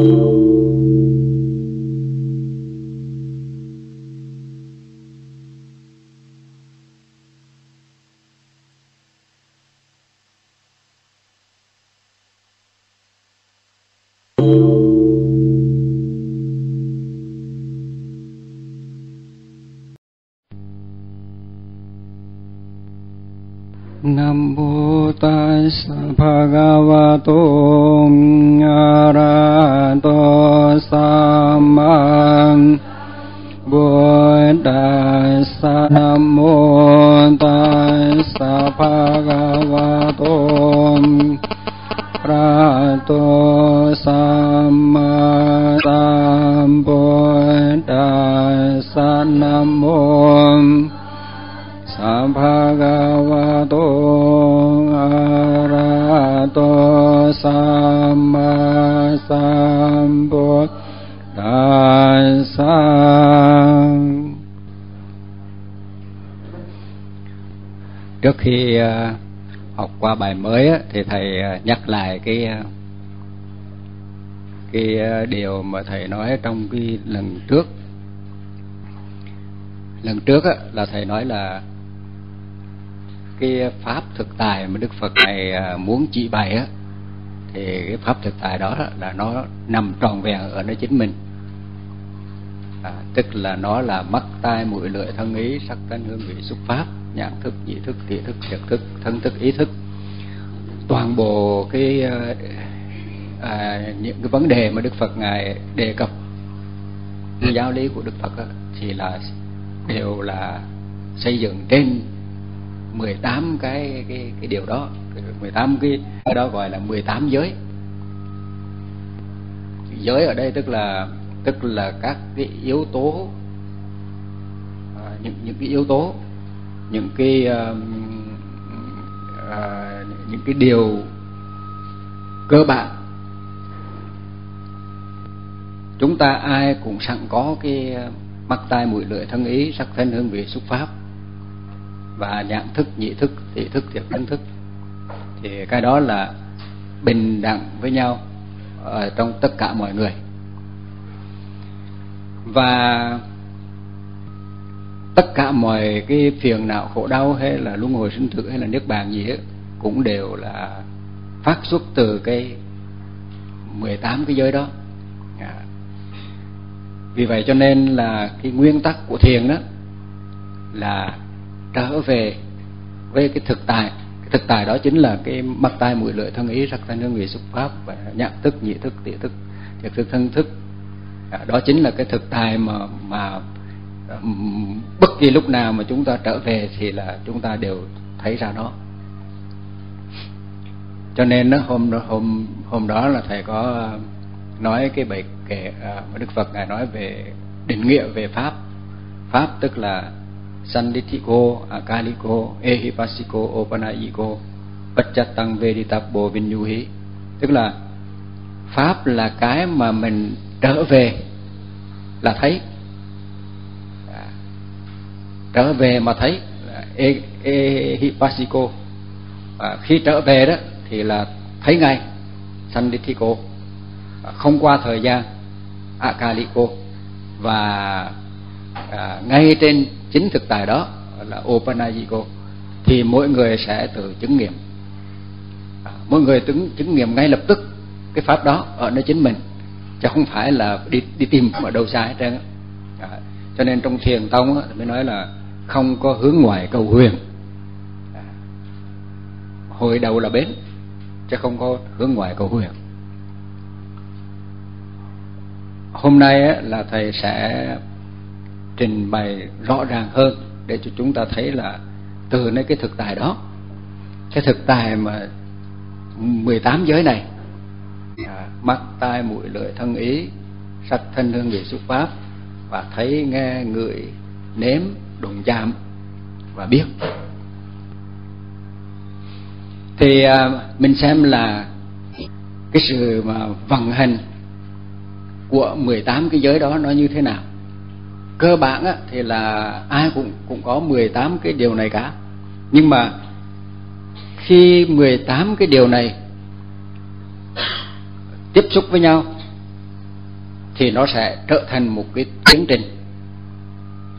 Música lại cái ờ, cái ờ, điều mà thầy nói trong cái lần trước. Lần trước á, là thầy nói là cái pháp thực tài mà đức phật này ờ, muốn chỉ bày á thì cái pháp thực tài đó là nó nằm tròn vẹn ở nơi chính mình. À, tức là nó là mắt tai mũi lưỡi thân ý sắc thân hương vị xúc pháp nhãn thức nhị thức thị thức thiệt thức thân thức ý thức toàn bộ cái à, à, những cái vấn đề mà đức phật ngài đề cập. Giáo lý của đức phật á, thì là đều là xây dựng trên 18 cái cái cái điều đó. 18 cái ở đó gọi là 18 giới. Giới ở đây tức là tức là các cái yếu tố à, những những cái yếu tố những cái uh, những cái điều cơ bản. Chúng ta ai cũng sẵn có cái mắt tai mũi lưỡi thân ý sắc thân hương vị xúc pháp và nhãn thức nhị thức thị thức thiệt thân thức. Thì cái đó là bình đẳng với nhau ở trong tất cả mọi người. Và tất cả mọi cái phiền não khổ đau hay là luân hồi sinh tử hay là nước bàn gì ấy, cũng đều là phát xuất từ cái 18 cái giới đó. À. vì vậy cho nên là cái nguyên tắc của thiền đó là trở về với cái thực tại. Cái thực tại đó chính là cái mắt tai mũi lưỡi thân ý sắc thân hương vị xúc pháp và nhận thức nhị thức tỷ thức thiệt thức thân thức. À, đó chính là cái thực tại mà mà bất kỳ lúc nào mà chúng ta trở về thì là chúng ta đều thấy ra đó cho nên đó, hôm hôm hôm đó là thầy có ờ, nói cái bài kệ ờ, mà Đức Phật ngài nói về định nghĩa về pháp pháp tức là Sanditiko, Akaliko, Ehipasiko, Opanayiko, Pachattang Veditappo Vinyuhi. Tức là Pháp là cái mà mình trở về là thấy. À, trở về mà thấy e, Ehipasiko. À, khi trở về đó thì là thấy ngay Sanditiko. Không qua thời gian Akaliko và à, ngay trên chính thực tại đó là Opanayiko thì mỗi người sẽ tự chứng nghiệm. À, mỗi người chứng chứng nghiệm ngay lập tức cái pháp đó ở nơi chính mình chứ không phải là đi đi tìm ở đâu xa hết trơn à, cho nên trong thiền tông á, mới nói là không có hướng ngoài cầu huyền. À, hồi đầu là bến chứ không có hướng ngoại cầu huyền hôm nay là thầy sẽ trình bày rõ ràng hơn để cho chúng ta thấy là từ nơi cái thực tài đó, cái thực tài mà 18 giới này à, mắt, tai, mũi, lưỡi, thân ý sắc thân hương vị xúc pháp, và thấy, nghe, ngửi, nếm, đụng chạm và biết thì à, mình xem là cái sự mà vận hành của 18 cái giới đó nó như thế nào. Cơ bản á, thì là ai cũng cũng có 18 cái điều này cả. Nhưng mà khi 18 cái điều này tiếp xúc với nhau thì nó sẽ trở thành một cái tiến trình.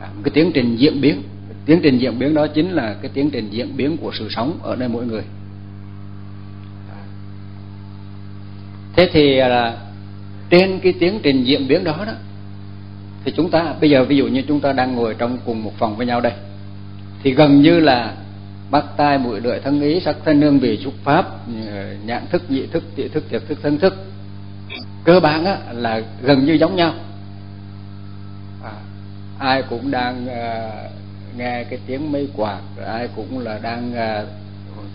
À, một cái tiến trình diễn biến. Tiến trình diễn biến đó chính là cái tiến trình diễn biến của sự sống ở nơi mỗi người. Thế thì à, là trên cái tiến trình diễn biến đó đó thì chúng ta bây giờ ví dụ như chúng ta đang ngồi trong cùng một phòng với nhau đây thì gần như là bắt tai mũi lưỡi thân ý sắc thân nương vị xúc pháp ờ, nhãn thức nhị thức tị thức tiệt thức thân thức cơ bản á, là gần như giống nhau. À, ai cũng đang à, nghe cái tiếng mây quạt ai cũng là đang à,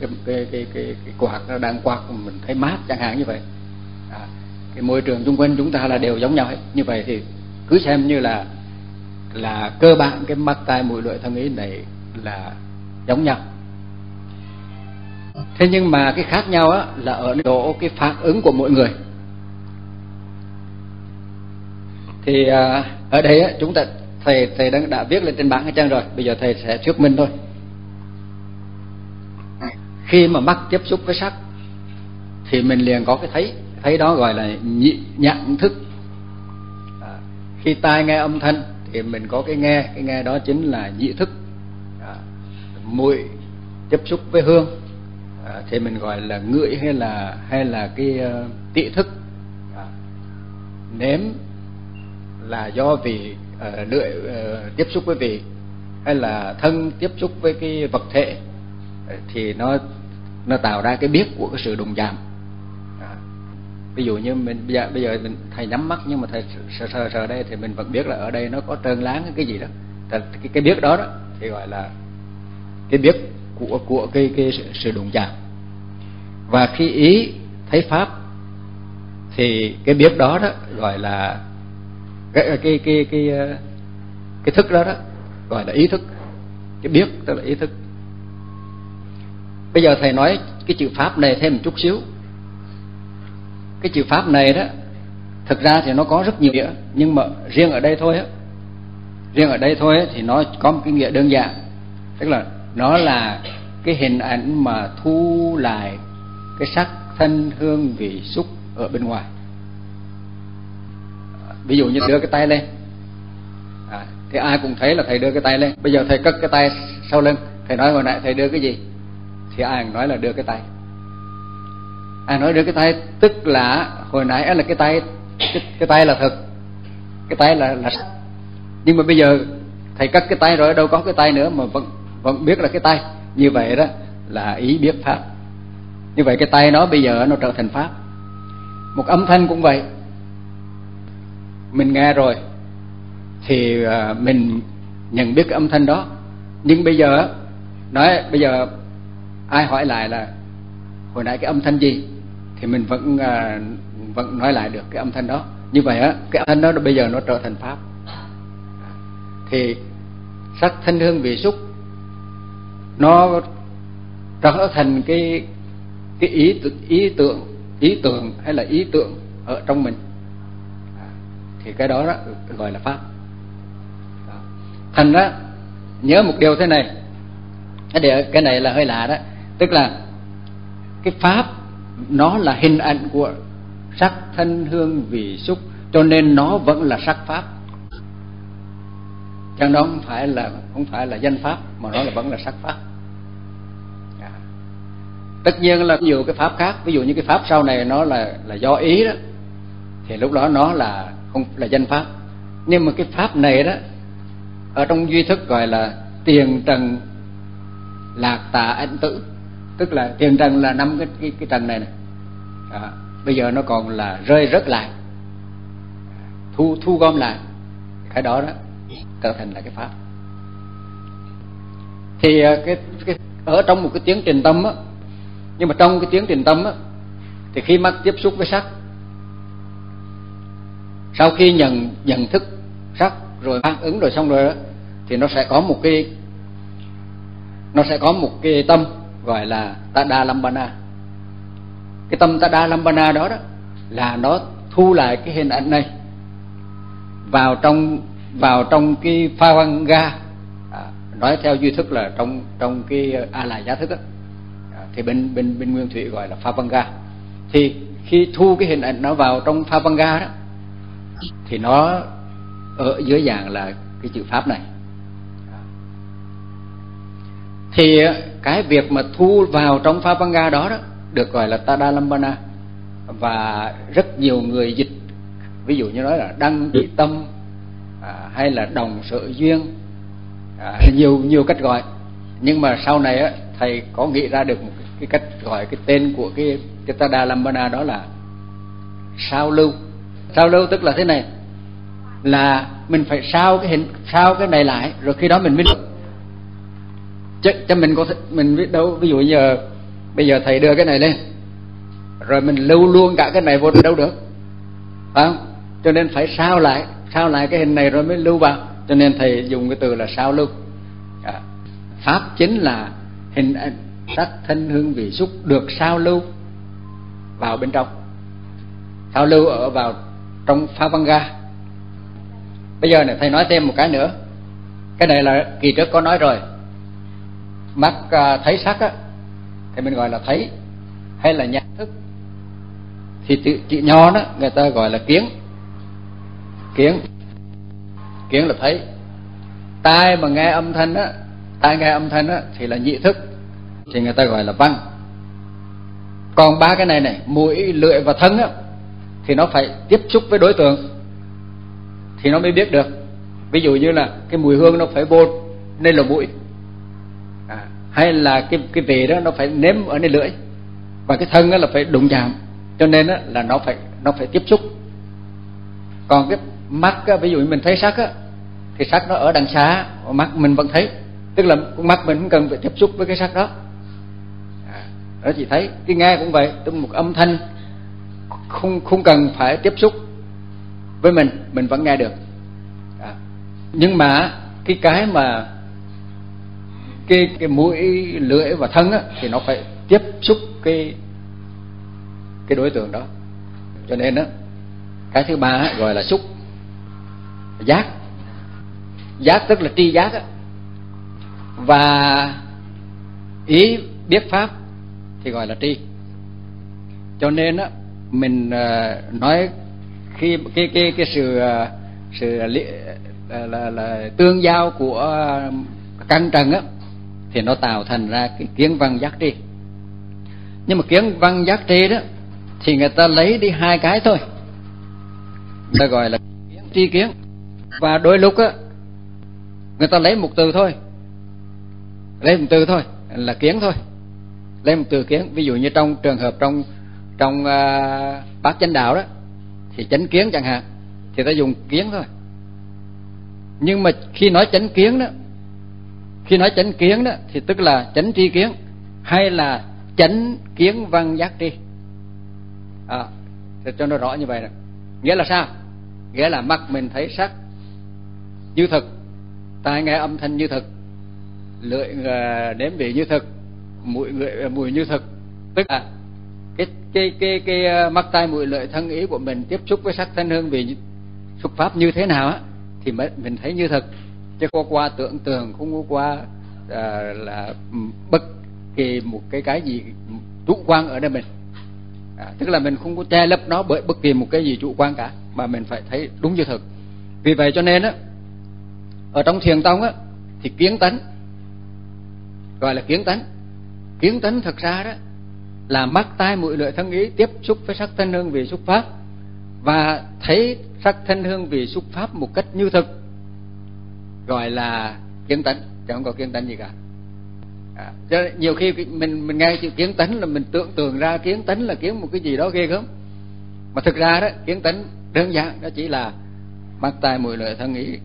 cái, cái, cái, cái, cái quạt nó đang quạt mình thấy mát chẳng hạn như vậy cái môi trường xung quanh chúng ta là đều giống nhau hết. Như vậy thì cứ xem như là là cơ bản cái mắt tai mũi lưỡi thân ý này là giống nhau. Thế nhưng mà cái khác nhau á là ở độ cái phản ứng của mỗi người. Thì à, ở đây á, chúng ta thầy thầy đã, đã viết lên trên bảng cái trang rồi. Bây giờ thầy sẽ thuyết minh thôi. Khi mà mắt tiếp xúc với sắc thì mình liền có cái thấy thấy đó gọi là nhị nhận thức. À, khi tai nghe âm thanh thì mình có cái nghe cái nghe đó chính là nhị thức. À, mũi tiếp xúc với hương. À, thì mình gọi là ngửi hay là hay là cái uh, tị thức. À, nếm là do vị uh, lưỡi uh, tiếp xúc với vị hay là thân tiếp xúc với cái vật thể thì nó nó tạo ra cái biết của cái sự đồng giảm ví dụ như mình bây giờ bây giờ mình thầy nhắm mắt nhưng mà thầy sờ sờ sờ đây thì mình vẫn biết là ở đây nó có trơn láng cái gì đó. Cái cái biết đó đó thì gọi là cái biết của của cái cái sự, sự đụng chạm. Và khi ý thấy pháp thì cái biết đó đó gọi là cái cái cái cái cái thức đó đó gọi là ý thức. Cái biết tức là ý thức. Bây giờ thầy nói cái chữ pháp này thêm một chút xíu cái chữ pháp này đó thực ra thì nó có rất nhiều nghĩa nhưng mà riêng ở đây thôi á riêng ở đây thôi thì nó có một cái nghĩa đơn giản. Tức là nó là cái hình ảnh mà thu lại cái sắc thân hương vị xúc ở bên ngoài. Ví dụ như đưa cái tay lên. À, thì ai cũng thấy là thầy đưa cái tay lên. Bây giờ thầy cất cái tay sau lưng. Thầy nói hồi nãy thầy đưa cái gì? Thì ai cũng nói là đưa cái tay ai nói đến cái tay tức là hồi nãy là cái tay cái, cái tay là thật cái tay là là nhưng mà bây giờ thầy cắt cái tay rồi đâu có cái tay nữa mà vẫn vẫn biết là cái tay. Như vậy đó là ý biết pháp. Như vậy cái tay nó bây giờ nó trở thành pháp. Một âm thanh cũng vậy. Mình nghe rồi thì à, mình nhận biết cái âm thanh đó. Nhưng bây giờ nói bây giờ ai hỏi lại là hồi nãy cái âm thanh gì? Thì mình vẫn à, vẫn nói lại được cái âm thanh đó. Như vậy á cái âm thanh đó bây giờ nó trở thành pháp. Thì sắc thanh hương vị xúc nó trở thành cái cái ý ý tưởng ý tưởng hay là ý tưởng ở trong mình. Thì cái đó, đó gọi là pháp. Thành đó nhớ một điều thế này. Cái cái này là hơi lạ đó. Tức là cái pháp nó là hình ảnh của sắc thân hương vị xúc, cho nên nó vẫn là sắc pháp. Chẳng đó không phải là, không phải là danh pháp, mà nó là vẫn là sắc pháp. À. tất nhiên là nhiều cái pháp khác, ví dụ như cái pháp sau này nó là là do ý đó, thì lúc đó nó là không là danh pháp. Nhưng mà cái pháp này đó, ở trong duy thức gọi là tiền, trần, lạc, tà, ảnh tử tức là tiền trần là năm cái cái, cái trần này này à, bây giờ nó còn là rơi rớt lại. Thu thu gom lại. Cái đó đó trở thành là cái pháp. Thì à, cái, cái ở trong một cái tiến trình tâm á nhưng mà trong cái tiến trình tâm á thì khi mắt tiếp xúc với sắc sau khi nhận nhận thức sắc rồi phản ứng rồi xong rồi đó thì nó sẽ có một cái nó sẽ có một cái tâm gọi là tada lambana cái tâm tada lambana đó đó là nó thu lại cái hình ảnh này vào trong vào trong cái pha văn ga à, nói theo duy thức là trong trong cái a la giá thức đó, à, thì bên bên bên nguyên thủy gọi là pha văn ga thì khi thu cái hình ảnh nó vào trong pha văn ga đó thì nó ở dưới dạng là cái chữ pháp này thì cái việc mà thu vào trong pháp Vanga đó đó được gọi là Tadalambana. Và rất nhiều người dịch ví dụ như nói là đăng vị tâm à, hay là đồng sự duyên à, nhiều nhiều cách gọi. Nhưng mà sau này á, thầy có nghĩ ra được một cái cách gọi cái tên của cái cái Tadalambana đó là sao lưu. Sao lưu tức là thế này là mình phải sao cái hình sao cái này lại rồi khi đó mình mới chứ, cho mình có mình biết đâu. Ví dụ giờ bây giờ thầy đưa cái này lên rồi mình lưu luôn cả cái này vô đâu được. Phải không? Cho nên phải sao lại sao lại cái hình này rồi mới lưu vào. Cho nên thầy dùng cái từ là sao lưu. À, pháp chính là hình sắc thân hương vị xúc được sao lưu vào bên trong. Sao lưu ở vào trong pha văn ga. Bây giờ này thầy nói thêm một cái nữa. Cái này là kỳ trước có nói rồi mắt à, thấy sắc á thì mình gọi là thấy hay là nhận thức. Thì chữ, chữ nho đó người ta gọi là kiến. Kiến kiến là thấy. Tai mà nghe âm thanh á tai nghe âm thanh á thì là nhị thức thì người ta gọi là văn. Còn ba cái này này mũi lưỡi và thân á thì nó phải tiếp xúc với đối tượng thì nó mới biết được. Ví dụ như là cái mùi hương nó phải vô nên là mũi hay là cái cái vị đó nó phải nếm ở nơi lưỡi. Và cái thân đó là phải đụng chạm. Cho nên đó là nó phải nó phải tiếp xúc. Còn cái mắt đó, ví dụ như mình thấy sắc á thì sắc nó ở đằng xa mắt mình vẫn thấy. Tức là mắt mình cũng cần phải tiếp xúc với cái sắc đó. À, đó chỉ thấy. Cái nghe cũng vậy tức một âm thanh không không cần phải tiếp xúc với mình mình vẫn nghe được. À. nhưng mà cái cái mà cái cái mũi lưỡi và thân á, thì nó phải tiếp xúc cái cái đối tượng đó. Cho nên đó cái thứ ba gọi là xúc. Giác. Giác tức là tri giác á. Và ý biết pháp thì gọi là tri. Cho nên á mình ờ, nói khi cái cái cái sự ờ, sự sự là, ờ, là, là tương giao của căn trần á thì nó tạo thành ra cái kiến văn giác tri. Nhưng mà kiến văn giác tri đó thì người ta lấy đi hai cái thôi. Người ta gọi là kiến tri kiến. Và đôi lúc á người ta lấy một từ thôi. Lấy một từ thôi là kiến thôi. Lấy một từ kiến. Ví dụ như trong trường hợp trong trong uh, bát chánh đạo đó thì chánh kiến chẳng hạn thì ta dùng kiến thôi. Nhưng mà khi nói chánh kiến đó khi nói chánh kiến đó thì tức là chánh tri kiến hay là chánh kiến văn giác tri. À, cho nó rõ như vậy nè nghĩa là sao? Nghĩa là mắt mình thấy sắc như thực tai nghe âm thanh như thực lưỡi à, nếm vị như thực mũi người à, mùi như thực. Tức là cái cái cái cái à, mắt tai mũi lưỡi thân ý của mình tiếp xúc với sắc thanh hương vị xuất pháp như thế nào á thì mình thấy như thực chứ có qua tưởng tượng không có qua à, là ừ, bất kỳ một cái cái gì chủ quan ở đây mình. À, tức là mình không có che lấp nó bởi bất kỳ một cái gì chủ quan cả mà mình phải thấy đúng như thực. Vì vậy cho nên á ở trong thiền tông á thì kiến tánh gọi là kiến tánh. Kiến tánh thật ra đó là mắt tai mũi lưỡi thân ý tiếp xúc với sắc thân hương vị xúc pháp. Và thấy sắc thân hương vị xúc pháp một cách như thực gọi là kiến tánh chứ không có kiến tánh gì cả. À, cho nhiều khi mình mình nghe chữ kiến tánh là mình tưởng tượng ra kiến tánh là kiến một cái gì đó ghê gớm. Mà thực ra đó kiến tánh đơn giản đó chỉ là mắt tai mũi lưỡi thân ý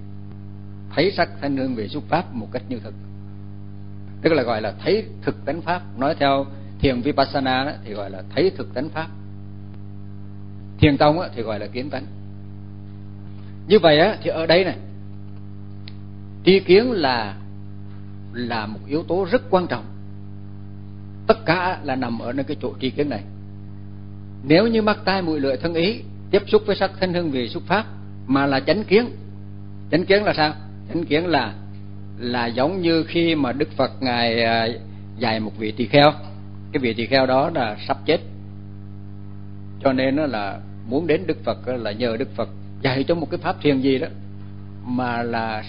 thấy sắc thanh hương vị xúc pháp một cách như thực tức là gọi là thấy thực tánh pháp. Nói theo thiền vipassana đó, thì gọi là thấy thực tánh pháp. Thiền tông đó, thì gọi là kiến tánh. Như vậy á thì ở đây này tri kiến là là một yếu tố rất quan trọng. Tất cả là nằm ở nơi cái chỗ tri kiến này. Nếu như mắt tai mũi lưỡi thân ý tiếp xúc với sắc thân hương vị xúc pháp mà là chánh kiến chánh kiến là sao? Chánh kiến là là giống như khi mà đức phật ngài à, dạy một vị tỳ kheo. Cái vị tỳ kheo đó là sắp chết. Cho nên nó là muốn đến đức phật, là nhờ đức phật dạy cho một cái pháp thiền gì đó mà là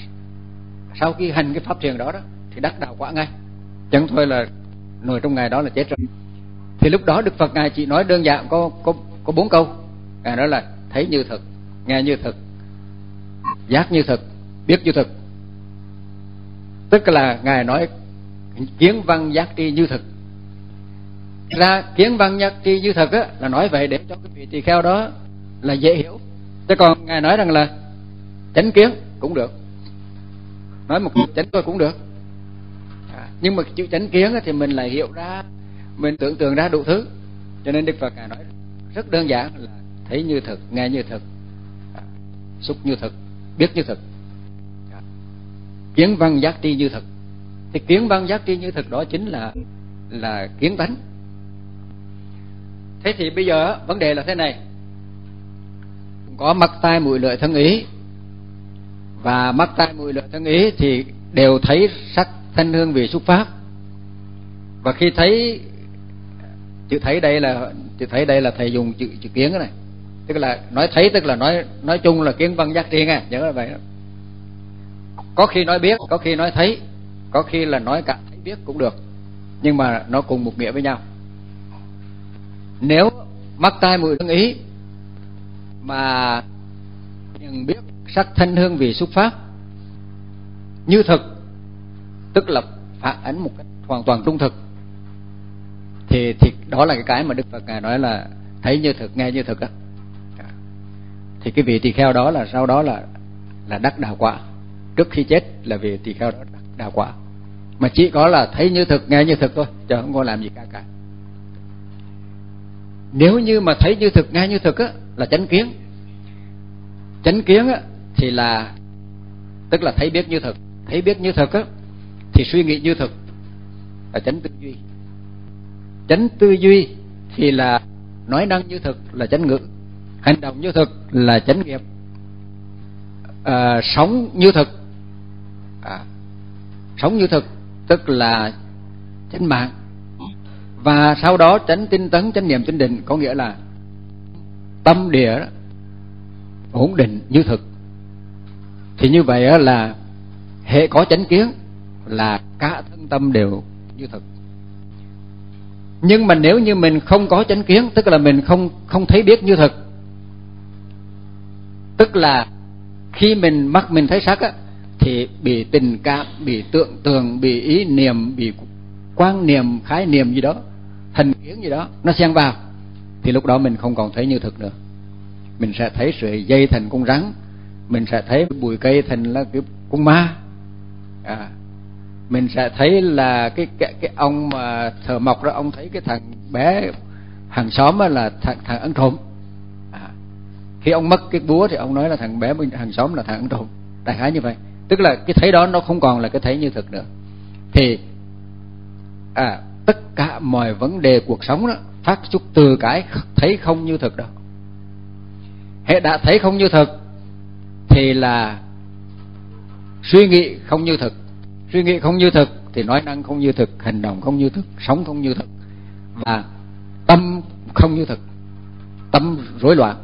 sau khi hành cái pháp thiền đó đó, thì đắc đạo quả ngay. Chẳng thôi là nồi trong ngày đó là chết rồi. Thì lúc đó đức phật ngài chỉ nói đơn giản, có có có bốn câu. Ngài nói là, thấy như thực, nghe như thực, giác như thực, biết như thực. Tức là ngài nói, kiến văn giác tri như thực. Ra kiến văn giác tri như thực á, là nói vậy để cho cái vị tỳ kheo đó là dễ hiểu. Chứ còn ngài nói rằng là chánh kiến cũng được nói một chữ chánh thôi cũng được. À, nhưng mà chữ chánh kiến thì mình lại hiểu ra mình tưởng tượng ra đủ thứ. Cho nên đức phật ngài nói rất đơn giản là thấy như thực nghe như thực à, xúc như thực biết như thực. À, kiến văn giác tri như thực. Thì kiến văn giác tri như thực đó chính là là kiến tánh thế thì bây giờ vấn đề là thế này. Có mắt tai mũi lưỡi thân ý và mắt tai mũi lưỡi thân ý thì đều thấy sắc thanh hương vị xúc pháp và khi thấy, chữ thấy đây là, chữ thấy đây là thầy dùng chữ chữ kiến này. Tức là nói thấy, tức là nói nói chung là kiến văn giác tri à nhớ là vậy đó. có khi nói biết, có khi nói thấy, có khi là nói cả thấy biết cũng được. Nhưng mà nó cùng một nghĩa với nhau. Nếu mắt tai mũi thân ý mà nhận biết sắc thanh hương vị xuất phát. Như thực, tức là phản ánh một cách hoàn toàn trung thực. Thì thì đó là cái cái mà đức phật ngài nói là thấy như thực, nghe như thực á. Thì cái vị tỳ kheo đó là sau đó là là đắc đạo quả. Trước khi chết là vị tỳ kheo đó đắc đạo quả. Mà chỉ có là thấy như thực, nghe như thực thôi, chứ không có làm gì cả cả. Nếu như mà thấy như thực, nghe như thực á, là chánh kiến. Chánh kiến á thì là tức là thấy biết như thực. Thấy biết như thực á thì suy nghĩ như thực là chánh tư duy. Chánh tư duy thì là nói năng như thực là chánh ngữ hành động như thực là chánh nghiệp à, sống như thực. À, sống như thực tức là chánh mạng. Và sau đó tránh tinh tấn chánh niệm chánh định có nghĩa là tâm địa ổn định như thực thì như vậy là hệ có chánh kiến là cả thân tâm đều như thực. Nhưng mà nếu như mình không có chánh kiến, tức là mình không không thấy biết như thực, tức là khi mình mắt mình thấy sắc á, thì bị tình cảm, bị tượng tường, bị ý niệm, bị quan niệm, khái niệm gì đó hình kiến gì đó, nó xen vào, thì lúc đó mình không còn thấy như thực nữa. Mình sẽ thấy sợi dây thành con rắn mình sẽ thấy bụi cây thành là cái con ma. À, mình sẽ thấy là cái cái, cái ông mà thờ mộc đó ông thấy cái thằng bé hàng xóm là thằng thằng ăn trộm. À, khi ông mất cái búa thì ông nói là thằng bé hàng xóm là thằng ăn trộm. Đại khái như vậy. Tức là cái thấy đó nó không còn là cái thấy như thực nữa. Thì à tất cả mọi vấn đề cuộc sống đó phát xuất từ cái thấy không như thực đó hệ đã thấy không như thực thì là suy nghĩ không như thực. Suy nghĩ không như thực thì nói năng không như thực, hành động không như thực, sống không như thực, và tâm không như thực, tâm rối loạn.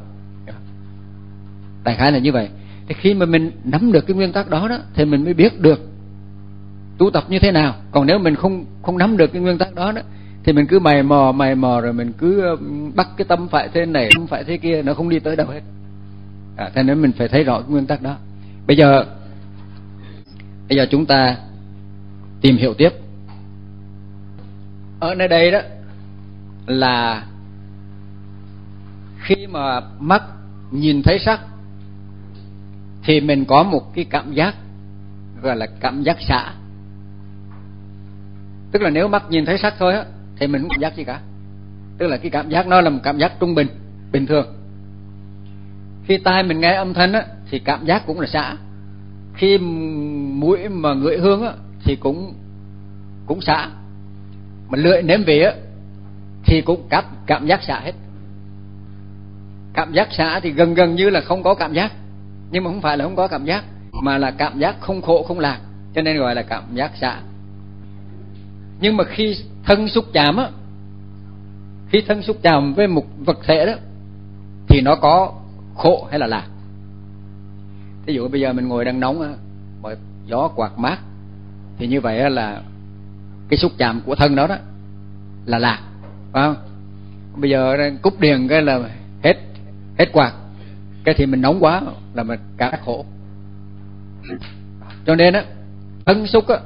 Đại khái là như vậy. Thì khi mà mình nắm được cái nguyên tắc đó đó, thì mình mới biết được tu tập như thế nào. Còn nếu mình không không nắm được cái nguyên tắc đó đó, thì mình cứ mày mò mày mò rồi mình cứ bắt cái tâm phải thế này, tâm phải thế kia, nó không đi tới đâu hết à, thế nên mình phải thấy rõ cái nguyên tắc đó. Bây giờ bây giờ chúng ta tìm hiểu tiếp. Ở nơi đây đó là khi mà mắt nhìn thấy sắc thì mình có một cái cảm giác gọi là cảm giác xã. tức là nếu mắt nhìn thấy sắc thôi á thì mình không cảm giác gì cả. Tức là cái cảm giác nó là một cảm giác trung bình bình thường khi tai mình nghe âm thanh á, thì cảm giác cũng là xã khi mũi mà ngửi hương á, thì cũng cũng xã mà lưỡi nếm vị á, thì cũng cảm cảm giác xã hết. Cảm giác xã thì gần gần như là không có cảm giác. Nhưng mà không phải là không có cảm giác, mà là cảm giác không khổ, không lạc. Cho nên gọi là cảm giác xã nhưng mà khi thân xúc chạm á, khi thân xúc chạm với một vật thể đó, thì nó có khổ hay là lạc? Ví dụ bây giờ mình ngồi đang nóng bởi gió quạt mát thì như vậy là cái xúc chạm của thân đó đó là lạc phải không? Bây giờ cúp điện cái là hết hết quạt cái thì mình nóng quá là mình cả khổ. Cho nên á thân xúc á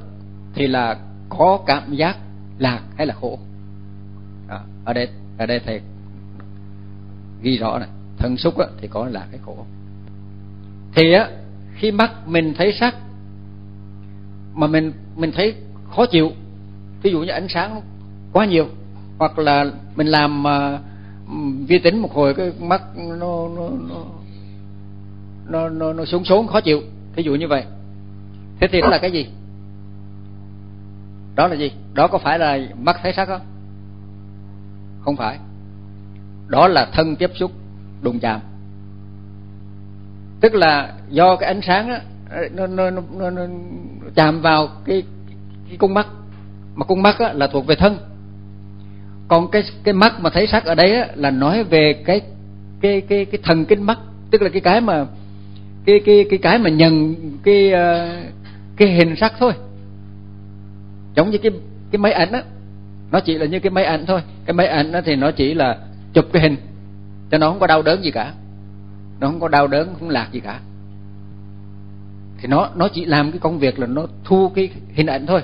thì là có cảm giác lạc hay là khổ. À, ở đây ở đây thầy ghi rõ này thân xúc á, thì có là cái khổ. Thì á khi mắt mình thấy sắc mà mình mình thấy khó chịu ví dụ như ánh sáng quá nhiều hoặc là mình làm uh, vi tính một hồi cái mắt nó nó nó nó nó, nó xuống xuống khó chịu ví dụ như vậy. Thế thì đó là cái gì? Đó là gì? Đó có phải là mắt thấy sắc không? Không phải. Đó là thân tiếp xúc đụng chạm. Tức là do cái ánh sáng đó, nó, nó, nó, nó, nó chạm vào cái cái cung mắt. Mà cung mắt á, là thuộc về thân. Còn cái cái mắt mà thấy sắc ở đây á, là nói về cái cái cái cái thần kinh mắt. Tức là cái cái mà cái cái cái cái mà nhận cái ờ, cái hình sắc thôi. Giống như cái cái máy ảnh á nó chỉ là như cái máy ảnh thôi. Cái máy ảnh á thì nó chỉ là chụp cái hình cho nó không có đau đớn gì cả. Nó không có đau đớn, không lạc gì cả. Thì nó nó chỉ làm cái công việc là nó thu cái hình ảnh thôi.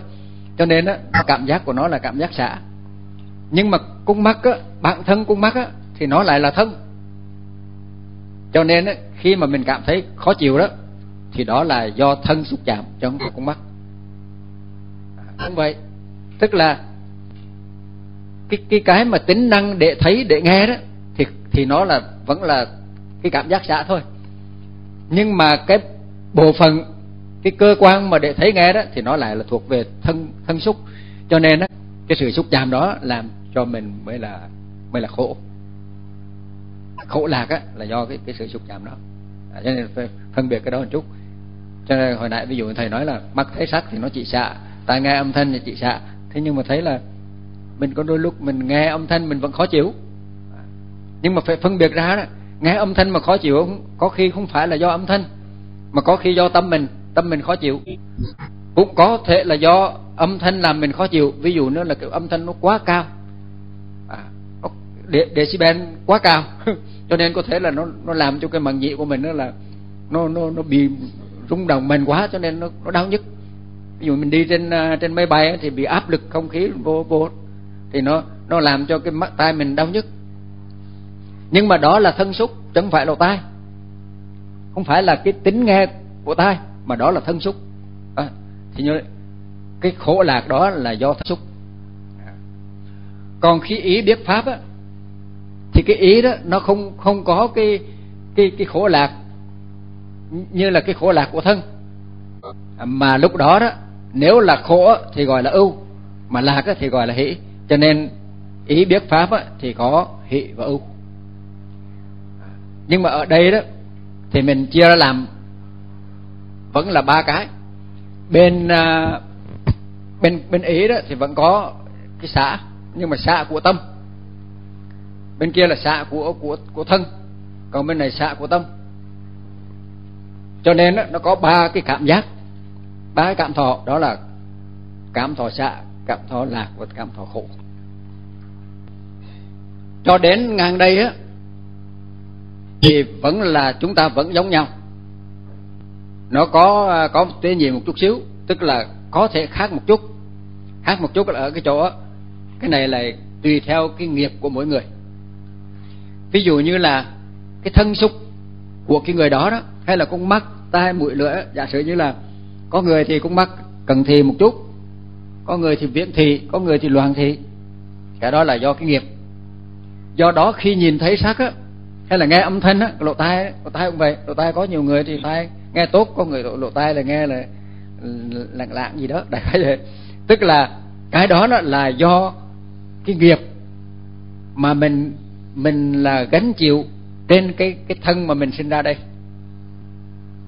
Cho nên á, cảm giác của nó là cảm giác xả. Nhưng mà cung mắt á, bản thân cung mắt á, thì nó lại là thân. Cho nên á, khi mà mình cảm thấy khó chịu đó, thì đó là do thân xúc chạm cho không có cung mắt. Cũng vậy. Tức là cái cái cái mà tính năng để thấy, để nghe đó thì nó là vẫn là cái cảm giác xạ thôi. Nhưng mà cái bộ phận cái cơ quan mà để thấy nghe đó thì nó lại là thuộc về thân thân xúc. Cho nên đó, cái sự xúc chạm đó làm cho mình mới là mới là khổ. Khổ lạc á là do cái cái sự xúc chạm đó. À, cho nên phải phân biệt cái đó một chút. Cho nên hồi nãy ví dụ thầy nói là mắt thấy sắc thì nó chỉ xạ tai nghe âm thanh thì chỉ xạ thế nhưng mà thấy là mình có đôi lúc mình nghe âm thanh mình vẫn khó chịu nhưng mà phải phân biệt ra đó. Nghe âm thanh mà khó chịu có khi không phải là do âm thanh mà có khi do tâm mình. Tâm mình khó chịu. Cũng có thể là do âm thanh làm mình khó chịu. Ví dụ nữa là kiểu âm thanh nó quá cao. À, decibel quá cao. Cho nên có thể là nó nó làm cho cái màng nhĩ của mình nó là nó nó nó bị rung động mạnh quá cho nên nó nó đau nhức. Ví dụ mình đi trên à, trên máy bay thì bị áp lực không khí vô vô. Thì nó nó làm cho cái mắt tai mình đau nhức nhưng mà đó là thân xúc chẳng phải là tai. Không phải là cái tính nghe của tai mà đó là thân xúc. À, thì như cái khổ lạc đó là do thân xúc. Còn khi ý biết pháp á thì cái ý đó nó không không có cái cái cái khổ lạc như là cái khổ lạc của thân. Mà lúc đó đó nếu là khổ thì gọi là ưu mà lạc thì gọi là hỷ. Cho nên ý biết pháp thì có hỷ và ưu nhưng mà ở đây đó thì mình chia ra làm vẫn là ba cái. Bên à, bên bên ý đó thì vẫn có cái xã nhưng mà xã của tâm. Bên kia là xã của của của thân còn bên này xã của tâm. Cho nên đó, nó có ba cái cảm giác ba cái cảm thọ đó là cảm thọ xạ cảm thọ lạc và cảm thọ khổ. Cho đến ngang đây á thì vẫn là chúng ta vẫn giống nhau. Nó có có tế nhị một chút xíu, tức là có thể khác một chút. Khác một chút là ở cái chỗ, cái này là tùy theo cái nghiệp của mỗi người. Ví dụ như là cái thân xúc của cái người đó đó, hay là con mắt, tai, mũi, lưỡi, giả sử như là có người thì con mắt cần thì một chút, có người thì viễn thị có người thì loạn thị cái đó là do cái nghiệp. Do đó khi nhìn thấy sắc á hay là nghe âm thanh á lộ tai lộ tai cũng vậy. Lộ tai có nhiều người thì tai nghe tốt có người lộ, lộ tai là nghe là lặng lạng gì đó. Đại khái vậy. Tức là cái đó đó là do cái nghiệp mà mình mình là gánh chịu trên cái cái thân mà mình sinh ra đây.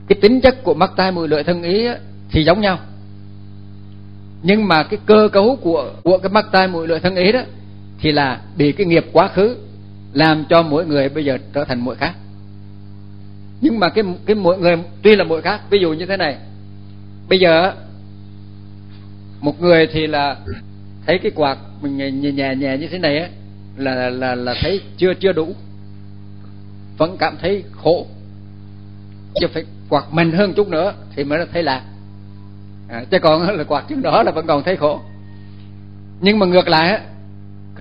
Cái tính chất của mắt tai mũi lưỡi thân ý á, thì giống nhau. Nhưng mà cái cơ cấu của của cái mắt tai mũi lưỡi thân ý đó thì là bị cái nghiệp quá khứ làm cho mỗi người bây giờ trở thành mỗi khác. Nhưng mà cái cái mỗi người tuy là mỗi khác ví dụ như thế này. Bây giờ một người thì là thấy cái quạt mình nhẹ nhẹ nhẹ như thế này á là là là thấy chưa chưa đủ. Vẫn cảm thấy khổ. Chứ phải quạt mạnh hơn chút nữa thì mới thấy lạc. À, chứ còn là quạt trước đó là vẫn còn thấy khổ. Nhưng mà ngược lại á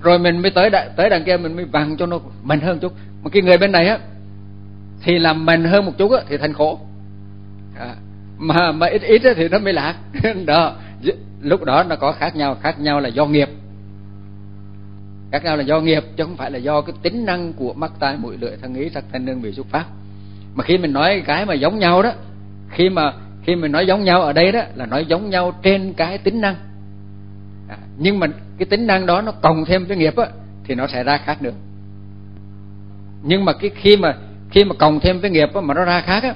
rồi mình mới tới tới đằng kia mình mới vặn cho nó mạnh hơn chút. Mà cái người bên này á thì làm mạnh hơn một chút á thì thành khổ. À, mà mà ít ít á thì nó mới lạc. Đó lúc đó nó có khác nhau khác nhau là do nghiệp. Khác nhau là do nghiệp chứ không phải là do cái tính năng của mắt tai mũi lưỡi thân ý sắc thân nương vị xúc pháp. Mà khi mình nói cái mà giống nhau đó khi mà khi mình nói giống nhau ở đây đó là nói giống nhau trên cái tính năng nhưng mà cái tính năng đó nó cộng thêm cái nghiệp á thì nó sẽ ra khác nữa nhưng mà cái khi mà khi mà cộng thêm cái nghiệp á, mà nó ra khác á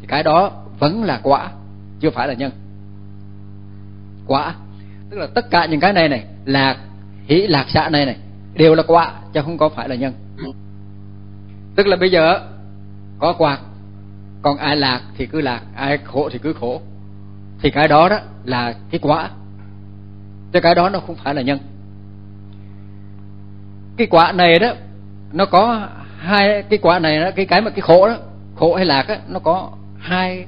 thì cái đó vẫn là quả chưa phải là nhân. Quả. Tức là tất cả những cái này này lạc hỷ lạc xã này này đều là quả chứ không có phải là nhân. Tức là bây giờ có quạt còn ai lạc thì cứ lạc ai khổ thì cứ khổ. Thì cái đó đó là cái quả chứ cái đó nó không phải là nhân. Cái quả này đó nó có hai cái quả này đó cái cái mà cái khổ đó khổ hay lạc đó, nó có hai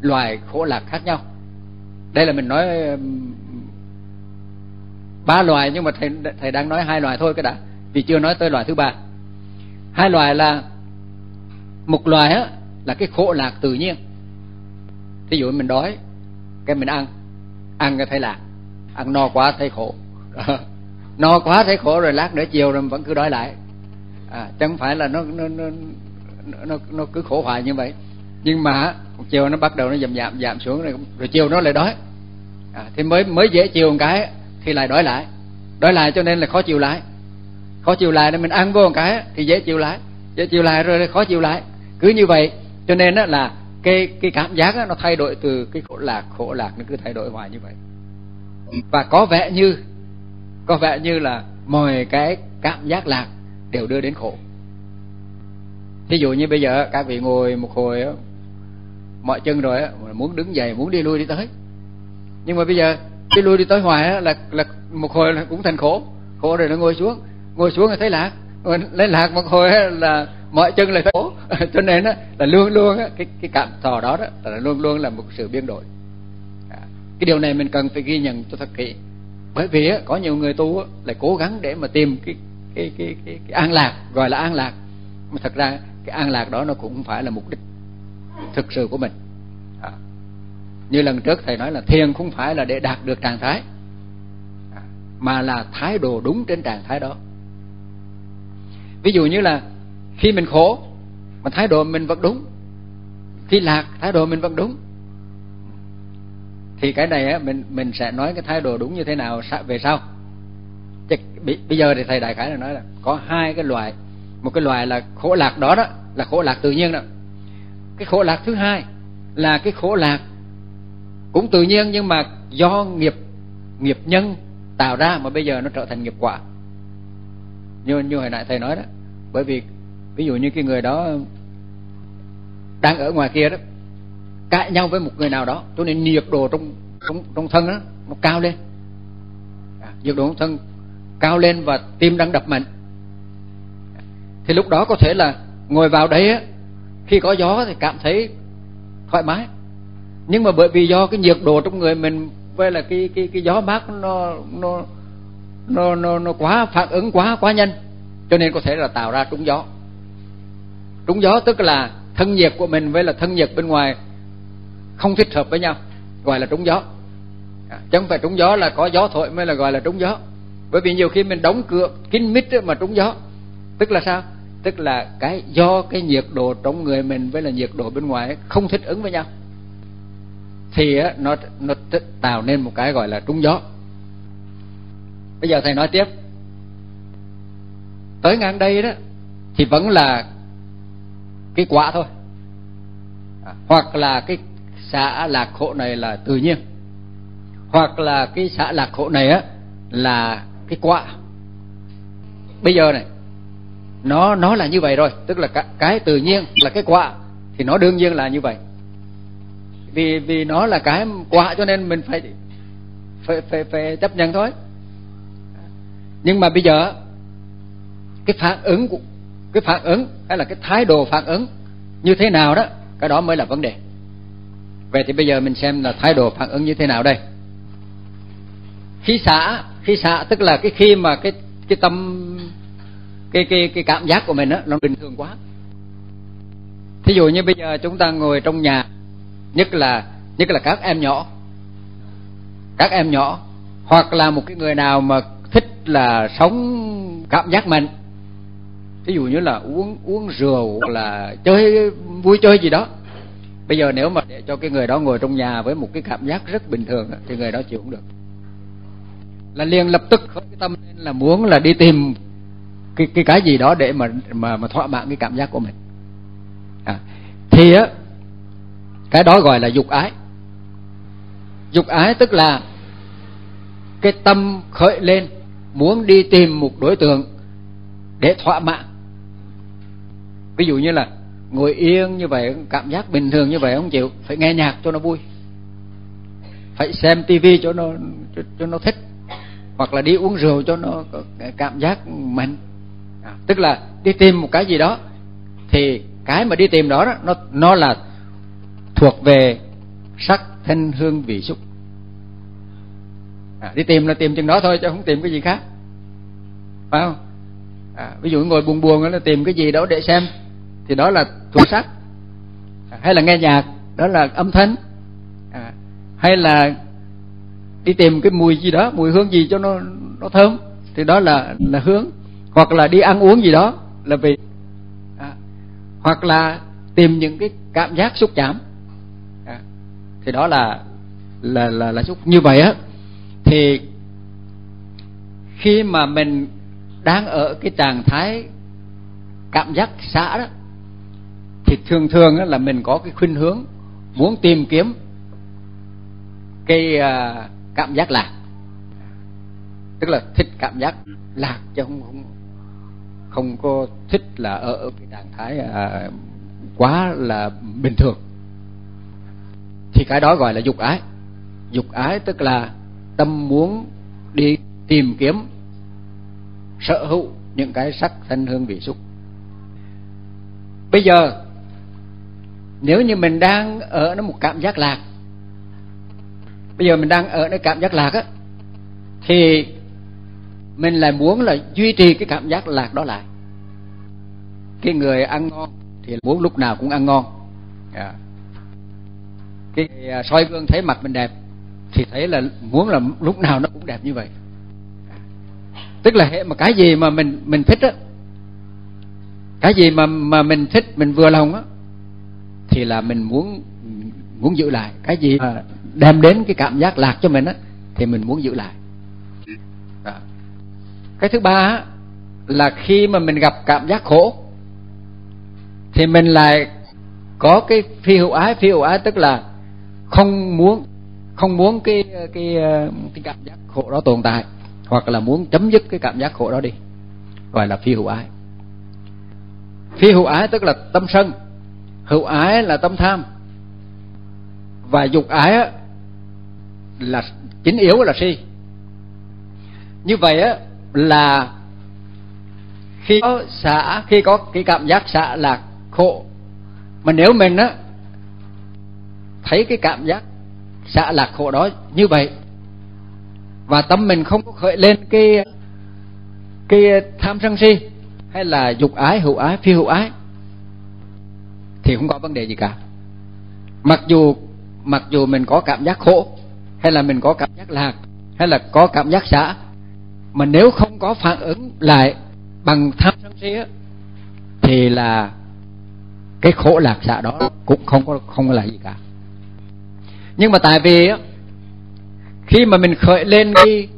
loài khổ lạc khác nhau. Đây là mình nói ba loài nhưng mà thầy thầy đang nói hai loài thôi cái đã vì chưa nói tới loài thứ ba. Hai loài là một loài á là cái khổ lạc tự nhiên. Thí dụ mình đói cái mình ăn ăn cái thấy lạc ăn no quá thấy khổ. No quá thấy khổ rồi lát nữa chiều rồi vẫn cứ đói lại. À chẳng phải là nó nó nó nó, nó cứ khổ hoài như vậy. Nhưng mà chiều nó bắt đầu nó giảm giảm giảm xuống rồi, rồi chiều nó lại đói. À, thì mới mới dễ chiều một cái thì lại đói lại. Đói lại cho nên là khó chịu lại. Khó chịu lại nên mình ăn vô một cái thì dễ chịu lại. Dễ chịu lại rồi khó chịu lại. Cứ như vậy cho nên đó là cái cái cảm giác đó, nó thay đổi từ cái khổ lạc khổ lạc nó cứ thay đổi hoài như vậy và có vẻ như, có vẻ như là mọi cái cảm giác lạc đều đưa đến khổ. Ví dụ như bây giờ, các vị ngồi một hồi mọi chân rồi muốn đứng dậy, muốn đi lui đi tới. Nhưng mà bây giờ đi lui đi tới hoài là là một hồi là cũng thành khổ. Khổ rồi nó ngồi xuống ngồi xuống là thấy lạc. Rồi lạc một hồi là mọi chân lại thấy khổ. Cho nên là luôn luôn cái cái cảm thọ đó đó, là luôn luôn là một sự biến đổi cái điều này mình cần phải ghi nhận cho thật kỹ bởi vì có nhiều người tu lại cố gắng để mà tìm cái cái cái cái, cái an lạc gọi là an lạc mà thật ra cái an lạc đó nó cũng không phải là mục đích thực sự của mình à. như lần trước thầy nói là thiền không phải là để đạt được trạng thái à. mà là thái độ đúng trên trạng thái đó ví dụ như là khi mình khổ mà thái độ mình vẫn đúng khi lạc thái độ mình vẫn đúng thì cái này á, mình mình sẽ nói cái thái độ đúng như thế nào về sau. Bây giờ thì thầy đại khái là nói là có hai cái loại. Một cái loại là khổ lạc đó đó, là khổ lạc tự nhiên đó. Cái khổ lạc thứ hai là cái khổ lạc cũng tự nhiên nhưng mà do nghiệp nghiệp nhân tạo ra mà bây giờ nó trở thành nghiệp quả. Như như hồi nãy thầy nói đó, bởi vì ví dụ như cái người đó đang ở ngoài kia đó cãi nhau với một người nào đó cho nên nhiệt độ trong trong trong thân đó nó cao lên. À, nhiệt độ trong thân cao lên và tim đang đập mạnh. Thì lúc đó có thể là ngồi vào đấy á khi có gió thì cảm thấy thoải mái. Nhưng mà bởi vì do cái nhiệt độ trong người mình với là cái cái cái gió mát nó nó nó nó nó quá phản ứng quá quá nhanh cho nên có thể là tạo ra trúng gió. Trúng gió tức là thân nhiệt của mình với là thân nhiệt bên ngoài không thích hợp với nhau gọi là trúng gió. À, chứ không phải trúng gió là có gió thổi mới là gọi là trúng gió. Bởi vì nhiều khi mình đóng cửa kín mít mà trúng gió. Tức là sao? Tức là cái do cái nhiệt độ trong người mình với là nhiệt độ bên ngoài không thích ứng với nhau. Thì nó nó tạo nên một cái gọi là trúng gió. Bây giờ thầy nói tiếp. Tới ngang đây đó thì vẫn là cái quả thôi. À, hoặc là cái xã lạc khổ này là tự nhiên. Hoặc là cái xã lạc khổ này á là cái quả bây giờ này nó nó là như vậy rồi. Tức là cái, cái tự nhiên là cái quả thì nó đương nhiên là như vậy. Vì vì nó là cái quả cho nên mình phải phải phải, phải chấp nhận thôi. Nhưng mà bây giờ cái phản ứng của cái phản ứng hay là cái thái độ phản ứng như thế nào đó cái đó mới là vấn đề vậy thì bây giờ mình xem là thái độ phản ứng như thế nào đây. Khi xả khi xả tức là cái khi mà cái cái tâm, cái cái cái cảm giác của mình á, nó bình thường quá. Thí dụ như bây giờ chúng ta ngồi trong nhà, nhất là nhất là các em nhỏ, các em nhỏ, hoặc là một cái người nào mà thích là sống cảm giác mạnh ví dụ như là uống uống rượu là chơi, vui chơi gì đó bây giờ nếu mà để cho cái người đó ngồi trong nhà với một cái cảm giác rất bình thường thì người đó chịu cũng được. Là liền lập tức khởi cái tâm lên là muốn là đi tìm cái cái cái gì đó để mà mà mà thỏa mãn cái cảm giác của mình. À, thì á cái đó gọi là dục ái. Dục ái tức là cái tâm khởi lên muốn đi tìm một đối tượng để thỏa mãn. Ví dụ như là ngồi yên như vậy cảm giác bình thường như vậy không chịu. Phải nghe nhạc cho nó vui. Phải xem tivi cho nó cho, cho nó thích. Hoặc là đi uống rượu cho nó cảm giác mạnh. À, tức là đi tìm một cái gì đó. Thì cái mà đi tìm đó, đó nó nó là thuộc về sắc thân hương vị xúc. À, đi tìm là tìm chừng đó thôi chứ không tìm cái gì khác. Phải không? À, ví dụ ngồi buồn buồn là tìm cái gì đó để xem thì đó là thuộc sắc hay là nghe nhạc đó là âm thanh. À, hay là đi tìm cái mùi gì đó mùi hương gì cho nó nó thơm thì đó là là hướng. Hoặc là đi ăn uống gì đó là vì à, hoặc là tìm những cái cảm giác xúc chạm à, thì đó là là là là xúc như vậy á. Thì khi mà mình đang ở cái trạng thái cảm giác xã đó thì thường thường là mình có cái khuynh hướng muốn tìm kiếm cái à, cảm giác lạc. Tức là thích cảm giác lạc chứ không không không có thích là ở cái trạng thái à, quá là bình thường. Thì cái đó gọi là dục ái. Dục ái tức là tâm muốn đi tìm kiếm sở hữu những cái sắc thân hương vị xúc. Bây giờ nếu như mình đang ở nó một cảm giác lạc, bây giờ mình đang ở nơi cảm giác lạc á, thì mình lại muốn là duy trì cái cảm giác lạc đó lại. Cái người ăn ngon thì muốn lúc nào cũng ăn ngon. Yeah. cái à, soi gương thấy mặt mình đẹp thì thấy là muốn là lúc nào nó cũng đẹp như vậy. Tức là hệ, mà cái gì mà mình mình thích á, cái gì mà mà mình thích, mình vừa lòng á thì là mình muốn muốn giữ lại. Cái gì mà đem đến cái cảm giác lạc cho mình á thì mình muốn giữ lại. Đó. cái thứ ba là khi mà mình gặp cảm giác khổ thì mình lại có cái phi hữu ái. Phi hữu ái tức là không muốn không muốn cái cái cái cảm giác khổ đó tồn tại hoặc là muốn chấm dứt cái cảm giác khổ đó đi gọi là phi hữu ái. Phi hữu ái tức là tâm sân hữu ái là tâm tham. Và dục ái á, là chính yếu là si. Như vậy á là khi có xả khi có cái cảm giác xả lạc khổ. Mà nếu mình á thấy cái cảm giác xả lạc khổ đó như vậy và tâm mình không có khởi lên cái cái tham sân si hay là dục ái hữu ái phi hữu ái thì không có vấn đề gì cả. Mặc dù mặc dù mình có cảm giác khổ, hay là mình có cảm giác lạc, hay là có cảm giác xả, mà nếu không có phản ứng lại bằng tham sân si thì là cái khổ lạc xả đó cũng không có không có là gì cả. Nhưng mà tại vì á, khi mà mình khởi lên cái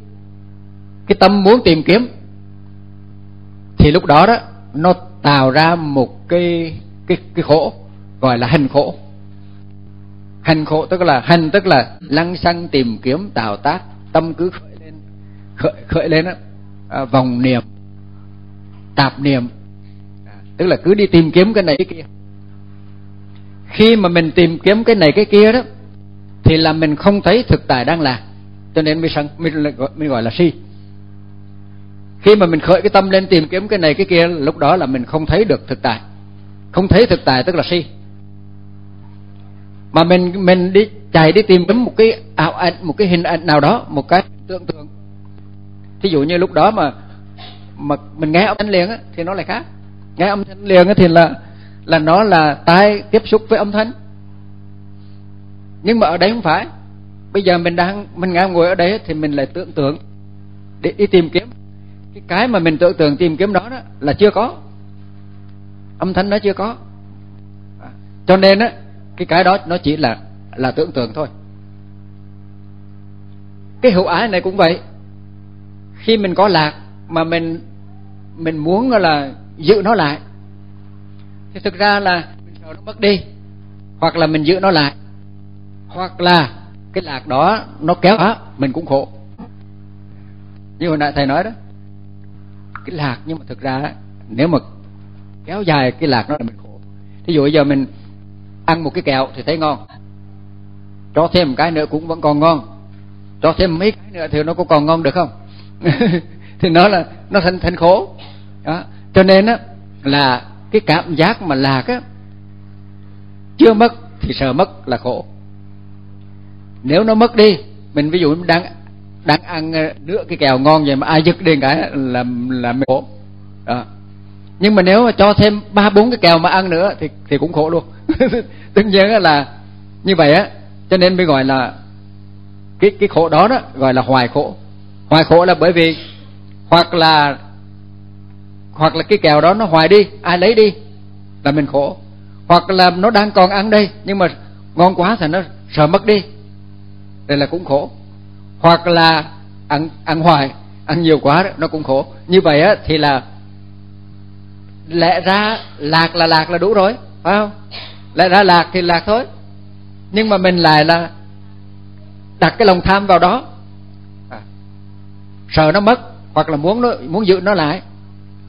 cái tâm muốn tìm kiếm, thì lúc đó đó, nó tạo ra một cái cái cái khổ gọi là hành khổ. Hành khổ tức là hành tức là lăng xăng tìm kiếm tạo tác tâm cứ khởi lên khởi, khởi lên đó, à, vòng niệm tạp niệm. À, tức là cứ đi tìm kiếm cái này cái kia. Khi mà mình tìm kiếm cái này cái kia đó thì là mình không thấy thực tại đang là. Cho nên mới sân mình, mình gọi là si. Khi mà mình khởi cái tâm lên tìm kiếm cái này cái kia lúc đó là mình không thấy được thực tại không thấy thực tại, tức là si. Mà mình mình đi, chạy đi tìm kiếm một cái ảo ảnh, một cái hình ảnh nào đó, một cái tưởng tượng. Thí dụ như lúc đó mà mà mình nghe âm thanh liền á, thì nó lại khác. Nghe âm thanh liền á thì là là nó là tai tiếp xúc với âm thanh. Nhưng mà ở đây không phải. Bây giờ mình đang, mình ngang ngồi ở đây thì mình lại tưởng tượng. Để đi tìm kiếm. Cái cái mà mình tưởng tượng tìm kiếm đó đó là chưa có âm thanh nó chưa có. Cho nên á, cái cái đó nó chỉ là là tưởng tượng thôi. Cái hữu ái này cũng vậy. Khi mình có lạc mà mình mình muốn là giữ nó lại, thì thực ra là mình sợ nó mất đi, hoặc là mình giữ nó lại, hoặc là cái lạc đó nó kéo á, mình cũng khổ. Như hồi nãy thầy nói đó, cái lạc nhưng mà thực ra nếu mà kéo dài cái lạc nó là mình khổ. Thí dụ bây giờ mình ăn một cái kẹo thì thấy ngon. Cho thêm một cái nữa cũng vẫn còn ngon. Cho thêm mấy cái nữa thì nó có còn ngon được không? Thì nó là, nó thành thành khổ. Đó. Cho nên á, là cái cảm giác mà lạc á, chưa mất thì sợ mất là khổ. Nếu nó mất đi, mình ví dụ đang đang ăn ờ, nửa nữa cái kẹo ngon vậy mà ai giật đi cái là là mình khổ. Đó nhưng mà nếu mà cho thêm ba bốn cái kèo mà ăn nữa thì thì cũng khổ luôn. Tất nhiên là như vậy á cho nên mới gọi là cái cái khổ đó đó gọi là hoài khổ. Hoài khổ là bởi vì hoặc là hoặc là cái kèo đó nó hoài đi ai lấy đi là mình khổ. Hoặc là nó đang còn ăn đây nhưng mà ngon quá thì nó sợ mất đi đây là cũng khổ. Hoặc là ăn ăn hoài ăn nhiều quá đó, nó cũng khổ. Như vậy á thì là lẽ ra lạc là lạc là đủ rồi phải không? Lẽ ra lạc thì lạc thôi. Nhưng mà mình lại là đặt cái lòng tham vào đó. À, sợ nó mất hoặc là muốn nó muốn giữ nó lại.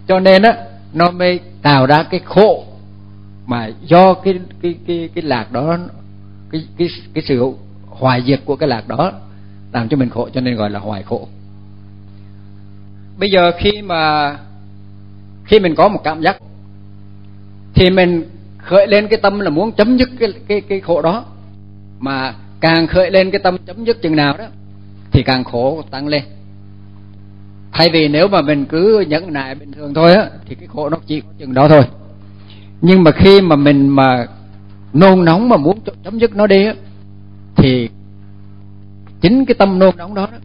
Cho nên á nó mới tạo ra cái khổ mà do cái cái cái cái lạc đó cái cái cái sự hoài diệt của cái lạc đó làm cho mình khổ cho nên gọi là hoài khổ. Bây giờ khi mà khi mình có một cảm giác thì mình khởi lên cái tâm là muốn chấm dứt cái cái cái khổ đó. Mà càng khởi lên cái tâm chấm dứt chừng nào đó thì càng khổ tăng lên. Thay vì nếu mà mình cứ nhẫn nại bình thường thôi á thì cái khổ nó chỉ có chừng đó thôi. Nhưng mà khi mà mình mà nôn nóng mà muốn chấm dứt nó đi á thì chính cái tâm nôn nóng đó, đó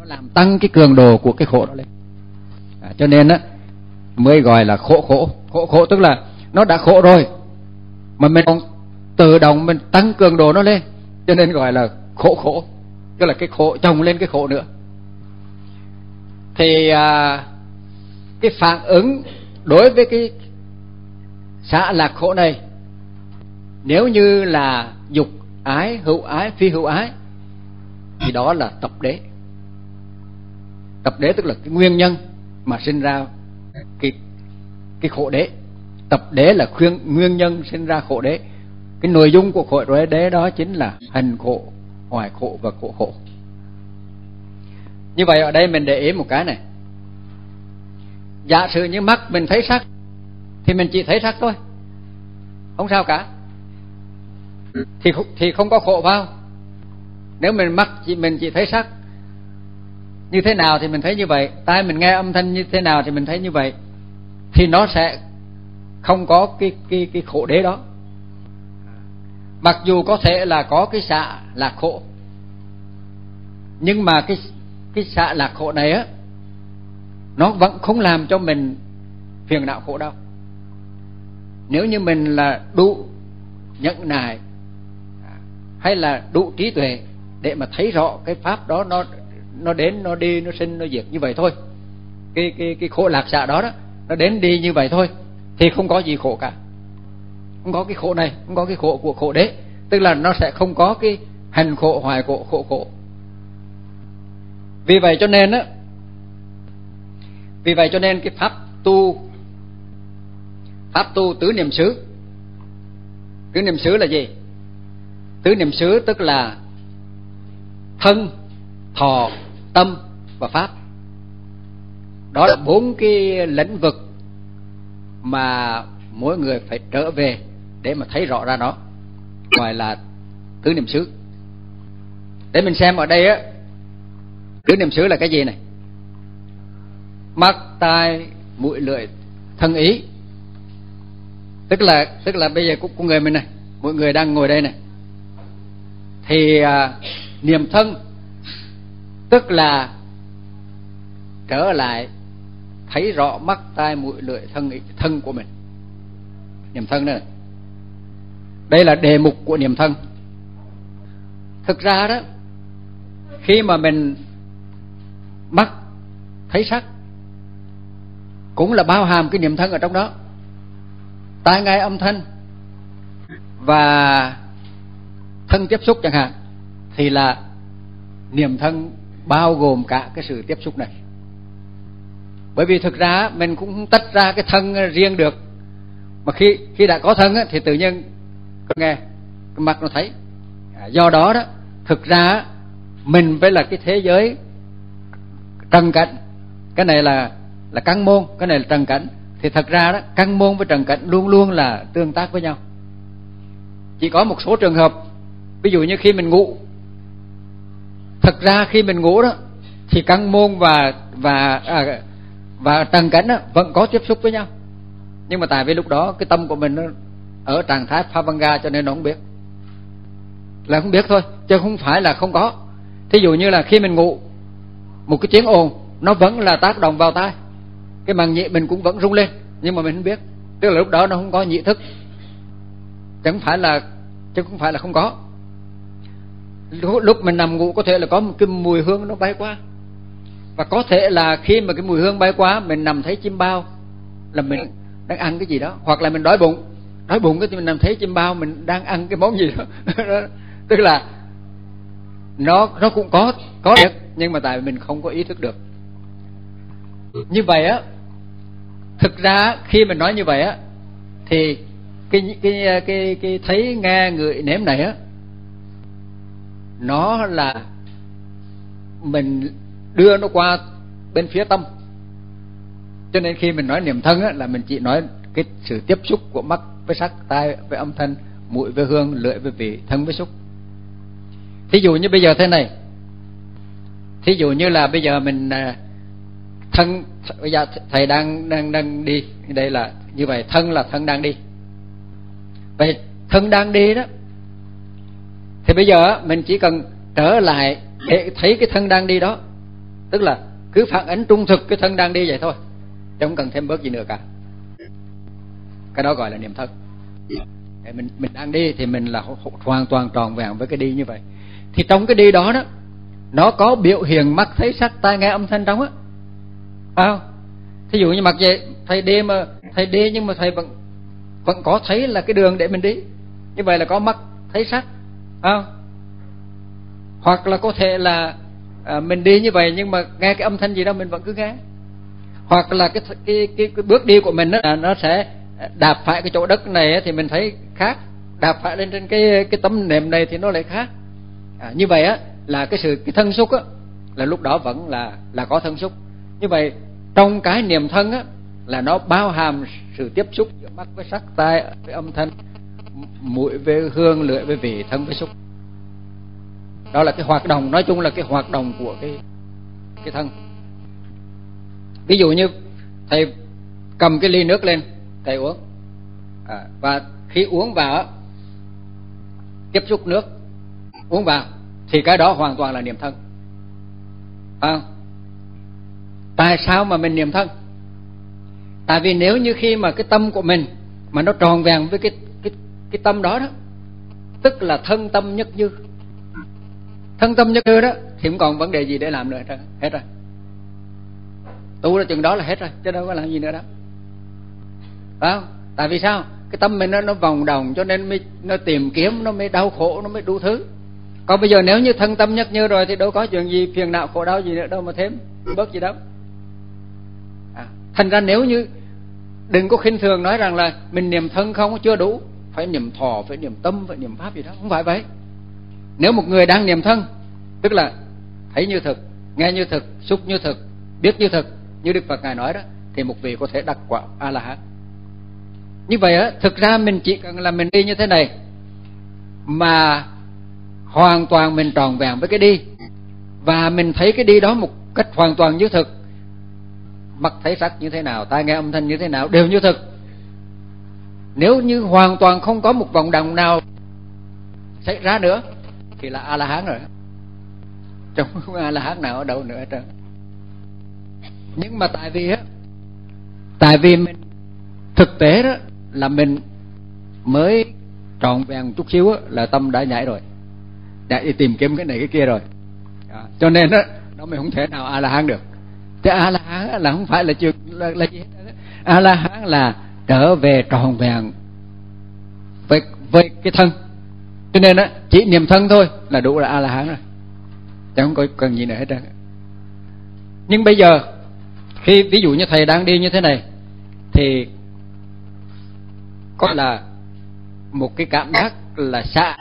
nó làm tăng cái cường độ của cái khổ đó lên. À, cho nên á mới gọi là khổ khổ. Khổ khổ tức là nó đã khổ rồi mà mình còn tự động mình tăng cường độ nó lên cho nên gọi là khổ khổ tức là cái khổ chồng lên cái khổ nữa. Thì à, cái phản ứng đối với cái xã lạc khổ này nếu như là dục ái hữu ái phi hữu ái thì đó là tập đế. Tập đế tức là cái nguyên nhân mà sinh ra cái khổ đế. Tập đế là khuyên, nguyên nhân sinh ra khổ đế. Cái nội dung của khổ đế đó chính là hành khổ, hoài khổ và khổ khổ. Như vậy ở đây mình để ý một cái này. Giả sử như mắt mình thấy sắc, thì mình chỉ thấy sắc thôi. Không sao cả. Thì thì không có khổ vào nếu mình mắt chỉ, mình chỉ thấy sắc, như thế nào thì mình thấy như vậy. Tai mình nghe âm thanh như thế nào thì mình thấy như vậy thì nó sẽ không có cái cái cái khổ đế đó. Mặc dù có thể là có cái xạ lạc khổ, nhưng mà cái cái xạ lạc khổ này á, nó vẫn không làm cho mình phiền não khổ đau. Nếu như mình là đủ nhẫn nại, hay là đủ trí tuệ để mà thấy rõ cái pháp đó nó nó đến, nó đi, nó sinh, nó diệt như vậy thôi, cái cái cái khổ lạc xạ đó đó nó đến đi như vậy thôi, thì không có gì khổ cả. Không có cái khổ này, không có cái khổ của khổ đế. Tức là nó sẽ không có cái hành khổ, hoài khổ khổ khổ. Vì vậy cho nên á, vì vậy cho nên cái pháp tu pháp tu tứ niệm xứ. Tứ niệm xứ là gì? Tứ niệm xứ tức là thân, thọ, tâm và pháp đó là bốn cái lĩnh vực mà mỗi người phải trở về để mà thấy rõ ra nó gọi là tứ niệm xứ. Để mình xem ở đây á tứ niệm xứ là cái gì này? Mắt tai mũi lưỡi thân ý. Tức là tức là bây giờ của, của người mình này mọi người đang ngồi đây này. Thì à, niệm thân tức là trở lại thấy rõ mắt tai mũi lưỡi thân thân của mình. Niệm thân này đây là đề mục của niệm thân. Thực ra đó, khi mà mình mắt thấy sắc, cũng là bao hàm cái niệm thân ở trong đó. Tai nghe âm thanh và thân tiếp xúc chẳng hạn, thì là niệm thân bao gồm cả cái sự tiếp xúc này bởi vì thực ra mình cũng không tách ra cái thân riêng được. Mà khi khi đã có thân thì tự nhiên nghe cái mặt nó thấy. À, do đó đó thực ra mình phải là cái thế giới trần cảnh cái này là là căn môn cái này là trần cảnh. Thì thật ra đó căn môn với trần cảnh luôn luôn là tương tác với nhau. Chỉ có một số trường hợp ví dụ như khi mình ngủ. Thật ra khi mình ngủ đó thì căn môn và và à, và trần cảnh đó vẫn có tiếp xúc với nhau. Nhưng mà tại vì lúc đó, cái tâm của mình nó ở trạng thái phavanga cho nên nó không biết. Là không biết thôi, chứ không phải là không có. Thí dụ như là khi mình ngủ, một cái tiếng ồn, nó vẫn là tác động vào tai. Cái màng nhĩ mình cũng vẫn rung lên, nhưng mà mình không biết. Tức là lúc đó nó không có nhị thức. Chẳng phải là, chứ không phải là không có. Lúc mình nằm ngủ có thể là có một cái mùi hương nó bay qua và có thể là khi mà cái mùi hương bay qua mình nằm thấy chim bao là mình đang ăn cái gì đó. Hoặc là mình đói bụng. Đói bụng cái thì mình nằm thấy chim bao mình đang ăn cái món gì đó. Tức là nó nó cũng có có được nhưng mà tại vì mình không có ý thức được. Như vậy á thực ra khi mình nói như vậy á thì cái cái cái cái thấy nghe người nếm này á nó là mình đưa nó qua bên phía tâm. Cho nên khi mình nói niệm thân á, là mình chỉ nói cái sự tiếp xúc của mắt với sắc, tai với âm thanh, mũi với hương, lưỡi với vị, thân với xúc. Thí dụ như bây giờ thế này. Thí dụ như là bây giờ mình à, thân, bây giờ thầy đang đang đang đi. Đây là như vậy, thân là thân đang đi. Vậy thân đang đi đó, thì bây giờ mình chỉ cần trở lại để thấy cái thân đang đi đó tức là cứ phản ánh trung thực, cái thân đang đi vậy thôi. Chứ không cần thêm bớt gì nữa cả. Cái đó gọi là niệm thân. Mình mình đang đi thì mình là hoàn toàn tròn vẹn với cái đi như vậy. Thì trong cái đi đó đó, nó có biểu hiện mắt thấy sắc, tai nghe, âm thanh trong á. Phải không? Thí dụ như mặc vậy thầy đi mà, thầy đi nhưng mà thầy vẫn vẫn có thấy là cái đường để mình đi. Như vậy là có mắt thấy sắc. Phải không? Hoặc là có thể là à, mình đi như vậy nhưng mà nghe cái âm thanh gì đó mình vẫn cứ nghe. Hoặc là cái cái cái, cái bước đi của mình đó, là nó sẽ đạp phải cái chỗ đất này thì mình thấy khác. Đạp phải lên trên cái cái tấm nệm này thì nó lại khác. À, như vậy á là cái sự cái thân xúc á là lúc đó vẫn là là có thân xúc. Như vậy trong cái niềm thân á là nó bao hàm sự tiếp xúc giữa mắt với sắc tai với âm thanh mũi với hương lưỡi với vị thân với xúc đó là cái hoạt động nói chung là cái hoạt động của cái cái thân. Ví dụ như thầy cầm cái ly nước lên thầy uống. À, và khi uống vào tiếp xúc nước uống vào thì cái đó hoàn toàn là niệm thân. À, tại sao mà mình niệm thân? Tại vì nếu như khi mà cái tâm của mình mà nó tròn vẹn với cái cái cái tâm đó đó tức là thân tâm nhất như thân tâm nhất như đó thì không còn vấn đề gì để làm nữa hết rồi tu ra chừng đó là hết rồi chứ đâu có làm gì nữa đó. Phải không? Tại vì sao? Cái tâm mình nó nó vòng đồng cho nên mới nó tìm kiếm nó mới đau khổ nó mới đủ thứ. Còn bây giờ nếu như thân tâm nhất như rồi thì đâu có chuyện gì phiền não khổ đau gì nữa đâu mà thêm bớt gì đâu. À, thành ra nếu như đừng có khinh thường nói rằng là mình niệm thân không chưa đủ phải niệm thọ phải niệm tâm phải niệm pháp gì đó. Không phải vậy nếu một người đang niệm thân, tức là thấy như thực, nghe như thực, xúc như thực, biết như thực, như đức phật ngài nói đó, thì một vị có thể đắc quả a la hán như vậy á, thực ra mình chỉ cần là mình đi như thế này, mà hoàn toàn mình tròn vẹn với cái đi. Và mình thấy cái đi đó một cách hoàn toàn như thực. Mắt thấy sắc như thế nào, tai nghe âm thanh như thế nào, đều như thực. Nếu như hoàn toàn không có một vòng đồng nào xảy ra nữa thì là a la hán rồi. Trong không a la hán nào ở đâu nữa trơn. Nhưng mà tại vì á tại vì mình thực tế đó là mình mới tròn vẹn chút xíu á là tâm đã nhảy rồi. Đã đi tìm kiếm cái này cái kia rồi. À, cho nên đó nó mới không thể nào a la hán được. Chứ a la hán là không phải là chuyện là, là gì a la hán là trở về tròn vẹn với với cái thân cho nên á chỉ niệm thân thôi là đủ là a la hán rồi. Chẳng không có cần gì nữa hết trơn. Nhưng bây giờ khi ví dụ như thầy đang đi như thế này thì có là một cái cảm giác là xa,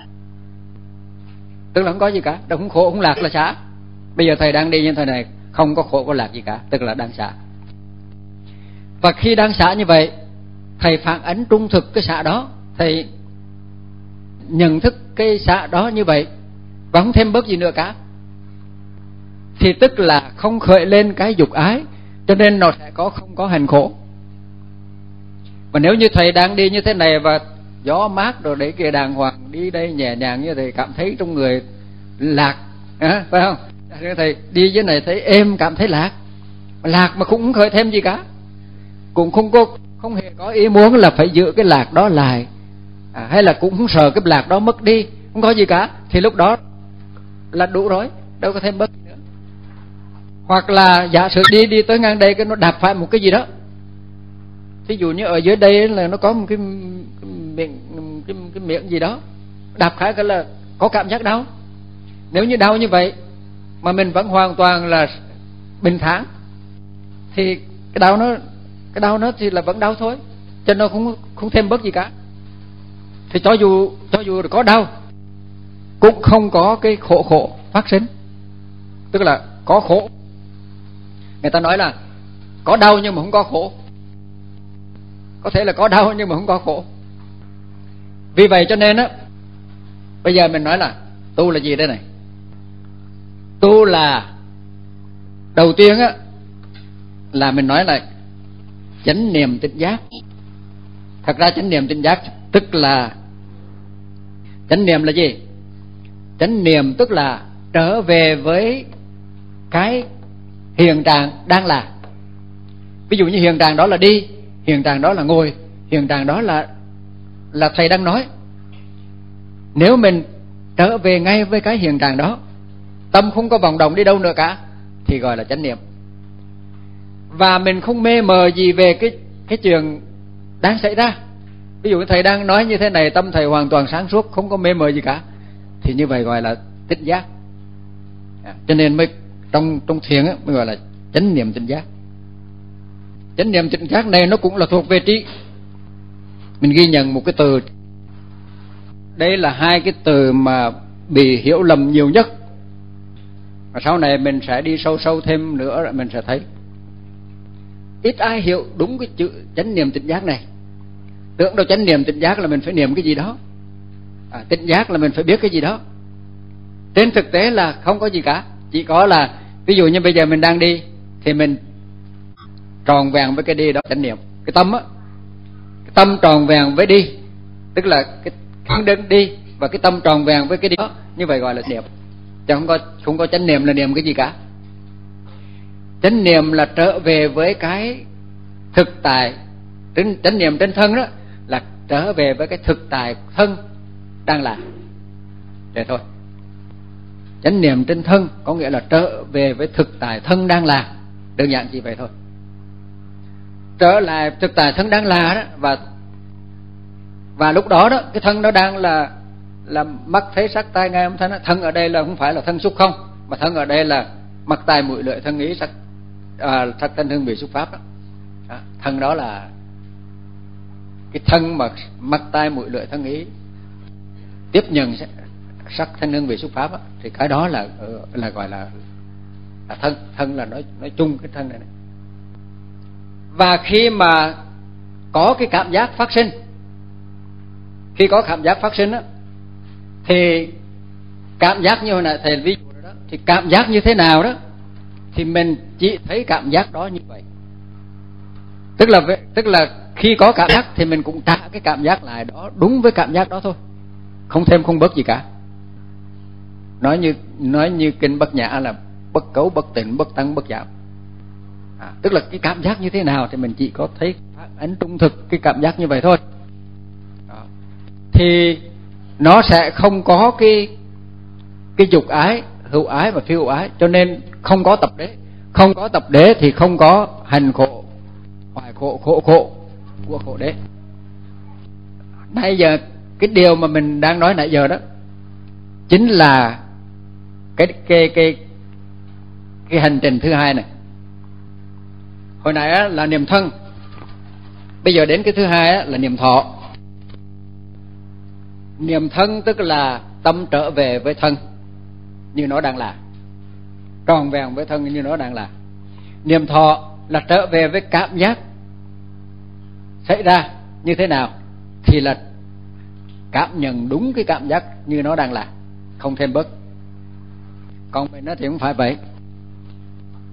tức là không có gì cả đâu không khổ không lạc là xa. bây giờ thầy đang đi như thế này không có khổ có lạc gì cả tức là đang xả và khi đang xả như vậy thầy phản ánh trung thực cái xả đó thầy nhận thức cái xã đó như vậy và không thêm bớt gì nữa cả. Thì tức là không khởi lên cái dục ái cho nên nó sẽ có không có hành khổ. Và nếu như thầy đang đi như thế này và gió mát rồi để kia đàng hoàng đi đây nhẹ nhàng như thầy cảm thấy trong người lạc à, phải không? Thầy đi dưới này thấy êm cảm thấy lạc. Lạc mà cũng không khởi thêm gì cả. Cũng không có không hề có ý muốn là phải giữ cái lạc đó lại à, hay là cũng không sợ cái lạc đó mất đi không có gì cả thì lúc đó là đủ rồi đâu có thêm bất nữa. Hoặc là giả sử đi đi tới ngang đây cái nó đạp phải một cái gì đó. Ví dụ như ở dưới đây là nó có một cái, cái miệng cái, cái miệng gì đó đạp phải cái là có cảm giác đau. Nếu như đau như vậy mà mình vẫn hoàn toàn là bình thản thì cái đau nó cái đau nó thì là vẫn đau thôi cho nó không không thêm bớt gì cả thì cho dù cho dù có đau, cũng không có cái khổ khổ phát sinh. Tức là có khổ. Người ta nói là có đau nhưng mà không có khổ. Có thể là có đau nhưng mà không có khổ. Vì vậy cho nên á, bây giờ mình nói là tu là gì đây này? Tu là, đầu tiên á, là mình nói là chánh niệm tỉnh giác. Thật ra chánh niệm tỉnh giác tức là chánh niệm là gì? Chánh niệm tức là trở về với cái hiện trạng đang là. Ví dụ như hiện trạng đó là đi, hiện trạng đó là ngồi, hiện trạng đó là là thầy đang nói. Nếu mình trở về ngay với cái hiện trạng đó, tâm không có vòng động đi đâu nữa cả, thì gọi là chánh niệm. Và mình không mê mờ gì về cái cái chuyện đang xảy ra ví dụ thầy đang nói như thế này tâm thầy hoàn toàn sáng suốt không có mê mờ gì cả. Thì như vậy gọi là tích giác. À, cho nên mới trong trong thiền á mới gọi là chánh niệm tỉnh giác. Chánh niệm tỉnh giác này nó cũng là thuộc về trí. Mình ghi nhận một cái từ. Đây là hai cái từ mà bị hiểu lầm nhiều nhất. Và sau này mình sẽ đi sâu sâu thêm nữa rồi mình sẽ thấy. Ít ai hiểu đúng cái chữ chánh niệm tỉnh giác này tưởng đâu chánh niệm tỉnh giác là mình phải niệm cái gì đó. À, tỉnh giác là mình phải biết cái gì đó. Trên thực tế là không có gì cả. Chỉ có là ví dụ như bây giờ mình đang đi thì mình tròn vẹn với cái đi đó chánh niệm. Cái tâm á. Cái tâm tròn vẹn với đi tức là cái hướng đến đi và cái tâm tròn vẹn với cái đi đó như vậy gọi là niệm. Chứ không có không có chánh niệm là niệm cái gì cả. Chánh niệm là trở về với cái thực tại chánh, chánh niệm trên thân đó trở về với cái thực tại thân đang là. Vậy thôi. Chánh niệm trên thân có nghĩa là trở về với thực tại thân đang là. Đơn giản chỉ vậy thôi. Trở lại thực tại thân đang là đó và và lúc đó đó cái thân nó đang là là mắt thấy sắc tai nghe âm thanh thân ở đây là không phải là thân xúc không mà thân ở đây là mặt tai mũi lưỡi thân ý sắc à, sắc thân hương vị xúc pháp đó. đó thân đó là cái thân mà mắt tai mũi lưỡi thân ý tiếp nhận sắc thân hương vị xúc pháp á, thì cái đó là ờ, là gọi là là thân. Thân là nói nói chung cái thân này, này. Và khi mà có cái cảm giác phát sinh khi có cảm giác phát sinh á thì cảm giác như hồi nãy thầy ví dụ đó thì cảm giác như thế nào đó thì mình chỉ thấy cảm giác đó như vậy. Tức là tức là khi có cảm giác thì mình cũng trả cái cảm giác lại đó đúng với cảm giác đó thôi. Không thêm không bớt gì cả. Nói như nói như kinh bất nhã là bất cấu bất tịnh bất tăng bất giảm. À, tức là cái cảm giác như thế nào thì mình chỉ có thấy phản ánh trung thực cái cảm giác như vậy thôi. Đó. thì nó sẽ không có cái cái dục ái hữu ái và phi hữu ái cho nên không có tập đế. Không có tập đế thì không có hành khổ hoài khổ khổ khổ của khổ đế. Nãy giờ cái điều mà mình đang nói nãy giờ đó chính là cái cái cái cái hành trình thứ hai này. Hồi nãy là niềm thân, bây giờ đến cái thứ hai là niềm thọ. Niềm thân tức là tâm trở về với thân, như nó đang là. Tròn vẹn với thân như nó đang là. Niềm thọ là trở về với cảm giác xảy ra như thế nào thì là cảm nhận đúng cái cảm giác như nó đang là không thêm bớt. Còn mình nó thì không phải vậy.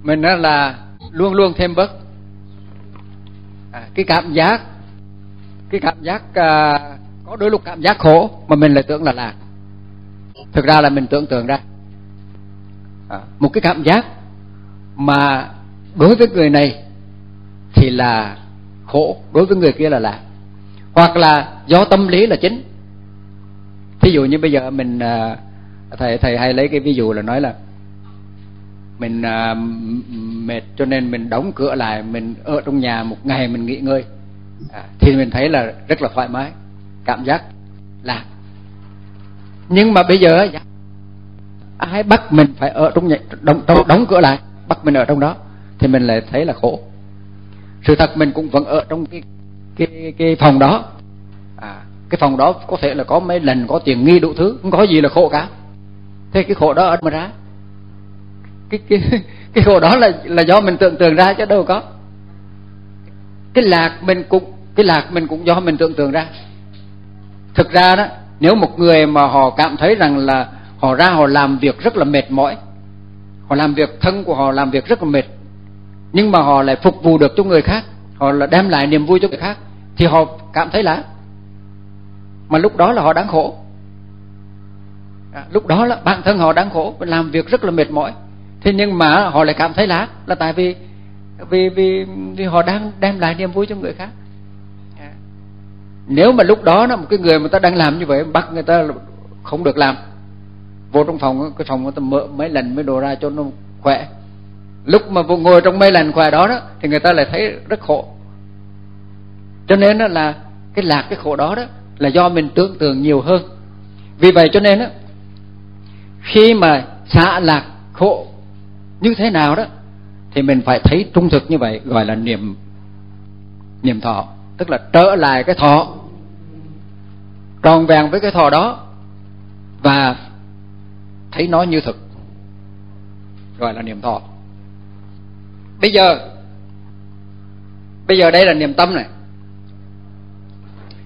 Mình nó là luôn luôn thêm bớt. À, cái cảm giác cái cảm giác à, có đôi lúc cảm giác khổ mà mình lại tưởng là lạc thực ra là mình tưởng tượng ra. À, một cái cảm giác mà đối với người này thì là khổ đối với người kia là lạc hoặc là do tâm lý là chính. Thí dụ như bây giờ mình à, thầy thầy hay lấy cái ví dụ là nói là mình à, mệt cho nên mình đóng cửa lại mình ở trong nhà một ngày mình nghỉ ngơi. À, thì mình thấy là rất là thoải mái cảm giác lạc nhưng mà bây giờ ai bắt mình phải ở trong nhà đóng, đóng, đóng cửa lại bắt mình ở trong đó thì mình lại thấy là khổ sự thật mình cũng vẫn ở trong cái cái cái phòng đó. À cái phòng đó có thể là có mấy lần có tiền nghi đủ thứ, không có gì là khổ cả. Thế cái khổ đó ở mà ra? Cái cái cái khổ đó là là do mình tưởng tượng ra chứ đâu có. Cái lạc mình cũng, cái lạc mình cũng do mình tưởng tượng ra. Thực ra đó, nếu một người mà họ cảm thấy rằng là họ ra họ làm việc rất là mệt mỏi, họ làm việc thân của họ làm việc rất là mệt nhưng mà họ lại phục vụ được cho người khác. Họ là đem lại niềm vui cho người khác. Thì họ cảm thấy là mà lúc đó là họ đáng khổ. À, lúc đó là bản thân họ đáng khổ làm việc rất là mệt mỏi. Thế nhưng mà họ lại cảm thấy là là tại vì vì vì vì họ đang đem lại niềm vui cho người khác. À. nếu mà lúc đó là một cái người mà ta đang làm như vậy bắt người ta không được làm vô trong phòng cái phòng người ta mở mấy lần mới đồ ra cho nó khỏe lúc mà ngồi trong mê lành khỏe đó đó, thì người ta lại thấy rất khổ. Cho nên đó là cái lạc cái khổ đó đó là do mình tưởng tượng nhiều hơn. Vì vậy cho nên đó, khi mà xả lạc khổ như thế nào đó, thì mình phải thấy trung thực như vậy, gọi là niệm niệm thọ. Tức là trở lại cái thọ, tròn vẹn với cái thọ đó và thấy nó như thực, gọi là niệm thọ bây giờ bây giờ đây là niềm tâm này.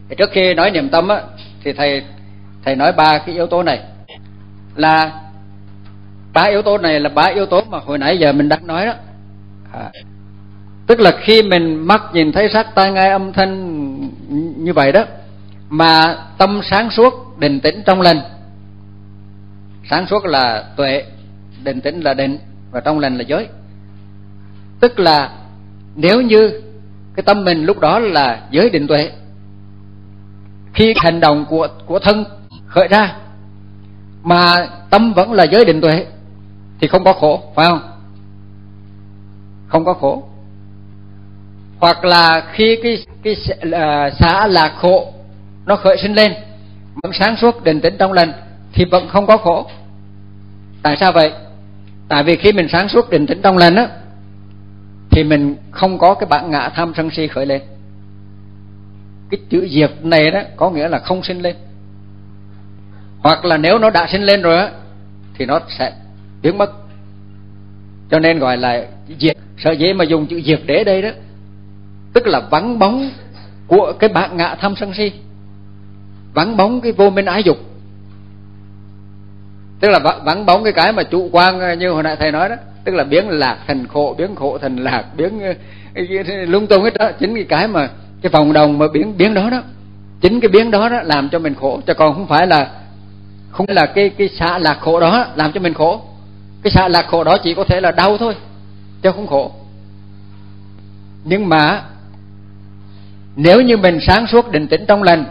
Thì trước khi nói niềm tâm á thì thầy thầy nói ba cái yếu tố này. Là ba yếu tố này là ba yếu tố mà hồi nãy giờ mình đang nói đó. À, tức là khi mình mắt nhìn thấy sắc tai nghe âm thanh như vậy đó mà tâm sáng suốt định tĩnh trong lành. Sáng suốt là tuệ định tĩnh là định và trong lành là giới tức là nếu như cái tâm mình lúc đó là giới định tuệ khi hành động của của thân khởi ra mà tâm vẫn là giới định tuệ thì không có khổ phải không? Không có khổ. Hoặc là khi cái cái uh, à, xã lạc khổ nó khởi sinh lên vẫn sáng suốt định tĩnh trong lành thì vẫn không có khổ. Tại sao vậy? Tại vì khi mình sáng suốt định tĩnh trong lành á thì mình không có cái bản ngã tham sân si khởi lên. Cái chữ diệt này đó có nghĩa là không sinh lên. Hoặc là nếu nó đã sinh lên rồi á, thì nó sẽ biến mất. Cho nên gọi là diệt. Sở dĩ mà dùng chữ diệt để đây đó, tức là vắng bóng của cái bản ngã tham sân si. Vắng bóng cái vô minh ái dục. Tức là vắng bóng cái cái mà chủ quan như hồi nãy thầy nói đó tức là biến lạc thành khổ, biến khổ thành lạc, biến ờ, lung tung hết đó. Chính cái cái mà, cái vòng đồng mà biến biến đó đó. Chính cái biến đó đó làm cho mình khổ. Cho còn không phải là, không là cái cái xả lạc khổ đó làm cho mình khổ. Cái xả lạc khổ đó chỉ có thể là đau thôi, chứ không khổ. Nhưng mà, nếu như mình sáng suốt định tĩnh trong lành,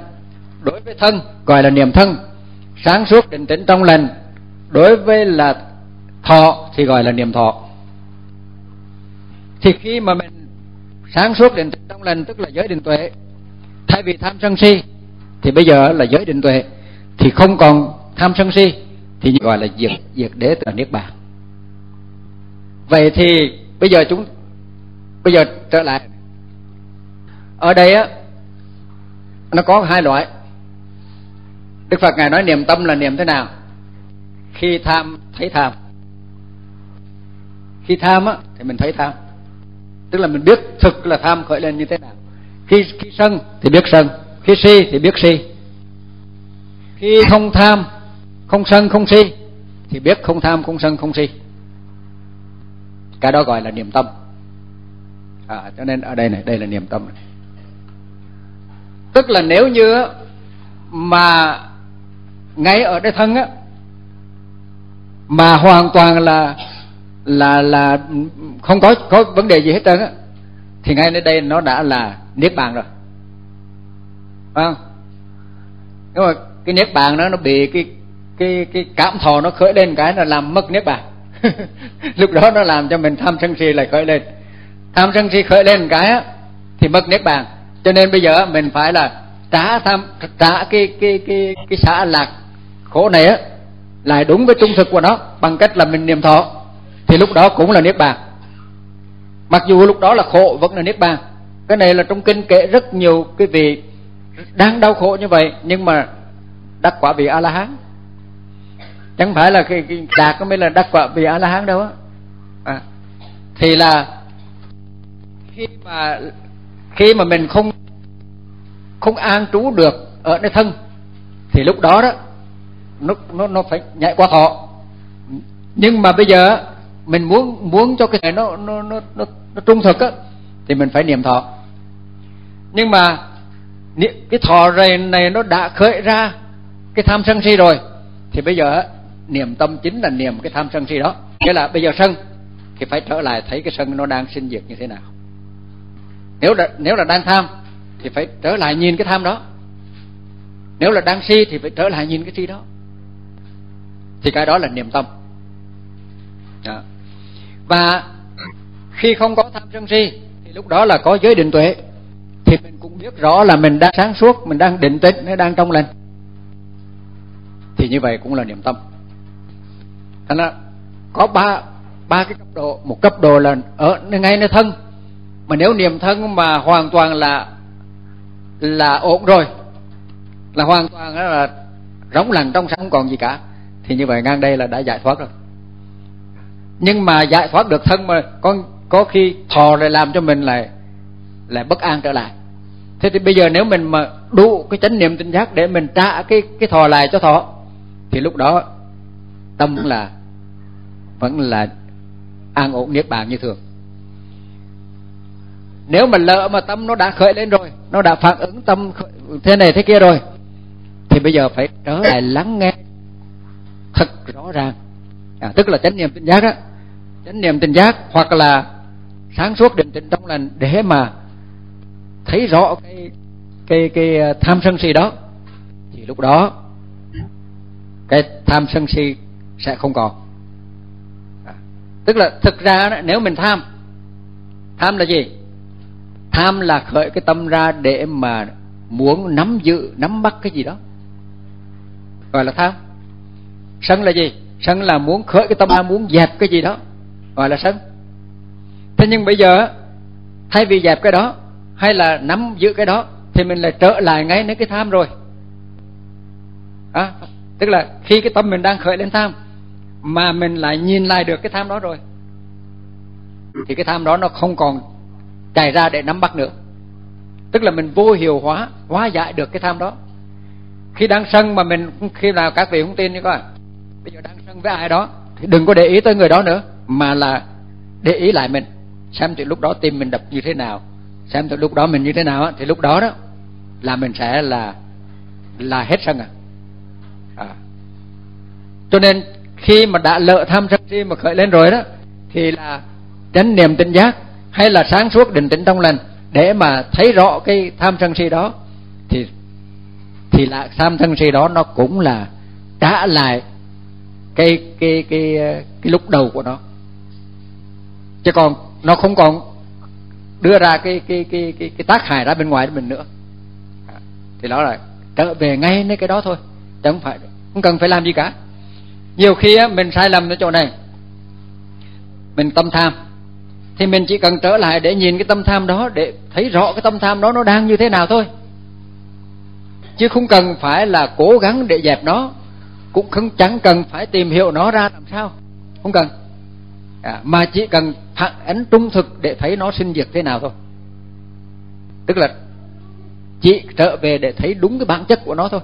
đối với thân, gọi là niềm thân, sáng suốt định tĩnh trong lành, đối với là thọ, thì gọi là niệm thọ. Thì khi mà mình sáng suốt định tĩnh trong lành, tức là giới định tuệ, thay vì tham sân si, thì bây giờ là giới định tuệ, thì không còn tham sân si, thì gọi là diệt diệt đế là niết bàn. Vậy thì bây giờ chúng, bây giờ trở lại. Ở đây á, nó có hai loại. Đức phật ngài nói niềm tâm là niềm thế nào? Khi tham, thấy tham khi tham á thì mình thấy tham. Tức là mình biết thực là tham khởi lên như thế nào. Khi khi sân thì biết sân khi si thì biết si. Khi không tham không sân không si thì biết không tham không sân không si. Cái đó gọi là niềm tâm. À, cho nên ở đây này đây là niềm tâm này. tức là nếu như mà ngay ở đây thân á mà hoàn toàn là là là không có có vấn đề gì hết trơn á, thì ngay nơi đây nó đã là niết bàn rồi. Phải không? Nhưng mà cái niết bàn đó nó bị cái cái cái cảm thọ nó khởi lên cái là làm mất niết bàn. Lúc đó nó làm cho mình tham sân si lại khởi lên. Tham sân si khởi lên cái á, thì mất niết bàn. Cho nên bây giờ mình phải là trả tham, trả cái cái cái cái xã lạc khổ này á, lại đúng với trung thực của nó bằng cách là mình niệm thọ thì lúc đó cũng là niết bàn. Mặc dù lúc đó là khổ vẫn là niết bàn. Cái này là trong kinh kể rất nhiều cái vị đang đau khổ như vậy nhưng mà đắc quả vị a la hán chẳng phải là cái, cái đạt mới là đắc quả vị a la hán đâu á. À, thì là khi mà khi mà mình không không an trú được ở nơi thân thì lúc đó đó nó nó nó phải nhảy qua thọ nhưng mà bây giờ mình muốn muốn cho cái này nó nó nó nó, nó trung thực á thì mình phải niệm thọ. Nhưng mà cái thọ này này nó đã khởi ra cái tham sân si rồi thì bây giờ niệm tâm chính là niệm cái tham sân si đó. Nghĩa là bây giờ sân thì phải trở lại thấy cái sân nó đang sinh diệt như thế nào. Nếu là nếu là đang tham thì phải trở lại nhìn cái tham đó. Nếu là đang si thì phải trở lại nhìn cái si đó. Thì cái đó là niềm tâm. Đó và khi không có tham sân si, thì lúc đó là có giới định tuệ. Thì mình cũng biết rõ là mình đang sáng suốt, mình đang định tĩnh, nó đang trong lành. Thì như vậy cũng là niềm tâm. Thành ra, có ba ba cái cấp độ. Một cấp độ là ở ngay nơi thân. Mà nếu niềm thân mà hoàn toàn là là ổn rồi, là hoàn toàn là rỗng lành trong sáng không còn gì cả, thì như vậy ngang đây là đã giải thoát rồi nhưng mà giải thoát được thân mà có có khi thò lại làm cho mình lại lại bất an trở lại. Thế thì bây giờ nếu mình mà đủ cái chánh niệm tinh giác để mình trả cái cái thò lại cho thọ thì lúc đó tâm là vẫn là an ổn niết bàn như thường. Nếu mà lỡ mà tâm nó đã khởi lên rồi nó đã phản ứng tâm khởi, thế này thế kia rồi thì bây giờ phải trở lại lắng nghe thật rõ ràng à, tức là chánh niệm tỉnh giác á. Chánh niệm tỉnh giác hoặc là sáng suốt định tĩnh trong lành để mà thấy rõ cái cái cái à, tham sân si đó thì lúc đó cái tham sân si sẽ không còn. À, tức là thực ra đó, nếu mình tham tham là gì? Tham là khởi cái tâm ra để mà muốn nắm giữ nắm bắt cái gì đó. Gọi là tham. Sân là gì? Sân là muốn khởi cái tâm ra muốn dẹp cái gì đó gọi là sân. Thế nhưng bây giờ thay vì dẹp cái đó hay là nắm giữ cái đó thì mình lại trở lại ngay đến cái tham rồi. À, tức là khi cái tâm mình đang khởi lên tham mà mình lại nhìn lại được cái tham đó rồi thì cái tham đó nó không còn chạy ra để nắm bắt nữa. Tức là mình vô hiệu hóa hóa giải được cái tham đó. Khi đang sân mà mình khi nào các vị không tin như coi bây giờ đang với ai đó thì đừng có để ý tới người đó nữa mà là để ý lại mình xem từ lúc đó tim mình đập như thế nào xem từ lúc đó mình như thế nào thì lúc đó đó là mình sẽ là là hết sân à, à. cho nên khi mà đã lỡ tham sân si mà khởi lên rồi đó thì là chánh niệm tỉnh giác hay là sáng suốt định tĩnh trong lành để mà thấy rõ cái tham sân si đó thì thì là tham sân si đó nó cũng là trả lại cái cái cái cái lúc đầu của nó. Chứ còn nó không còn đưa ra cái cái cái cái, cái tác hại ra bên ngoài mình nữa. Thì đó là trở về ngay nơi cái đó thôi chứ không phải không cần phải làm gì cả. Nhiều khi á, mình sai lầm ở chỗ này mình tâm tham thì mình chỉ cần trở lại để nhìn cái tâm tham đó để thấy rõ cái tâm tham đó nó đang như thế nào thôi. Chứ không cần phải là cố gắng để dẹp nó cũng không chẳng cần phải tìm hiểu nó ra làm sao. Không cần. À, mà chỉ cần phản ánh trung thực để thấy nó sinh diệt thế nào thôi. Tức là chỉ trở về để thấy đúng cái bản chất của nó thôi.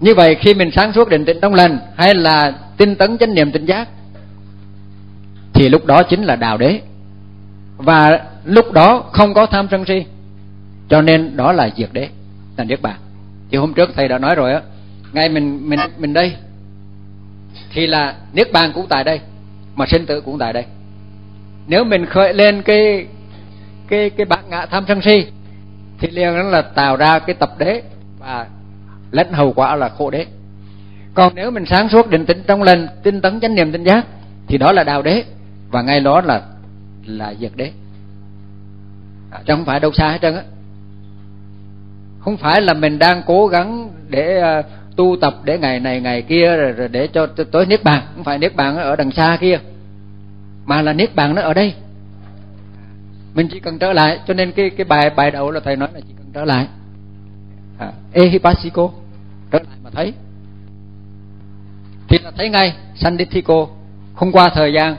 Như vậy khi mình sáng suốt định tĩnh trong lành hay là tinh tấn chánh niệm tỉnh giác thì lúc đó chính là đạo đế. Và lúc đó không có tham sân si cho nên đó là diệt đế. Là niết bàn. Thì hôm trước thầy đã nói rồi á ngay mình mình mình đây. Thì là niết bàn cũng tại đây mà sinh tử cũng tại đây. Nếu mình khởi lên cái cái cái bản ngã tham sân si thì liền đó là tạo ra cái tập đế và lãnh hậu quả là khổ đế. Còn nếu mình sáng suốt định tĩnh trong lành tinh tấn chánh niệm tinh giác thì đó là đạo đế và ngay đó là là diệt đế. À, chứ không phải đâu xa hết trơn á. Không phải là mình đang cố gắng để uh, tu tập để ngày này ngày kia rồi, rồi để cho tới niết bàn. Không phải niết bàn ở đằng xa kia mà là niết bàn nó ở đây. Mình chỉ cần trở lại cho nên cái cái bài bài đầu là thầy nói là chỉ cần trở lại. À, ehipasiko trở lại mà thấy. Thì là thấy ngay sandithiko không qua thời gian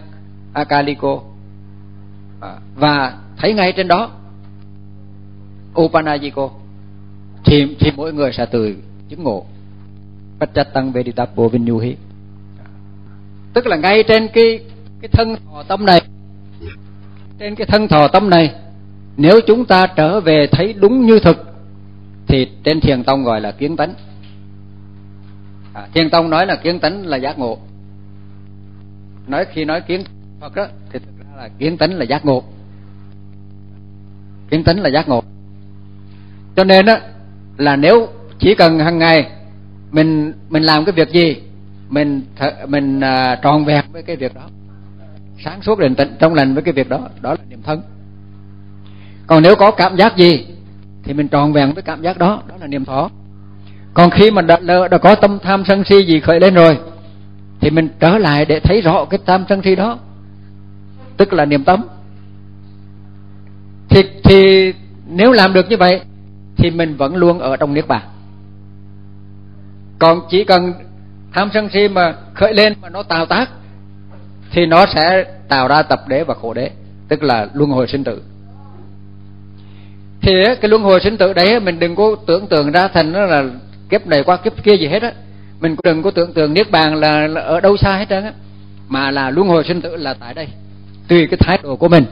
akaliko. À, và thấy ngay trên đó upanajiko thì thì mỗi người sẽ từ chứng ngộ. Pachatang Veditapo Vinyuhi tức là ngay trên cái cái thân thọ tâm này trên cái thân thọ tâm này nếu chúng ta trở về thấy đúng như thực thì trên thiền tông gọi là kiến tánh. À, thiền tông nói là kiến tánh là giác ngộ. Nói khi nói kiến phật đó thì thực ra là kiến tánh là giác ngộ. Kiến tánh là giác ngộ. Cho nên á là nếu chỉ cần hàng ngày mình mình làm cái việc gì? Mình mình uh, tròn vẹn với cái việc đó. Sáng suốt định tĩnh trong lành với cái việc đó. Đó là niệm thân. Còn nếu có cảm giác gì thì mình tròn vẹn với cảm giác đó. Đó là niệm thọ. Còn khi mà đã, đã, đã có tâm tham sân si gì khởi lên rồi thì mình trở lại để thấy rõ cái tham sân si đó. Tức là niệm tâm. Thì thì nếu làm được như vậy thì mình vẫn luôn ở trong niết bàn còn chỉ cần tham sân si mà khởi lên mà nó tạo tác thì nó sẽ tạo ra tập đế và khổ đế tức là luân hồi sinh tử. Thì cái luân hồi sinh tử đấy mình đừng có tưởng tượng ra thành nó là kiếp này qua kiếp kia gì hết á. Mình cũng đừng có tưởng tượng niết bàn là, là ở đâu xa hết trơn á mà là luân hồi sinh tử là tại đây tùy cái thái độ của mình.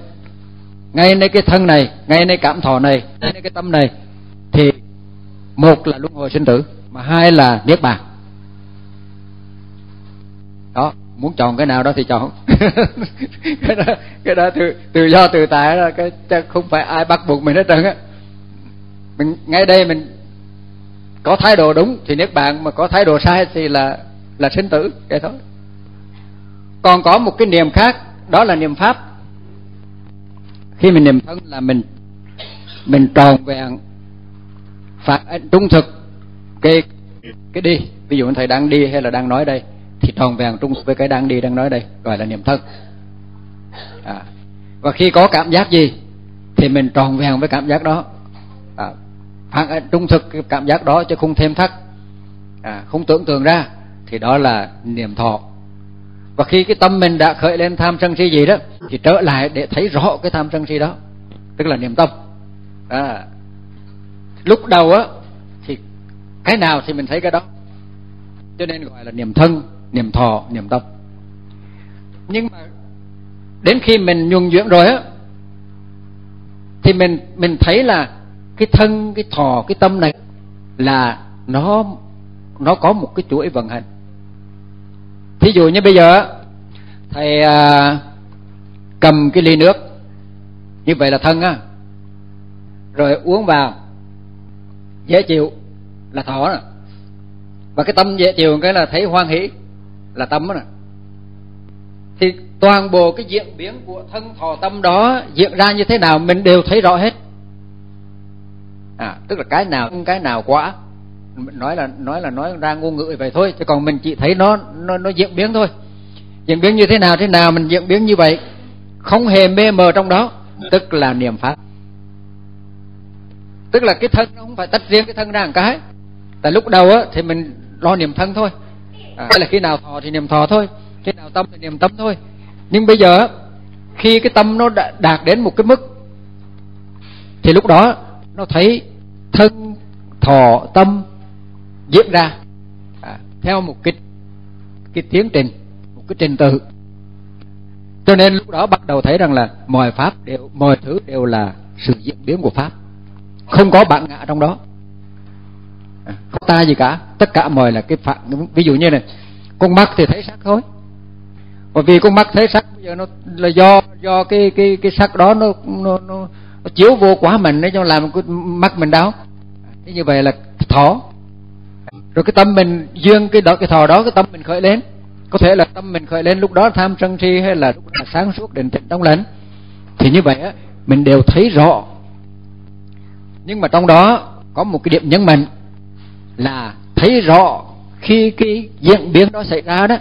Ngay nơi cái thân này ngay nơi cảm thọ này ngay nơi cái tâm này thì một là luân hồi sinh tử mà hai là niết bàn. Đó, muốn chọn cái nào đó thì chọn. Cái đó cái đó tự tự do tự tại là cái không phải ai bắt buộc mình hết trơn á. Mình, ngay đây mình có thái độ đúng thì niết bàn, mà có thái độ sai thì là là sinh tử, vậy thôi. Còn có một cái niềm khác, đó là niềm pháp. Khi mình niệm thân là mình mình tròn vẹn phạt trung thực cái cái đi ví dụ thầy đang đi hay là đang nói đây thì tròn vẹn trung với cái đang đi đang nói đây gọi là niệm thân. À. và khi có cảm giác gì thì mình tròn vẹn với cảm giác đó. À, phản à, trung thực cảm giác đó chứ không thêm thắt. À, không tưởng tượng ra thì đó là niệm thọ. Và khi cái tâm mình đã khởi lên tham sân si gì đó thì trở lại để thấy rõ cái tham sân si đó tức là niệm tâm. À, lúc đầu á cái nào thì mình thấy cái đó. Cho nên gọi là niềm thân niềm thọ niềm tâm. Nhưng mà đến khi mình nhuần nhuyễn rồi á thì mình mình thấy là cái thân cái thọ cái tâm này là nó nó có một cái chuỗi vận hành. Thí dụ như bây giờ thầy à, cầm cái ly nước như vậy là thân á. Rồi uống vào dễ chịu là thọ nè và cái tâm dễ chịu cái là thấy hoan hỷ, là tâm đó nè. Thì toàn bộ cái diễn biến của thân thọ tâm đó diễn ra như thế nào mình đều thấy rõ hết. À tức là cái nào cái nào quá, nói là nói là nói ra ngôn ngữ vậy thôi, chứ còn mình chỉ thấy nó nó nó diễn biến thôi. Diễn biến như thế nào thế nào mình diễn biến như vậy, không hề mê mờ trong đó, tức là niệm pháp tức là cái thân nó không phải tách riêng cái thân ra một cái tại lúc đầu á thì mình lo niệm thân thôi. À, là khi nào thọ thì niệm thọ thôi. Khi nào tâm thì niệm tâm thôi. Nhưng bây giờ khi cái tâm nó đã đạt đến một cái mức thì lúc đó nó thấy thân thọ tâm diễn ra à, theo một cái cái tiến trình một cái trình tự. Cho nên lúc đó bắt đầu thấy rằng là mọi pháp đều mọi thứ đều là sự diễn biến của pháp. Không có bản ngã trong đó không ta gì cả. Tất cả mọi là cái phạm ví dụ như này con mắt thì thấy sắc thôi. Bởi vì con mắt thấy sắc bây giờ nó là do do cái cái cái sắc đó nó nó nó, nó chiếu vô quá mình để cho làm cái mắt mình đau. Thế như vậy là thọ. Rồi cái tâm mình dương cái đó cái thọ đó cái tâm mình khởi lên. Có thể là tâm mình khởi lên lúc đó tham sân si hay là lúc là sáng suốt định tĩnh trong lành thì như vậy á mình đều thấy rõ. Nhưng mà trong đó có một cái điểm nhấn mạnh là thấy rõ khi cái diễn biến đó xảy ra đó,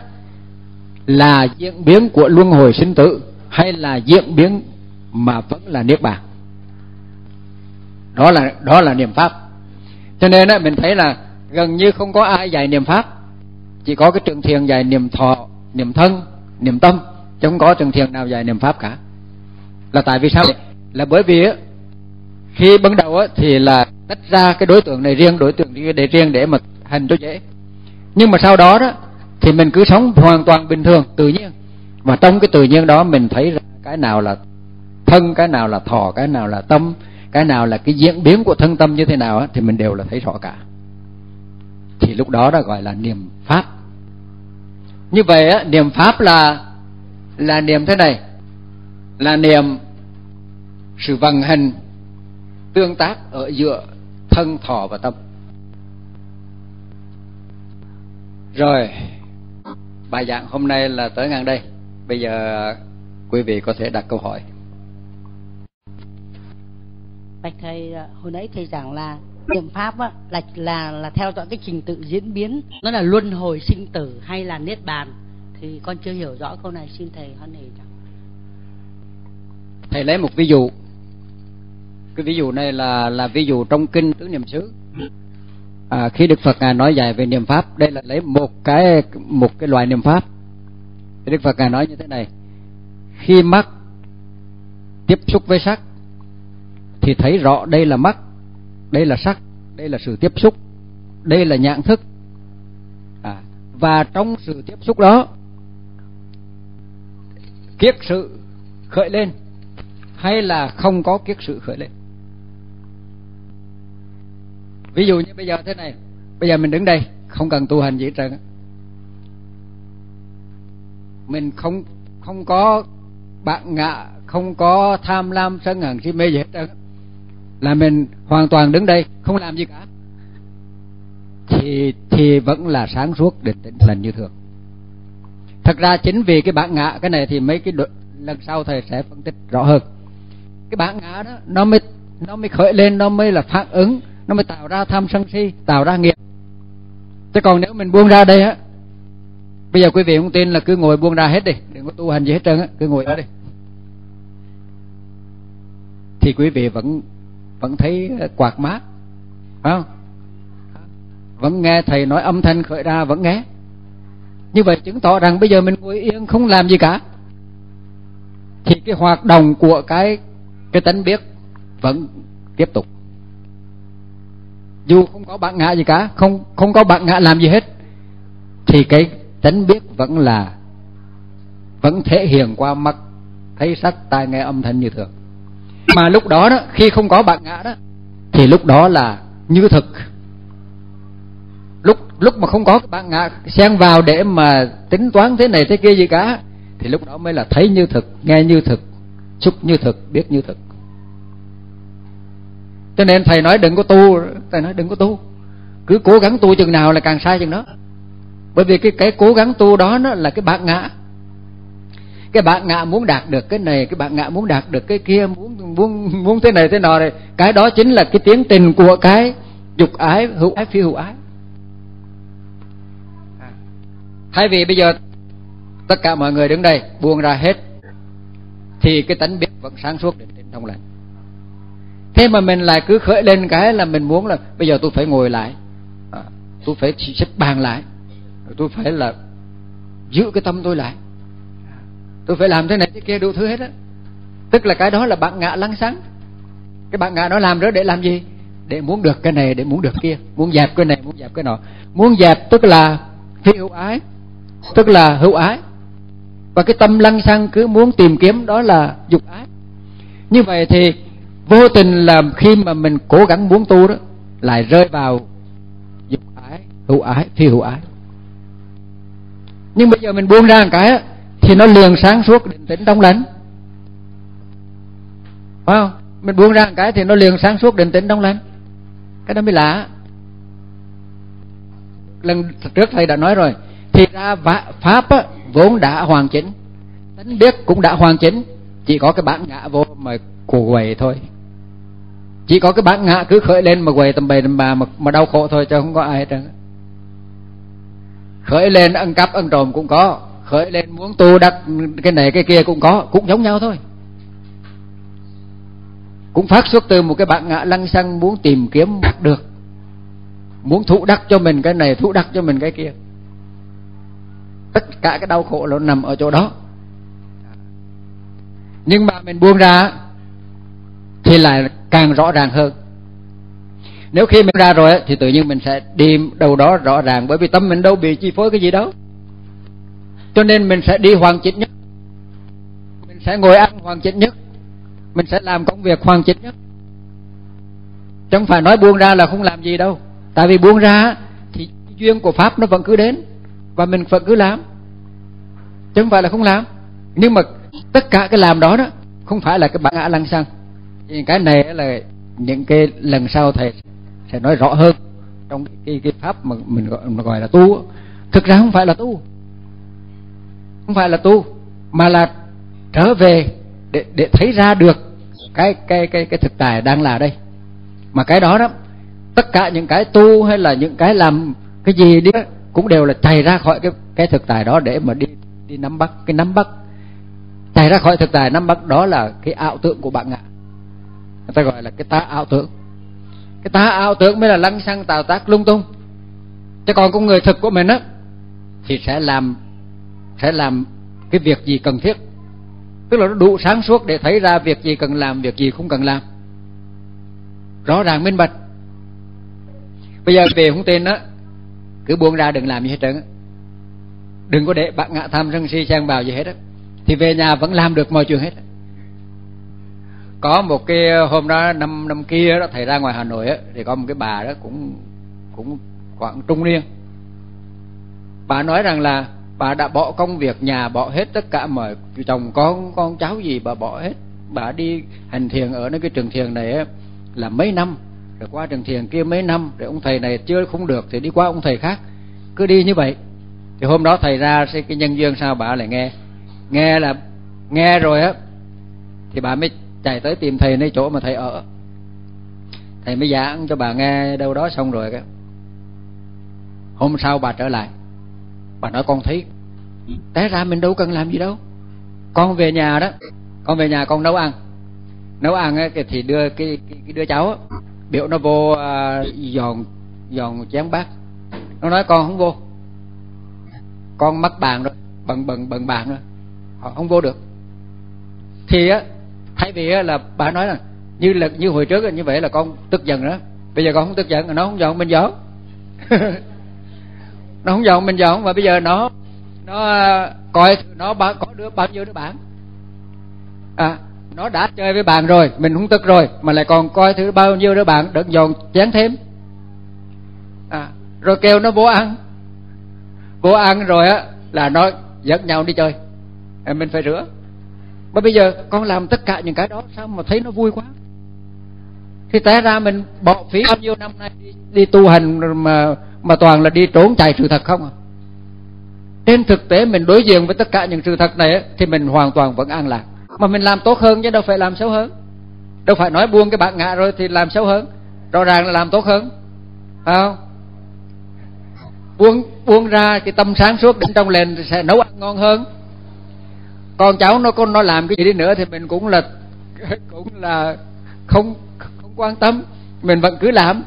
là diễn biến của luân hồi sinh tử hay là diễn biến mà vẫn là niết bàn. Đó là đó là niệm pháp. Cho nên á, mình thấy là gần như không có ai dạy niệm pháp. Chỉ có cái trường thiền dạy niệm thọ, niệm thân, niệm tâm. Chứ không có trường thiền nào dạy niệm pháp cả. Là tại vì sao? Là bởi vì á khi ban đầu á, thì là tách ra cái đối tượng này riêng, đối tượng để riêng để mà hành cho dễ. Nhưng mà sau đó đó, thì mình cứ sống hoàn toàn bình thường, tự nhiên. Và trong cái tự nhiên đó, mình thấy ra cái nào là thân, cái nào là thọ, cái nào là tâm, cái nào là cái diễn biến của thân tâm như thế nào á, thì mình đều là thấy rõ cả. Thì lúc đó đó gọi là niệm pháp. Như vậy á, niệm pháp là là niệm thế này. Là niệm sự vận hành tương tác ở giữa thân thọ và tâm. Rồi bài giảng hôm nay là tới ngang đây. Bây giờ quý vị có thể đặt câu hỏi. Bạch thầy hồi nãy thầy giảng là niệm pháp á, là là là theo dõi cái trình tự diễn biến nó là luân hồi sinh tử hay là niết bàn. Thì con chưa hiểu rõ câu này xin thầy hoan hỷ thầy lấy một ví dụ cái ví dụ này là là ví dụ trong kinh tứ niệm xứ. À, khi đức phật ngài nói dạy về niệm pháp đây là lấy một cái một cái loại niệm pháp. Đức phật ngài nói như thế này. Khi mắt tiếp xúc với sắc thì thấy rõ đây là mắt đây là sắc đây là sự tiếp xúc đây là nhãn thức. À, và trong sự tiếp xúc đó kiết sự khởi lên hay là không có kiết sự khởi lên ví dụ như bây giờ thế này, bây giờ mình đứng đây, không cần tu hành gì hết trơn mình không không có bạn ngạ, không có tham lam, sân hận, si mê gì hết trơn là mình hoàn toàn đứng đây, không làm gì cả. Thì thì vẫn là sáng suốt, định tĩnh, lành như thường. Thật ra chính vì cái bản ngã cái này thì mấy cái lần sau thầy sẽ phân tích rõ hơn. Cái bản ngã đó, nó mới nó mới khởi lên, nó mới là phản ứng nó mới tạo ra tham sân si, tạo ra nghiệp. Chứ còn nếu mình buông ra đây á, bây giờ quý vị không tin là cứ ngồi buông ra hết đi, đừng có tu hành gì hết trơn á, cứ ngồi đó đi. Thì quý vị vẫn vẫn thấy ờ, quạt mát, phải không? Vẫn nghe thầy nói âm thanh khởi ra, vẫn nghe. Như vậy chứng tỏ rằng bây giờ mình ngồi yên, không làm gì cả. Thì cái hoạt động của cái cái tánh biết vẫn tiếp tục dù không có bạn ngã gì cả, không không có bạn ngã làm gì hết, thì cái tánh biết vẫn là, vẫn thể hiện qua mắt, thấy sắc tai nghe âm thanh như thường. Mà lúc đó đó, khi không có bạn ngã đó, thì lúc đó là như thực. Lúc lúc mà không có bạn ngã, xen vào để mà tính toán thế này thế kia gì cả, thì lúc đó mới là thấy như thực, nghe như thực, xúc như thực, biết như thực cho nên thầy nói đừng có tu, thầy nói đừng có tu. Cứ cố gắng tu chừng nào là càng sai chừng đó. Bởi vì cái cái cố gắng tu đó nó là cái bạc ngã. Cái bạn ngã muốn đạt được cái này, cái bạn ngã muốn đạt được cái kia, muốn muốn muốn thế này thế nọ này. Cái đó chính là cái tiến trình của cái dục ái, hữu ái, phi hữu ái. Thay vì bây giờ tất cả mọi người đứng đây, buông ra hết, thì cái tánh biết vẫn sáng suốt định tĩnh trong lành thế mà mình lại cứ khởi lên cái là mình muốn là bây giờ tôi phải ngồi lại. À, tôi phải xếp bàn lại. Tôi phải là giữ cái tâm tôi lại. Tôi phải làm thế này thế kia đủ thứ hết á. Tức là cái đó là bạn ngạ lăng xăng cái bạn ngạ nó làm đó để làm gì? Để muốn được cái này để muốn được kia. Muốn dẹp cái này muốn dẹp cái nọ. Muốn dẹp tức là phi hữu ái. Tức là hữu ái. Và cái tâm lăng xăng cứ muốn tìm kiếm đó là dục ái. Như vậy thì vô tình là khi mà mình cố gắng muốn tu đó lại rơi vào dục ái hữu ái phi hữu ái. Nhưng bây giờ mình buông ra một cái thì nó liền sáng suốt định tĩnh trong lành phải không? Mình buông ra một cái thì nó liền sáng suốt định tĩnh trong lành cái đó mới lạ. Lần trước thầy đã nói rồi thì ra pháp á, vốn đã hoàn chỉnh tánh biết cũng đã hoàn chỉnh chỉ có cái bản ngã vô mà của quầy thôi chỉ có cái bản ngã cứ khởi lên mà quầy tầm bầy tầm bà mà, mà đau khổ thôi chứ không có ai hết trơn khởi lên ăn cắp ăn trộm cũng có. Khởi lên muốn tu đắc cái này cái kia cũng có. Cũng giống nhau thôi. Cũng phát xuất từ một cái bạn ngã lăng xăng muốn tìm kiếm đạt được. Muốn thụ đắc cho mình cái này thụ đắc cho mình cái kia. Tất cả cái đau khổ nó nằm ở chỗ đó. Nhưng mà mình buông ra thì lại càng rõ ràng hơn. Nếu khi mình ra rồi thì tự nhiên mình sẽ đi đâu đó rõ ràng, bởi vì tâm mình đâu bị chi phối cái gì đâu. Cho nên mình sẽ đi hoàn chỉnh nhất. Mình sẽ ngồi ăn hoàn chỉnh nhất. Mình sẽ làm công việc hoàn chỉnh nhất. Chẳng phải nói buông ra là không làm gì đâu. Tại vì buông ra thì duyên của pháp nó vẫn cứ đến, và mình vẫn cứ làm. Chứ không phải là không làm. Nhưng mà tất cả cái làm đó đó, không phải là cái bản ngã lăng xăng cái này là những cái lần sau thầy sẽ nói rõ hơn trong cái, cái pháp mà mình gọi, mà gọi là tu. Thực ra không phải là tu. Không phải là tu mà là trở về để để thấy ra được cái cái cái cái thực tài đang là đây. Mà cái đó đó tất cả những cái tu hay là những cái làm cái gì đi cũng đều là chạy ra khỏi cái cái thực tài đó để mà đi đi nắm bắt. Cái nắm bắt chạy ra khỏi thực tài nắm bắt đó là cái ảo tượng của bạn ạ người ta gọi là cái tá ảo tưởng. Cái tá ảo tưởng mới là lăng xăng tạo tác lung tung. Chứ còn con người thực của mình á, thì sẽ làm sẽ làm cái việc gì cần thiết. Tức là nó đủ sáng suốt để thấy ra việc gì cần làm, việc gì không cần làm. Rõ ràng minh bạch. Bây giờ về không tin á, cứ buông ra đừng làm gì hết trơn đừng có để bạn ngạ tham sân si xen vào gì hết á. Thì về nhà vẫn làm được mọi chuyện hết có một cái ờ, hôm đó, năm năm kia đó, thầy ra ngoài hà nội á, thì có một cái bà đó cũng cũng khoảng trung niên. Bà nói rằng là bà đã bỏ công việc, nhà bỏ hết tất cả mọi chồng con con cháu gì bà bỏ hết. Bà đi hành thiền ở nơi cái trường thiền này là mấy năm. Rồi qua trường thiền kia mấy năm rồi ông thầy này chưa không được, thì đi qua ông thầy khác. Cứ đi như vậy. Thì hôm đó thầy ra cái nhân duyên sao bà lại nghe. Nghe là, nghe rồi á, thì bà mới chạy tới tìm thầy nơi chỗ mà thầy ở. Thầy mới giảng cho bà nghe đâu đó xong rồi cái. Hôm sau bà trở lại. Bà nói con thấy té ra mình đâu cần làm gì đâu. Con về nhà đó con về nhà con nấu ăn. Nấu ăn ấy, thì đưa cái, cái, cái đứa cháu biểu nó vô à, giòn giòn chén bát. Nó nói con không vô. Con mất bàn rồi bận bận bận bàn rồi họ không vô được. Thì á thay vì là bà nói là như là, như hồi trước là như vậy là con tức giận đó. Bây giờ con không tức giận, nó không giận mình giỡn nó không giận mình giỡn và bây giờ nó nó à, coi nó có đứa, bao nhiêu đứa bạn. À nó đã chơi với bạn rồi, mình không tức rồi, mà lại còn coi thứ bao nhiêu đứa bạn đợt dồn chén thêm. À rồi kêu nó vô ăn. Vô ăn rồi á là nó dẫn nhau đi chơi. Em, mình phải rửa mà bây giờ con làm tất cả những cái đó sao mà thấy nó vui quá? Thì té ra mình bỏ phí bao nhiêu năm nay đi, đi tu hành mà mà toàn là đi trốn chạy sự thật không à? Trên thực tế mình đối diện với tất cả những sự thật này thì mình hoàn toàn vẫn an lạc. Mà mình làm tốt hơn chứ đâu phải làm xấu hơn. Đâu phải nói buông cái bạn ngạ rồi thì làm xấu hơn. Rõ ràng là làm tốt hơn. Phải không? Buông buông ra cái tâm sáng suốt đến trong lền sẽ nấu ăn ngon hơn con cháu nó con nó làm cái gì đi nữa thì mình cũng là cũng là không không quan tâm. Mình vẫn cứ làm.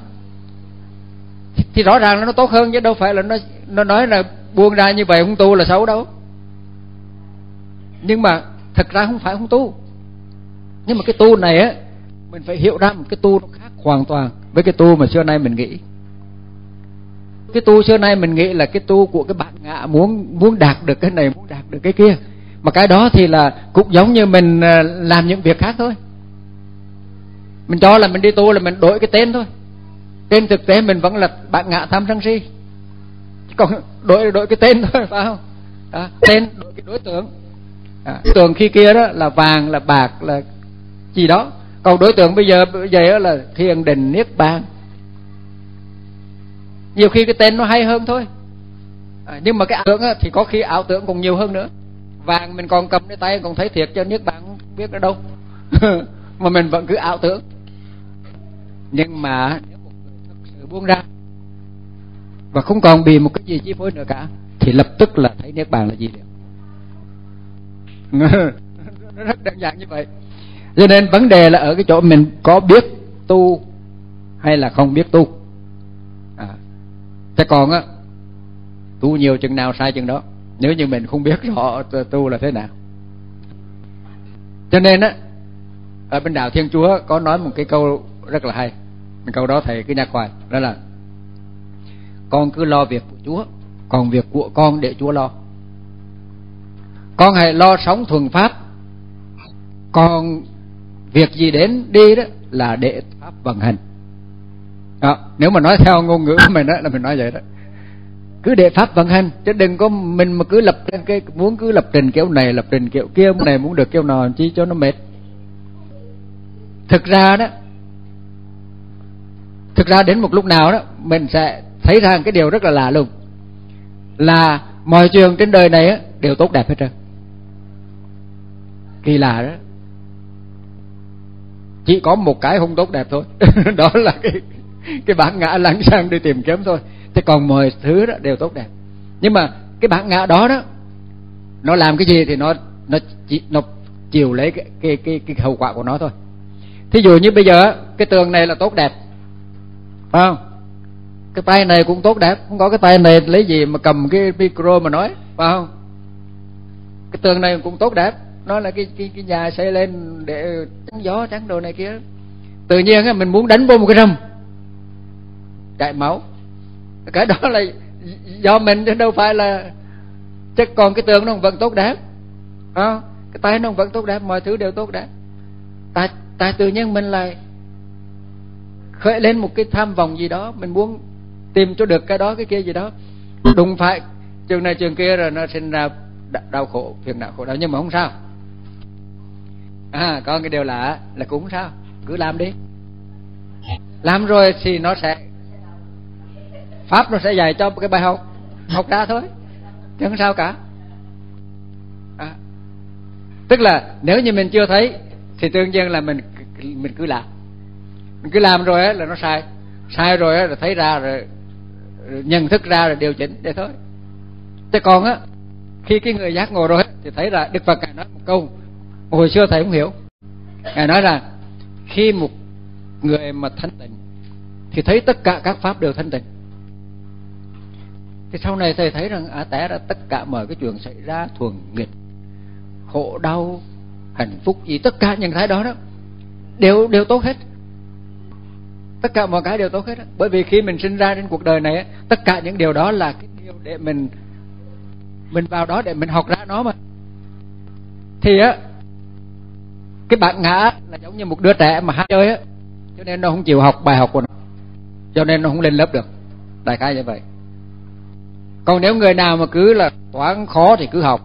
Thì rõ ràng là nó tốt hơn chứ đâu phải là nó nó nói là buông ra như vậy không tu là xấu đâu. Nhưng mà thật ra không phải không tu. Nhưng mà cái tu này á, mình phải hiểu ra một cái tu nó khác hoàn toàn với cái tu mà xưa nay mình nghĩ. Cái tu xưa nay mình nghĩ là cái tu của cái bạn ngạ muốn muốn đạt được cái này, muốn đạt được cái kia mà cái đó thì là cũng giống như mình ờ, làm những việc khác thôi. Mình cho là mình đi tu là mình đổi cái tên thôi. Trên thực tế mình vẫn là bạn ngạ tham sân si. Còn đổi đổi cái tên thôi phải không? Đó, tên đổi cái đối tượng. À, đối tượng khi kia đó là vàng là bạc là gì đó. Còn đối tượng bây giờ bây giờ là thiền định niết bàn. Nhiều khi cái tên nó hay hơn thôi. À, nhưng mà cái ảo tưởng thì có khi ảo tưởng còn nhiều hơn nữa vàng mình còn cầm đấy tay, còn thấy thiệt cho niết bàn không biết ở đâu. Mà mình vẫn cứ ảo tưởng. Nhưng mà nếu một người thật sự buông ra, và không còn bị một cái gì chi phối nữa cả, thì lập tức là thấy niết bàn là gì liền nó rất đơn giản như vậy. Cho nên vấn đề là ở cái chỗ mình có biết tu hay là không biết tu. À. thế còn á, tu nhiều chừng nào, sai chừng đó nếu như mình không biết rõ tu là thế nào. Cho nên á ở bên đạo thiên chúa có nói một cái câu rất là hay. Một câu đó thầy cứ nhắc hoài đó là con cứ lo việc của chúa còn việc của con để chúa lo. Con hãy lo sống thuần pháp còn việc gì đến đi đó là để pháp vận hành. Đó, nếu mà nói theo ngôn ngữ của mình đó là mình nói vậy đó cứ để pháp vận hành, chứ đừng có mình mà cứ lập trên cái, muốn cứ lập trình kiểu này, lập trình kiểu kia này muốn được kiểu nào chi cho nó mệt. Thực ra đó, thực ra đến một lúc nào đó, mình sẽ thấy ra cái điều rất là lạ lùng, là mọi trường trên đời này đều tốt đẹp hết trơn. Kỳ lạ đó. Chỉ có một cái không tốt đẹp thôi. Đó là cái cái bản ngã lăn sang đi tìm kiếm thôi thế còn mọi thứ đó đều tốt đẹp. Nhưng mà cái bản ngã đó đó nó làm cái gì thì nó nó chỉ nó chịu lấy cái cái cái, cái hậu quả của nó thôi. Thí dụ như bây giờ cái tường này là tốt đẹp. Phải không? Cái tay này cũng tốt đẹp. Không có cái tay này lấy gì mà cầm cái micro mà nói. Phải không? Cái tường này cũng tốt đẹp. Nó là cái cái, cái nhà xây lên để chắn gió chắn đồ này kia. Tự nhiên mình muốn đánh vô một cái râm. Chạy máu cái đó là do mình chứ đâu phải là chắc còn cái tường nó vẫn tốt đẹp. À, cái tay nó vẫn tốt đẹp mọi thứ đều tốt đẹp. Tại tại tự nhiên mình lại khởi lên một cái tham vọng gì đó mình muốn tìm cho được cái đó cái kia gì đó. Đụng phải trường này trường kia rồi nó sinh ra đau khổ phiền não khổ đau. Nhưng mà không sao. À có cái điều lạ là cũng sao. Cứ làm đi. Làm rồi thì nó sẽ pháp nó sẽ dạy cho cái bài học học ra thôi chứ không sao cả. À. tức là nếu như mình chưa thấy thì tương nhiên là mình mình cứ làm. Mình cứ làm rồi ấy, là nó sai sai rồi ấy, là thấy ra rồi, rồi nhận thức ra rồi điều chỉnh để thôi. Chứ còn á khi cái người giác ngộ rồi ấy, thì thấy là đức phật ngài nói một câu hồi xưa thầy không hiểu. Ngài nói là khi một người mà thanh tịnh thì thấy tất cả các pháp đều thanh tịnh thì sau này thầy thấy rằng à té ra tất cả mọi cái chuyện xảy ra, thuần nghịch, khổ đau, hạnh phúc, gì tất cả những cái đó đó, đều đều tốt hết. Tất cả mọi cái đều tốt hết đó. bởi vì khi mình sinh ra trên cuộc đời này tất cả những điều đó là cái điều để mình mình vào đó để mình học ra nó mà. Thì á, cái bạn ngã là giống như một đứa trẻ mà ham chơi á. Cho nên nó không chịu học bài học của nó. Cho nên nó không lên lớp được. Đại khái như vậy còn nếu người nào mà cứ là toán khó thì cứ học.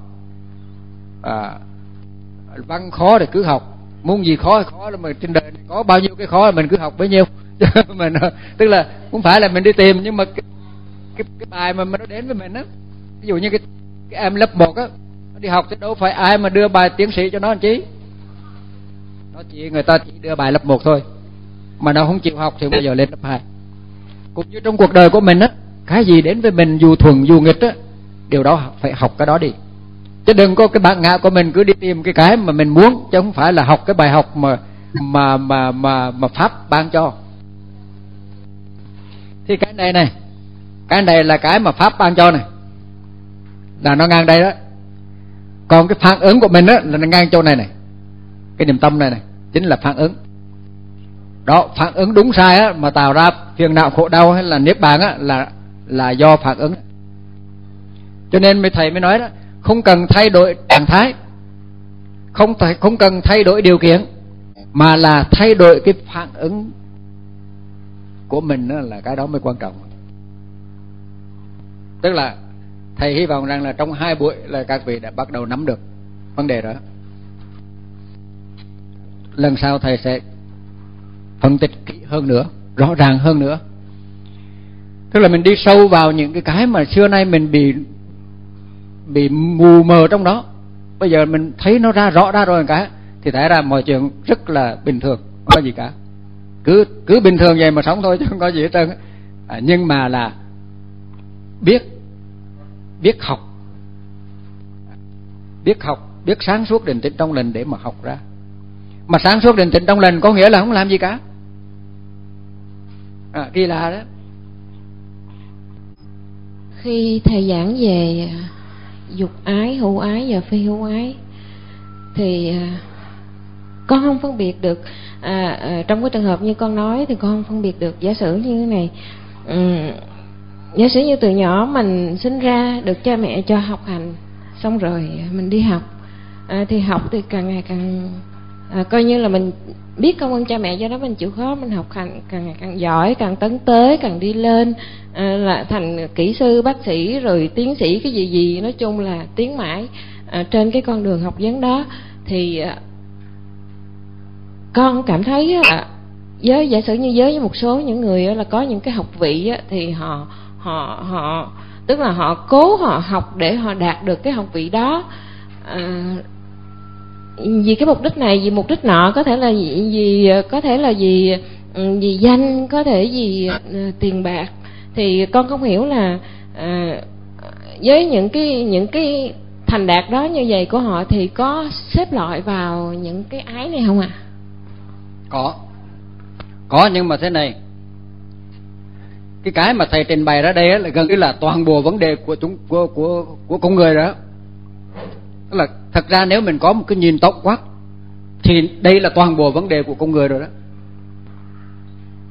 À, văn khó thì cứ học. Môn gì khó thì khó là mà trên đời này có bao nhiêu cái khó là mình cứ học bấy nhiêu. Mình tức là cũng phải là mình đi tìm nhưng mà cái, cái, cái bài mà nó đến với mình á ví dụ như cái, cái em lớp 1 á đi học thì đâu phải ai mà đưa bài tiến sĩ cho nó làm chí nó chỉ người ta chỉ đưa bài lớp 1 thôi. Mà nó không chịu học thì bây giờ lên lớp 2 cũng như trong cuộc đời của mình á cái gì đến với mình dù thuần dù nghịch á, điều đó phải học cái đó đi. Chứ đừng có cái bản ngã của mình cứ đi tìm cái cái mà mình muốn, chứ không phải là học cái bài học mà mà mà mà mà pháp ban cho. Thì cái này này, cái này là cái mà pháp ban cho này. Là nó ngang đây đó. Còn cái phản ứng của mình á, là nó ngang chỗ này này. Cái niềm tâm này này, chính là phản ứng. Đó, phản ứng đúng sai á, mà tạo ra phiền não khổ đau hay là niết bàn á, là là do phản ứng. Cho nên mấy thầy mới nói đó, không cần thay đổi trạng thái, không thể, không cần thay đổi điều kiện, mà là thay đổi cái phản ứng của mình đó là cái đó mới quan trọng. Tức là thầy hy vọng rằng là trong hai buổi là các vị đã bắt đầu nắm được vấn đề đó. Lần sau thầy sẽ phân tích kỹ hơn nữa, rõ ràng hơn nữa tức là mình đi sâu vào những cái cái mà xưa nay mình bị bị mù mờ trong đó. Bây giờ mình thấy nó ra rõ ra rồi cái thì thấy ra mọi chuyện rất là bình thường không có gì cả. Cứ cứ bình thường vậy mà sống thôi chứ không có gì hết trơn à, nhưng mà là biết biết học. Biết học biết sáng suốt định tĩnh trong lành để mà học ra. Mà sáng suốt định tĩnh trong lành có nghĩa là không làm gì cả. À, kỳ lạ đó khi thầy giảng về à, dục ái hữu ái và phi hữu ái thì à, con không phân biệt được à, à, trong cái trường hợp như con nói thì con không phân biệt được giả sử như thế này. Ừ, giả sử như từ nhỏ mình sinh ra được cha mẹ cho học hành xong rồi mình đi học à, thì học thì càng ngày càng à, coi như là mình biết công ơn cha mẹ do đó mình chịu khó mình học hành càng ngày càng giỏi càng tấn tới càng đi lên. À, là thành kỹ sư bác sĩ rồi tiến sĩ cái gì gì nói chung là tiến mãi à, trên cái con đường học vấn đó. Thì à, con cảm thấy là với giả sử như với một số những người là có những cái học vị thì họ họ họ tức là họ cố họ học để họ đạt được cái học vị đó. À, vì cái mục đích này vì mục đích nọ có thể là vì, vì có thể là vì ừ, vì danh có thể vì uh, tiền bạc. Thì con không hiểu là uh, với những cái những cái thành đạt đó như vậy của họ thì có xếp loại vào những cái ái này không ạ? À? có. Có nhưng mà thế này. Cái cái mà thầy trình bày ra đây là gần như là toàn bộ vấn đề của chúng của của của con người đó tức là thật ra nếu mình có một cái nhìn tổng quát thì đây là toàn bộ vấn đề của con người rồi đó.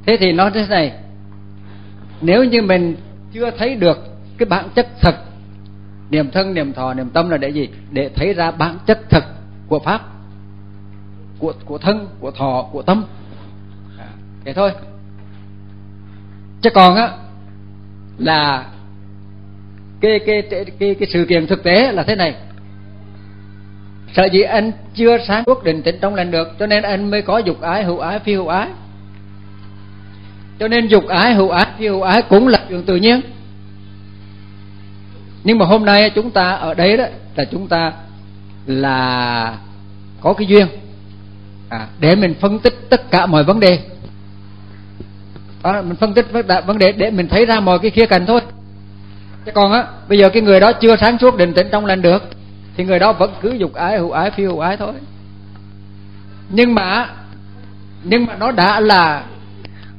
Thế thì nói thế này nếu như mình chưa thấy được cái bản chất thật niềm thân niềm thọ niềm tâm là để gì? Để thấy ra bản chất thật của pháp của của thân của thọ của tâm. À, thế thôi. Chứ còn á là cái cái cái cái, cái sự kiện thực tế là thế này sợ gì anh chưa sáng suốt định tĩnh trong lành được cho nên anh mới có dục ái hữu ái phi hữu ái. Cho nên dục ái hữu ái phi hữu ái cũng là chuyện tự nhiên. Nhưng mà hôm nay chúng ta ở đấy đó là chúng ta là có cái duyên à, để mình phân tích tất cả mọi vấn đề. Đó, mình phân tích vấn đề để mình thấy ra mọi cái khía cạnh thôi. Chứ còn á bây giờ cái người đó chưa sáng suốt định tĩnh trong lành được thì người đó vẫn cứ dục ái, hữu ái, phi hữu ái thôi. Nhưng mà nhưng mà nó đã là,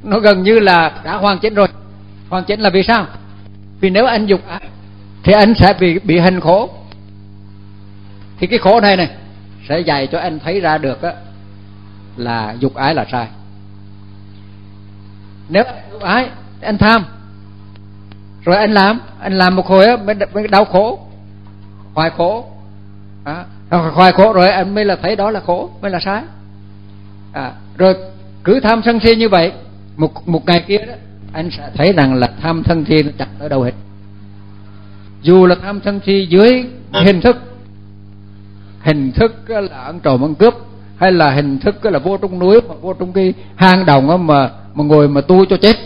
nó gần như là đã hoàn chỉnh rồi. Hoàn chỉnh là vì sao? Vì nếu anh dục ái, thì anh sẽ bị bị hình khổ. Thì cái khổ này này, sẽ dạy cho anh thấy ra được á, là dục ái là sai. Nếu anh dục ái anh tham. Rồi anh làm anh làm một hồi á mới đau khổ, hoài khổ à, ngoài khổ rồi anh mới là thấy đó là khổ mới là sai à, rồi cứ tham sân si như vậy một một ngày kia đó anh sẽ thấy rằng là tham sân si nó chặt ở đâu hết. Dù là tham sân si dưới hình thức hình thức là ăn trộm ăn cướp hay là hình thức là vô trong núi mà vô trong cái hang động mà mà ngồi mà tu cho chết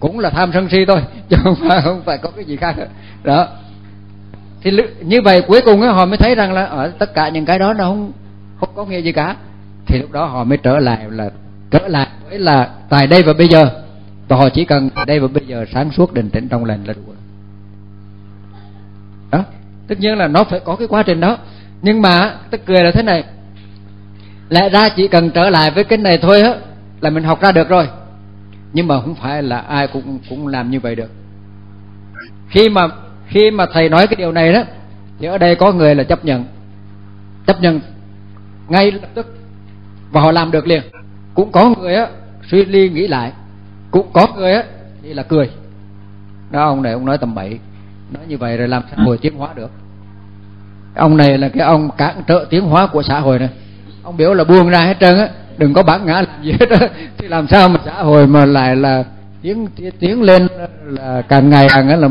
cũng là tham sân si thôi chứ không phải không phải có cái gì khác đó thì như vậy cuối cùng họ mới thấy rằng là ở tất cả những cái đó nó không không có nghĩa gì cả. Thì lúc đó họ mới trở lại là trở lại với là tại đây và bây giờ. Và họ chỉ cần đây và bây giờ sáng suốt định tĩnh trong lành là đủ. Đó. Tất nhiên là nó phải có cái quá trình đó. Nhưng mà tức cười là thế này. Lẽ ra chỉ cần trở lại với cái này thôi á, là mình học ra được rồi. Nhưng mà không phải là ai cũng cũng làm như vậy được. Khi mà khi mà thầy nói cái điều này đó, thì ở đây có người là chấp nhận. Chấp nhận ngay lập tức. Và họ làm được liền. Cũng có người á, suy ly nghĩ lại. Cũng có người á, thì là cười. Đó, ông này ông nói tầm bậy. Nói như vậy rồi làm xã hội tiến hóa được. Ông này là cái ông cản trở tiến hóa của xã hội này. Ông biểu là buông ra hết trơn á, đừng có bản ngã làm gì hết á. Thì làm sao mà xã hội mà lại là tiến tiến lên là càng ngày càng là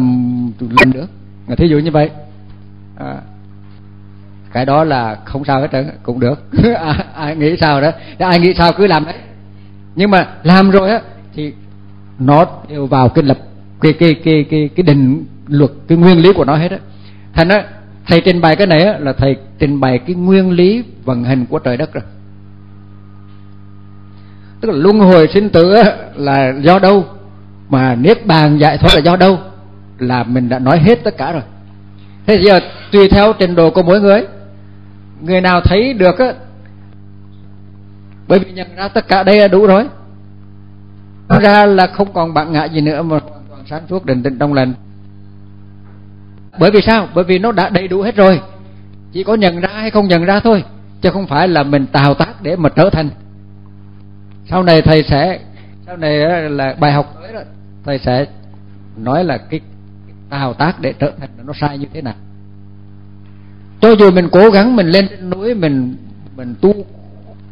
lên được. Thí dụ như vậy à, cái đó là không sao hết trơn cũng được. À, ai nghĩ sao đó? Ai nghĩ sao cứ làm đấy. Nhưng mà làm rồi á thì nó đều vào cái lập cái cái cái cái cái định luật cái nguyên lý của nó hết á. Thành á thầy trình bày cái này á là thầy trình bày cái nguyên lý vận hành của trời đất rồi. Tức là luân hồi sinh tử á, là do đâu? Mà niết bàn giải thoát là do đâu? Là mình đã nói hết tất cả rồi. Thế giờ tùy theo trình độ của mỗi người. Người nào thấy được á bởi vì nhận ra tất cả đây là đủ rồi. Ra là không còn bạn ngã gì nữa mà hoàn toàn sáng suốt định tĩnh trong lành. Bởi vì sao? Bởi vì nó đã đầy đủ hết rồi. Chỉ có nhận ra hay không nhận ra thôi chứ không phải là mình tạo tác để mà trở thành. Sau này thầy sẽ sau này là bài học tới rồi thầy sẽ nói là cái, cái tạo tác để trở thành nó sai như thế nào. Cho dù mình cố gắng mình lên trên núi, mình mình tu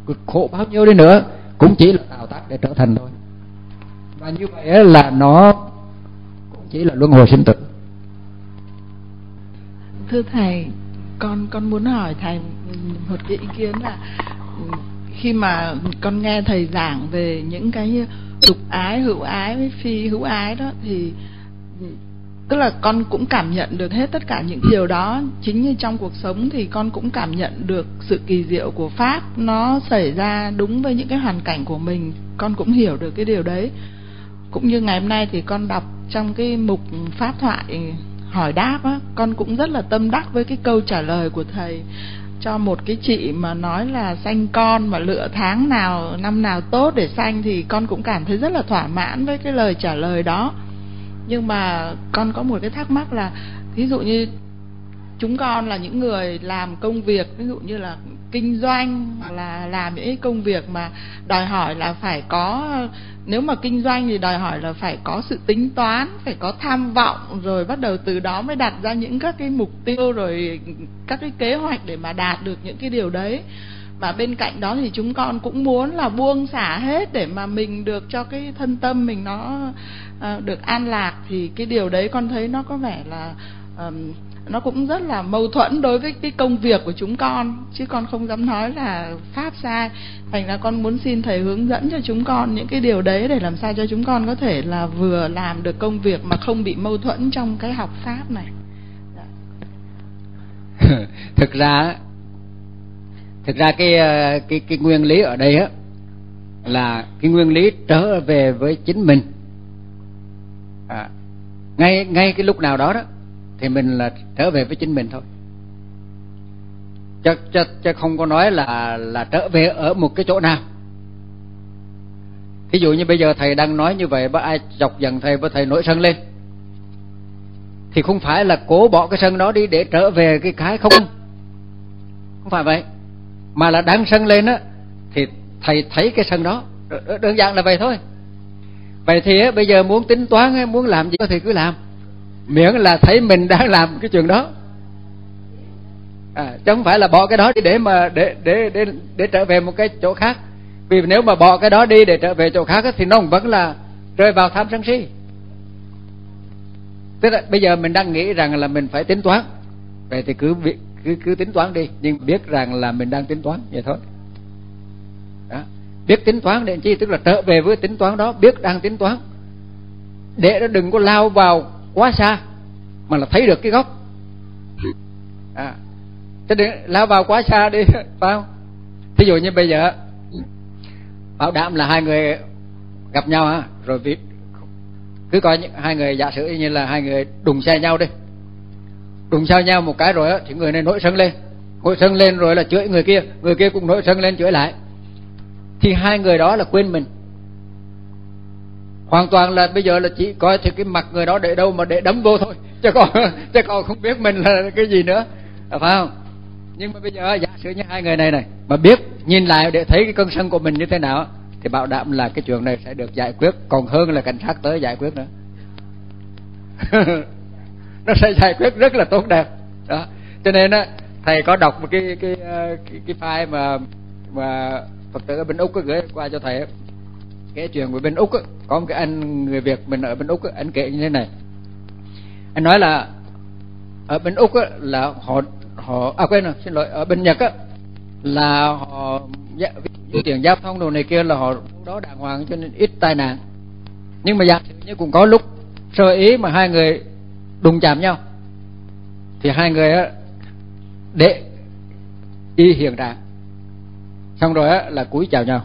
cực khổ bao nhiêu đi nữa, cũng chỉ là tạo tác để trở thành thôi. Và như vậy là nó cũng chỉ là luân hồi sinh tử. Thưa thầy, con con muốn hỏi thầy một cái ý kiến là ừ, khi mà con nghe thầy giảng về những cái dục ái, hữu ái với phi, hữu ái đó, thì tức là con cũng cảm nhận được hết tất cả những điều đó. Chính như trong cuộc sống thì con cũng cảm nhận được sự kỳ diệu của pháp. Nó xảy ra đúng với những cái hoàn cảnh của mình. Con cũng hiểu được cái điều đấy. Cũng như ngày hôm nay thì con đọc trong cái mục pháp thoại hỏi đáp á, con cũng rất là tâm đắc với cái câu trả lời của thầy cho một cái chị mà nói là sanh con mà lựa tháng nào, năm nào tốt để sanh thì con cũng cảm thấy rất là thỏa mãn với cái lời trả lời đó nhưng mà con có một cái thắc mắc là ví dụ như chúng con là những người làm công việc, ví dụ như là kinh doanh hoặc là làm những công việc mà đòi hỏi là phải có, nếu mà kinh doanh thì đòi hỏi là phải có sự tính toán, phải có tham vọng, rồi bắt đầu từ đó mới đặt ra những các cái mục tiêu, rồi các cái kế hoạch để mà đạt được những cái điều đấy. Và bên cạnh đó thì chúng con cũng muốn là buông xả hết để mà mình được cho cái thân tâm mình nó uh, được an lạc thì cái điều đấy con thấy nó có vẻ là um, nó cũng rất là mâu thuẫn đối với cái công việc của chúng con chứ con không dám nói là pháp sai thành ra con muốn xin thầy hướng dẫn cho chúng con những cái điều đấy để làm sao cho chúng con có thể là vừa làm được công việc mà không bị mâu thuẫn trong cái học pháp này. Thực ra thực ra cái ờ, cái cái nguyên lý ở đây á là cái nguyên lý trở về với chính mình à, ngay ngay cái lúc nào đó đó thì mình là trở về với chính mình thôi. Chứ, chứ, chứ không có nói là là trở về ở một cái chỗ nào. Ví dụ như bây giờ thầy đang nói như vậy bất ai chọc giận thầy và thầy nổi sân lên. Thì không phải là cố bỏ cái sân đó đi để trở về cái cái không? Không phải vậy. Mà là đang sân lên á thì thầy thấy cái sân đó. Đơn giản là vậy thôi vậy thì bây giờ muốn tính toán muốn làm gì thì cứ làm. Miễn là thấy mình đang làm cái chuyện đó. À, chứ không phải là bỏ cái đó đi để mà để để để để trở về một cái chỗ khác. Vì nếu mà bỏ cái đó đi để trở về chỗ khác thì nó vẫn là rơi vào tham sân si. Tức là bây giờ mình đang nghĩ rằng là mình phải tính toán. Vậy thì cứ cứ cứ tính toán đi nhưng biết rằng là mình đang tính toán vậy thôi biết tính toán để chi? Tức là trở về với tính toán đó, biết đang tính toán. Để nó đừng có lao vào quá xa, mà là thấy được cái gốc. À chứ đừng lao vào quá xa đi, phải không? Thí dụ như bây giờ, bảo đảm là hai người gặp nhau ha rồi việc cứ coi những hai người, giả sử như là hai người đụng xe nhau đi. Đụng xe nhau một cái rồi á, thì người này nổi sân lên. Nổi sân lên rồi là chửi người kia người kia cũng nổi sân lên chửi lại thì hai người đó là quên mình. Hoàn toàn là bây giờ là chỉ coi thì cái mặt người đó để đâu mà để đấm vô thôi. Chứ còn chứ còn không biết mình là cái gì nữa. À, phải không? Nhưng mà bây giờ giả sử như hai người này này mà biết nhìn lại để thấy cái cơn sân của mình như thế nào thì bảo đảm là cái chuyện này sẽ được giải quyết. Còn hơn là cảnh sát tới giải quyết nữa. Nó sẽ giải quyết rất là tốt đẹp. Đó. Cho nên á thầy có đọc một cái cái cái, cái file mà mà phật tử ở bên úc có gửi qua cho thầy kể chuyện của bên úc có một cái anh người việt mình ở bên úc anh kể như thế này. Anh nói là ở bên úc là họ họ à quên rồi, xin lỗi, ở bên nhật á, là họ những tiền giao thông đồ này kia là họ đó đàng hoàng cho nên ít tai nạn. Nhưng mà giả sử như cũng có lúc sơ ý mà hai người đụng chạm nhau, thì hai người á, để y hiện trạng xong rồi á là cúi chào nhau.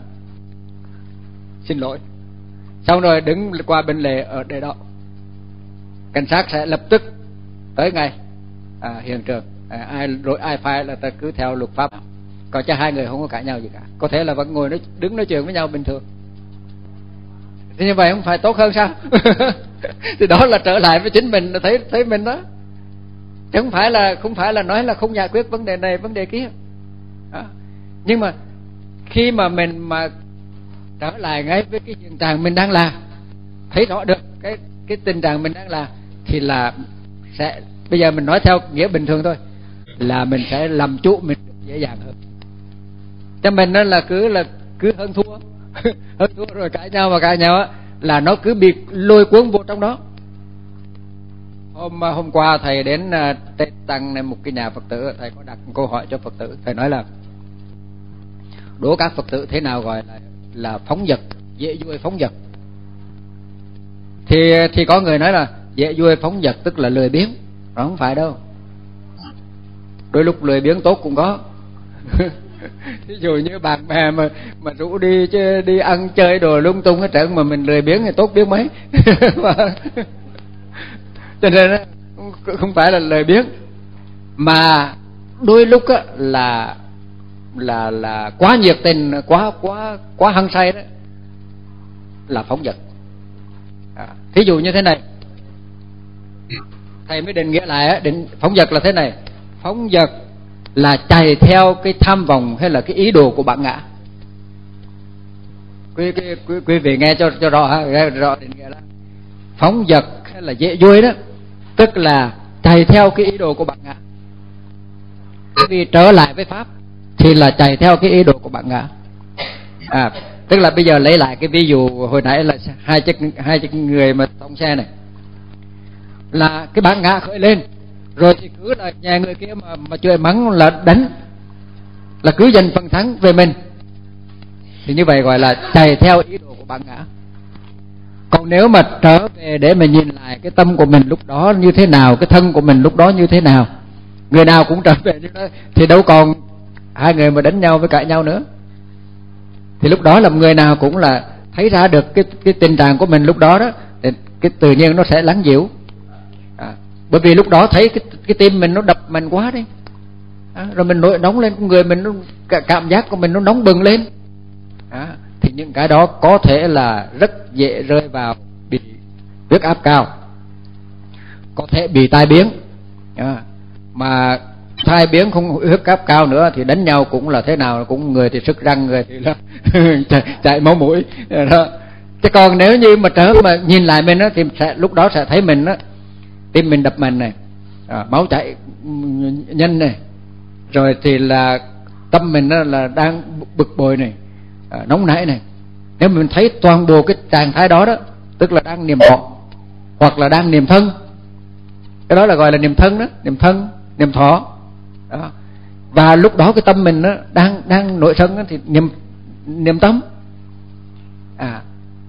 Xin lỗi. Xong rồi đứng qua bên lề ở đây đó cảnh sát sẽ lập tức tới ngay. À, hiện trường. À, ai rồi ai phải là ta cứ theo luật pháp. Còn cho hai người không có cãi nhau gì cả. Có thể là vẫn ngồi nói đứng nói chuyện với nhau bình thường. Thì như vậy không phải tốt hơn sao? Thì đó là trở lại với chính mình là thấy thấy mình đó. Chứ không phải là không phải là nói là không giải quyết vấn đề này vấn đề kia. Đó. nhưng mà khi mà mình mà trở lại ngay với cái hiện trạng mình đang là, thấy rõ được cái cái tình trạng mình đang là, thì là sẽ, bây giờ mình nói theo nghĩa bình thường thôi, là mình sẽ làm chủ mình dễ dàng hơn. Cho mình nó là cứ là, cứ hơn thua hơn thua rồi cãi nhau và cãi nhau á, là nó cứ bị lôi cuốn vô trong đó. Hôm hôm qua thầy đến à, tây tăng này, một cái nhà phật tử, thầy có đặt một câu hỏi cho phật tử, thầy nói là đố các phật tử thế nào gọi là là phóng dật, dễ vui phóng dật. Thì thì có người nói là dễ vui phóng dật tức là lười biếng đó không phải đâu. Đôi lúc lười biếng tốt cũng có. Ví dụ như bạn bè mà mà rủ đi chứ, đi ăn chơi đồ lung tung hết trơn mà mình lười biếng thì tốt biết mấy. Cho nên không phải là lười biếng, mà đôi lúc á là là là quá nhiệt tình quá quá quá hăng say đó là phóng dật à, thí dụ như thế này. Thầy mới định nghĩa lại định phóng dật là thế này. Phóng dật là chạy theo cái tham vọng hay là cái ý đồ của bạn ngã. Quý, quý, quý, quý vị nghe cho cho rõ ha rõ định nghĩa đó. Phóng dật hay là dễ vui đó tức là chạy theo cái ý đồ của bạn ngã. Vì trở lại với pháp thì là chạy theo cái ý đồ của bạn ngã à tức là bây giờ lấy lại cái ví dụ hồi nãy là hai chiếc hai chiếc người mà tông xe này. Là cái bạn ngã khởi lên, rồi thì cứ là nhà người kia mà mà chơi mắng là đánh, là cứ giành phần thắng về mình. Thì như vậy gọi là chạy theo ý đồ của bạn ngã còn nếu mà trở về để mà nhìn lại cái tâm của mình lúc đó như thế nào, cái thân của mình lúc đó như thế nào, người nào cũng trở về như đó thì đâu còn hai người mà đánh nhau với cãi nhau nữa. Thì lúc đó là người nào cũng là thấy ra được cái cái tình trạng của mình lúc đó đó thì cái tự nhiên nó sẽ lắng dịu. À, bởi vì lúc đó thấy cái cái tim mình nó đập mạnh quá đi. À, rồi mình nổi nóng lên người mình nó cảm giác của mình nó nóng bừng lên. À, thì những cái đó có thể là rất dễ rơi vào bị huyết áp cao. Có thể bị tai biến. À, mà thai biến không huyết áp cao nữa thì đánh nhau cũng là thế nào cũng người thì sức răng người thì là chạy, chạy máu mũi đó. Chứ còn nếu như mà trở mà nhìn lại mình đó thì sẽ lúc đó sẽ thấy mình đó tim mình đập mạnh này à, máu chảy nhanh này. Rồi thì là tâm mình đó là đang bực bội này à, nóng nảy này. Nếu mình thấy toàn bộ cái trạng thái đó đó tức là đang niềm thọ hoặc là đang niềm thân cái đó là gọi là niềm thân đó niềm thân niềm thọ đó. Và lúc đó cái tâm mình đó, đang đang nội thân đó, thì niềm niềm tâm. À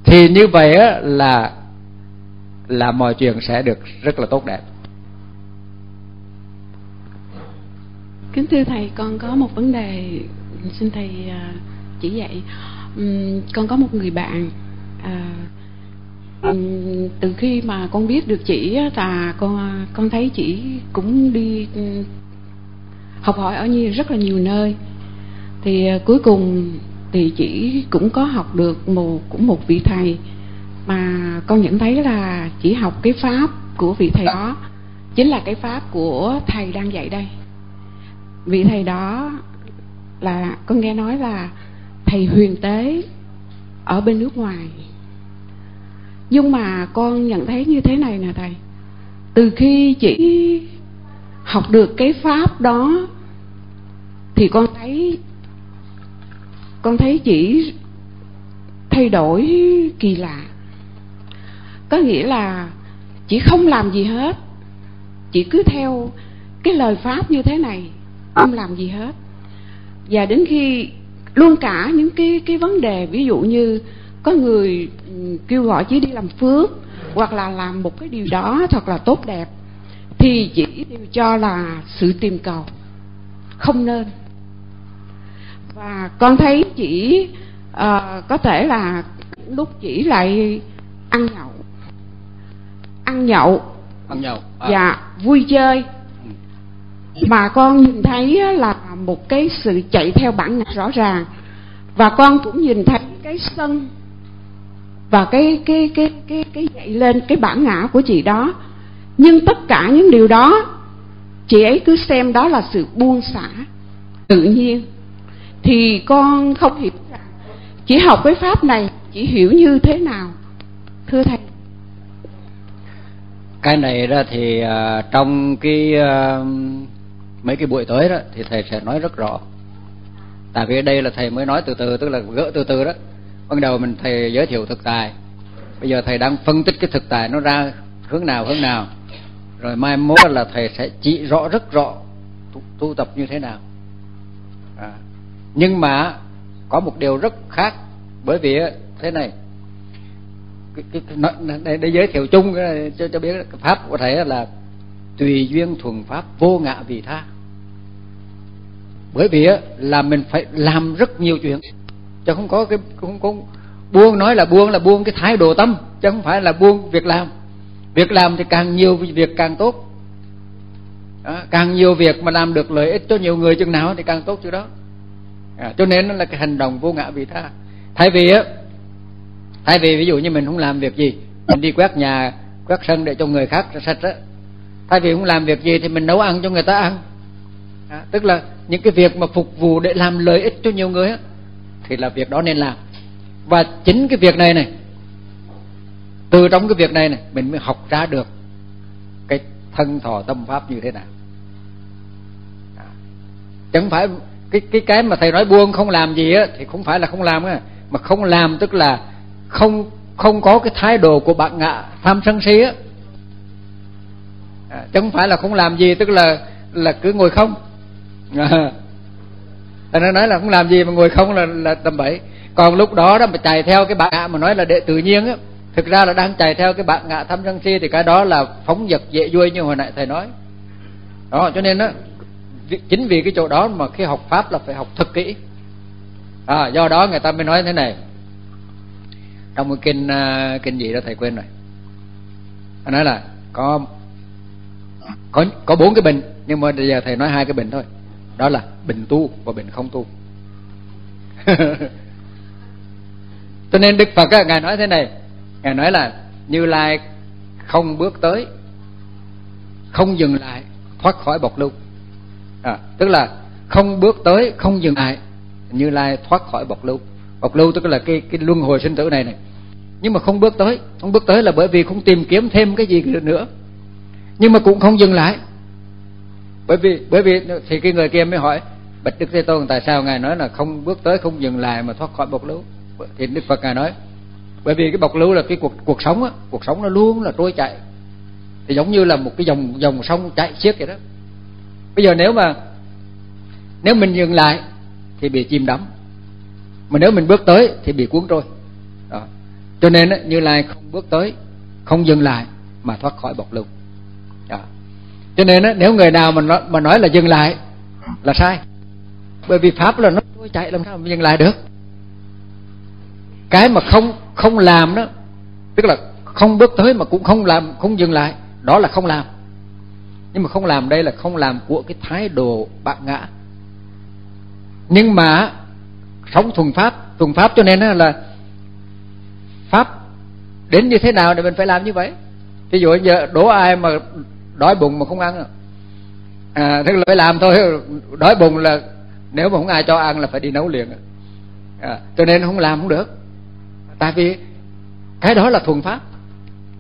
thì như vậy á, là là mọi chuyện sẽ được rất là tốt đẹp. Kính thưa thầy con có một vấn đề xin thầy à, chỉ dạy. Uhm, con có một người bạn à, uhm, từ khi mà con biết được chỉ là con con thấy chỉ cũng đi học hỏi ở như rất là nhiều nơi. Thì à, cuối cùng thì chỉ cũng có học được một, cũng một vị thầy mà con nhận thấy là chỉ học cái pháp của vị thầy đó chính là cái pháp của thầy đang dạy đây. Vị thầy đó là, con nghe nói là thầy huyền tế ở bên nước ngoài. Nhưng mà con nhận thấy như thế này nè thầy, từ khi chỉ học được cái pháp đó, thì con thấy con thấy chỉ thay đổi kỳ lạ. Có nghĩa là chỉ không làm gì hết, chỉ cứ theo cái lời pháp như thế này, không làm gì hết. Và đến khi luôn cả những cái cái vấn đề, ví dụ như có người ừ, kêu gọi chỉ đi làm phước, hoặc là làm một cái điều đó thật là tốt đẹp thì chỉ đều cho là sự tìm cầu. Không nên. Và con thấy chỉ uh, có thể là lúc chỉ lại ăn nhậu. Ăn nhậu. Ăn nhậu à. và vui chơi. Mà con nhìn thấy là một cái sự chạy theo bản ngã rõ ràng. Và con cũng nhìn thấy cái sân và cái cái cái cái cái dậy lên cái bản ngã của chị đó nhưng tất cả những điều đó chị ấy cứ xem đó là sự buông xả. Tự nhiên thì con không hiểu rằng chỉ học cái pháp này chỉ hiểu như thế nào thưa thầy? Cái này ra thì uh, trong cái uh, mấy cái buổi tới đó thì thầy sẽ nói rất rõ. Tại vì đây là thầy mới nói từ từ tức là gỡ từ từ đó. Ban đầu mình thầy giới thiệu thực tài. Bây giờ thầy đang phân tích cái thực tài nó ra hướng nào hướng nào rồi mai mốt là thầy sẽ chỉ rõ rất rõ tu, tu tập như thế nào. À. nhưng mà có một điều rất khác bởi vì thế này. Cái, cái, để, để giới thiệu chung cho cho biết pháp của thầy là tùy duyên thuần pháp vô ngã vì tha. Bởi vì là mình phải làm rất nhiều chuyện chứ không có cái không có buông nói là buông là buông cái thái độ tâm chứ không phải là buông việc làm việc làm thì càng nhiều việc càng tốt. Đó, càng nhiều việc mà làm được lợi ích cho nhiều người chừng nào thì càng tốt chứ đó. À, cho nên nó là cái hành động vô ngã vị tha. Thay vì á thay vì ví dụ như mình không làm việc gì mình đi quét nhà quét sân để cho người khác sạch á. Thay vì không làm việc gì thì mình nấu ăn cho người ta ăn. À, tức là những cái việc mà phục vụ để làm lợi ích cho nhiều người á thì là việc đó nên làm. Và chính cái việc này này từ trong cái việc này này mình mới học ra được cái thân thọ tâm pháp như thế nào. À, chẳng phải cái cái cái mà thầy nói buông không làm gì á thì không phải là không làm á mà không làm tức là không không có cái thái độ của bạn ngạ tham sân si á. À, phải là không làm gì tức là là cứ ngồi không. À, nó nói là không làm gì mà ngồi không là là tầm bậy. Còn lúc đó đó mà chạy theo cái bạn ngạ mà nói là đệ tự nhiên á thực ra là đang chạy theo cái bạn ngạ tham sân si thì cái đó là phóng dật dễ vui như hồi nãy thầy nói. Đó cho nên đó chính vì cái chỗ đó mà khi học pháp là phải học thật kỹ. À, do đó người ta mới nói thế này. Trong cái kinh uh, kinh gì đó thầy quên rồi. Anh nói là có có có bốn cái bệnh nhưng mà bây giờ thầy nói hai cái bệnh thôi. Đó là bệnh tu và bệnh không tu. Cho nên đức phật á, ngài nói thế này ngài nói là như lai không bước tới không dừng lại thoát khỏi bọc lưu. À, tức là không bước tới không dừng lại như lai thoát khỏi bọc lưu. Bọc lưu tức là cái cái luân hồi sinh tử này này. Nhưng mà không bước tới không bước tới là bởi vì không tìm kiếm thêm cái gì nữa. Nhưng mà cũng không dừng lại. Bởi vì bởi vì thì cái người kia mới hỏi bạch đức thế tôn tại sao ngài nói là không bước tới không dừng lại mà thoát khỏi bọc lưu? Thì đức phật ngài nói bởi vì cái bọc lưu là cái cuộc cuộc sống á cuộc sống nó luôn là trôi chạy thì giống như là một cái dòng dòng sông chạy xiết vậy đó. Bây giờ nếu mà nếu mình dừng lại thì bị chìm đắm. Mà nếu mình bước tới thì bị cuốn trôi. Đó. cho nên á như lai không bước tới không dừng lại mà thoát khỏi bọc lưu. Đó. cho nên á nếu người nào mà nói, mà nói là dừng lại là sai. Bởi vì pháp là nó trôi chạy làm sao mà dừng lại được? Cái mà không không làm đó tức là không bước tới mà cũng không làm không dừng lại đó là không làm. Nhưng mà không làm đây là không làm của cái thái độ bạc ngã. Nhưng mà sống thuần pháp thuần pháp cho nên là pháp đến như thế nào thì mình phải làm như vậy. Ví dụ giờ đố ai mà đói bụng mà không ăn à tức là phải làm thôi đói bụng là nếu mà không ai cho ăn là phải đi nấu liền à, cho nên không làm không được tại vì cái đó là thuần pháp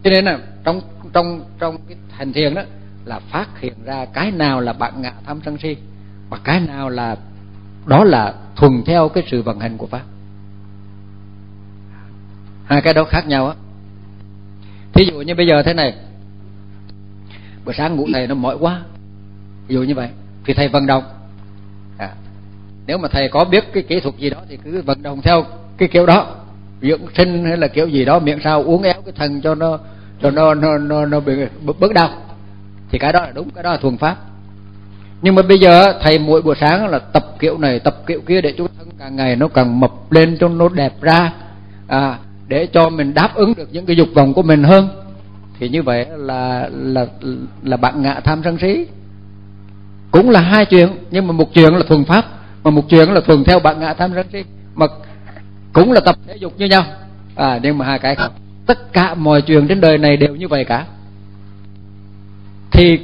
cho nên là trong trong trong cái hành thiền đó là phát hiện ra cái nào là bạn ngạ tham sân si và cái nào là đó là thuần theo cái sự vận hành của pháp. Hai cái đó khác nhau á. Thí dụ như bây giờ thế này. Buổi sáng ngủ thầy nó mỏi quá. Ví dụ như vậy thì thầy vận động. À, nếu mà thầy có biết cái kỹ thuật gì đó thì cứ vận động theo cái kiểu đó dưỡng sinh hay là kiểu gì đó miệng sao uống éo cái thần cho nó cho nó nó nó, nó bị bớt đau. Thì cái đó là đúng cái đó là thuần pháp. Nhưng mà bây giờ thầy mỗi buổi sáng là tập kiểu này tập kiểu kia để cho thân càng ngày nó càng mập lên cho nó đẹp ra à, để cho mình đáp ứng được những cái dục vọng của mình hơn. Thì như vậy là là là bạn ngạ tham sân si. Cũng là hai chuyện nhưng mà một chuyện là thuần pháp mà một chuyện là thuần theo bạn ngạ tham sân si. Mà cũng là tập thể dục như nhau. À nhưng mà hai cái không. Tất cả mọi chuyện trên đời này đều như vậy cả. Thì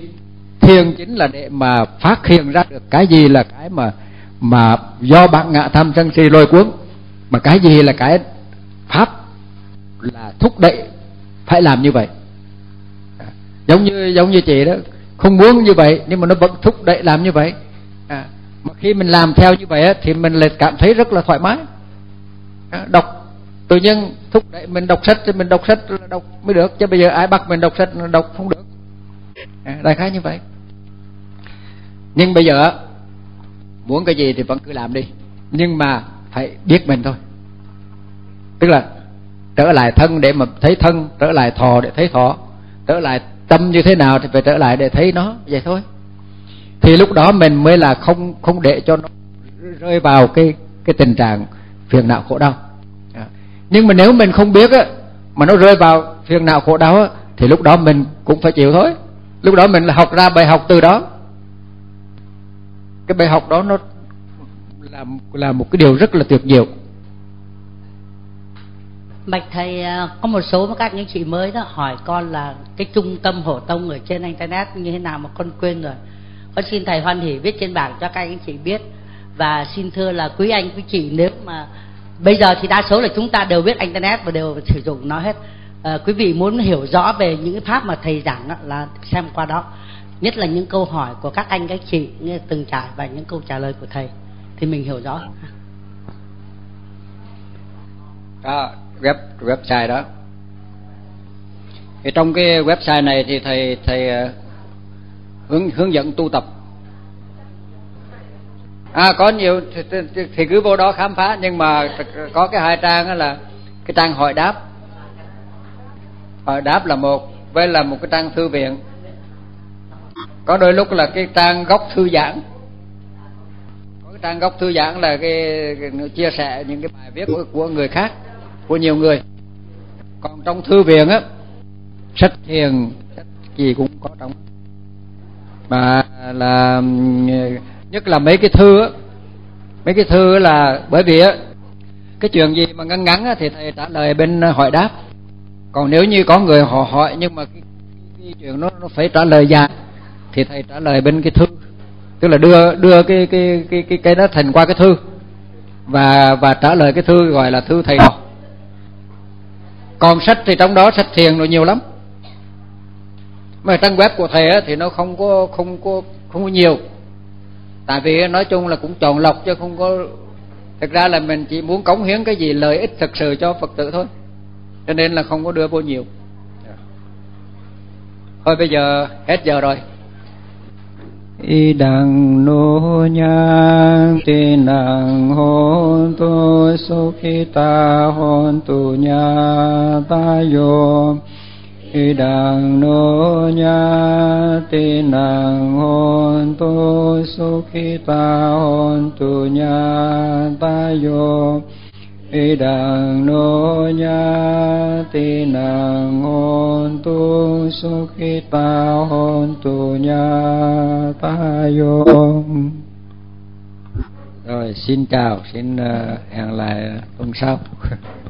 thiền chính là để mà phát hiện ra được cái gì là cái mà mà do bạn ngạ tham sân si lôi cuốn. Mà cái gì là cái pháp là thúc đẩy phải làm như vậy. À, giống như giống như chị đó không muốn như vậy nhưng mà nó vẫn thúc đẩy làm như vậy. À, mà khi mình làm theo như vậy thì mình lại cảm thấy rất là thoải mái đọc. Tự nhiên thúc đẩy mình đọc sách thì mình đọc sách là đọc mới được. Chứ bây giờ ai bắt mình đọc sách đọc không được. Đại khái như vậy. Nhưng bây giờ muốn cái gì thì vẫn cứ làm đi. Nhưng mà phải biết mình thôi. Tức là trở lại thân để mà thấy thân, trở lại thọ để thấy thọ. Trở lại tâm như thế nào thì phải trở lại để thấy nó. Vậy thôi. Thì lúc đó mình mới là không không để cho nó rơi vào cái cái tình trạng phiền não khổ đau nhưng mà nếu mình không biết á, mà nó rơi vào phiền não khổ đau á, thì lúc đó mình cũng phải chịu thôi. Lúc đó mình học ra bài học từ đó. Cái bài học đó nó là là một cái điều rất là tuyệt diệu. Bạch thầy à, có một số các những chị mới đó hỏi con là cái trung tâm hổ tông ở trên internet như thế nào mà con quên rồi. Con xin thầy hoan hỉ viết trên bảng cho các anh chị biết. Và xin thưa là quý anh, quý chị, nếu mà bây giờ thì đa số là chúng ta đều biết internet và đều sử dụng nó hết. À, quý vị muốn hiểu rõ về những pháp mà thầy giảng đó, là xem qua đó. Nhất là những câu hỏi của các anh các chị nghe từng trải và những câu trả lời của thầy. Thì mình hiểu rõ. Đó web website đó. Thì trong cái website này thì thầy thầy ờ, hướng hướng dẫn tu tập à có nhiều thì, thì, thì cứ vô đó khám phá nhưng mà có cái hai trang đó là cái trang hỏi đáp. Hỏi đáp là một với là một cái trang thư viện. Có đôi lúc là cái trang góc thư giãn. Có cái trang góc thư giãn là cái, cái chia sẻ những cái bài viết của, của người khác của nhiều người. Còn trong thư viện á sách thiền sách gì cũng có trong. Mà là nhất là mấy cái thư á. Mấy cái thư là bởi vì á cái chuyện gì mà ngắn ngắn thì thầy trả lời bên ờ, hỏi đáp. Còn nếu như có người họ hỏi nhưng mà cái, cái chuyện nó nó phải trả lời dài thì thầy trả lời bên cái thư. Tức là đưa đưa cái cái cái cái cái đó thành qua cái thư. Và và trả lời cái thư gọi là thư thầy học. Còn sách thì trong đó sách thiền rồi nhiều lắm. Mà trang web của thầy thì nó không có không có không có nhiều tại vì nói chung là cũng chọn lọc chứ không có thực ra là mình chỉ muốn cống hiến cái gì lợi ích thực sự cho phật tử thôi. Cho nên là không có đưa vô nhiều. Thôi bây giờ hết giờ rồi. Y đằng nô nhang ti năng hôn tu sukhita hôn tu nha ta yo y đằng nô nha ti nàng hôn tu sukhita hôn tu nha ta vô y đàng nô nha ti nàng hôn tu sukhita hôn tu nha ta yo. Rồi xin chào xin uh, hẹn lại tuần sau.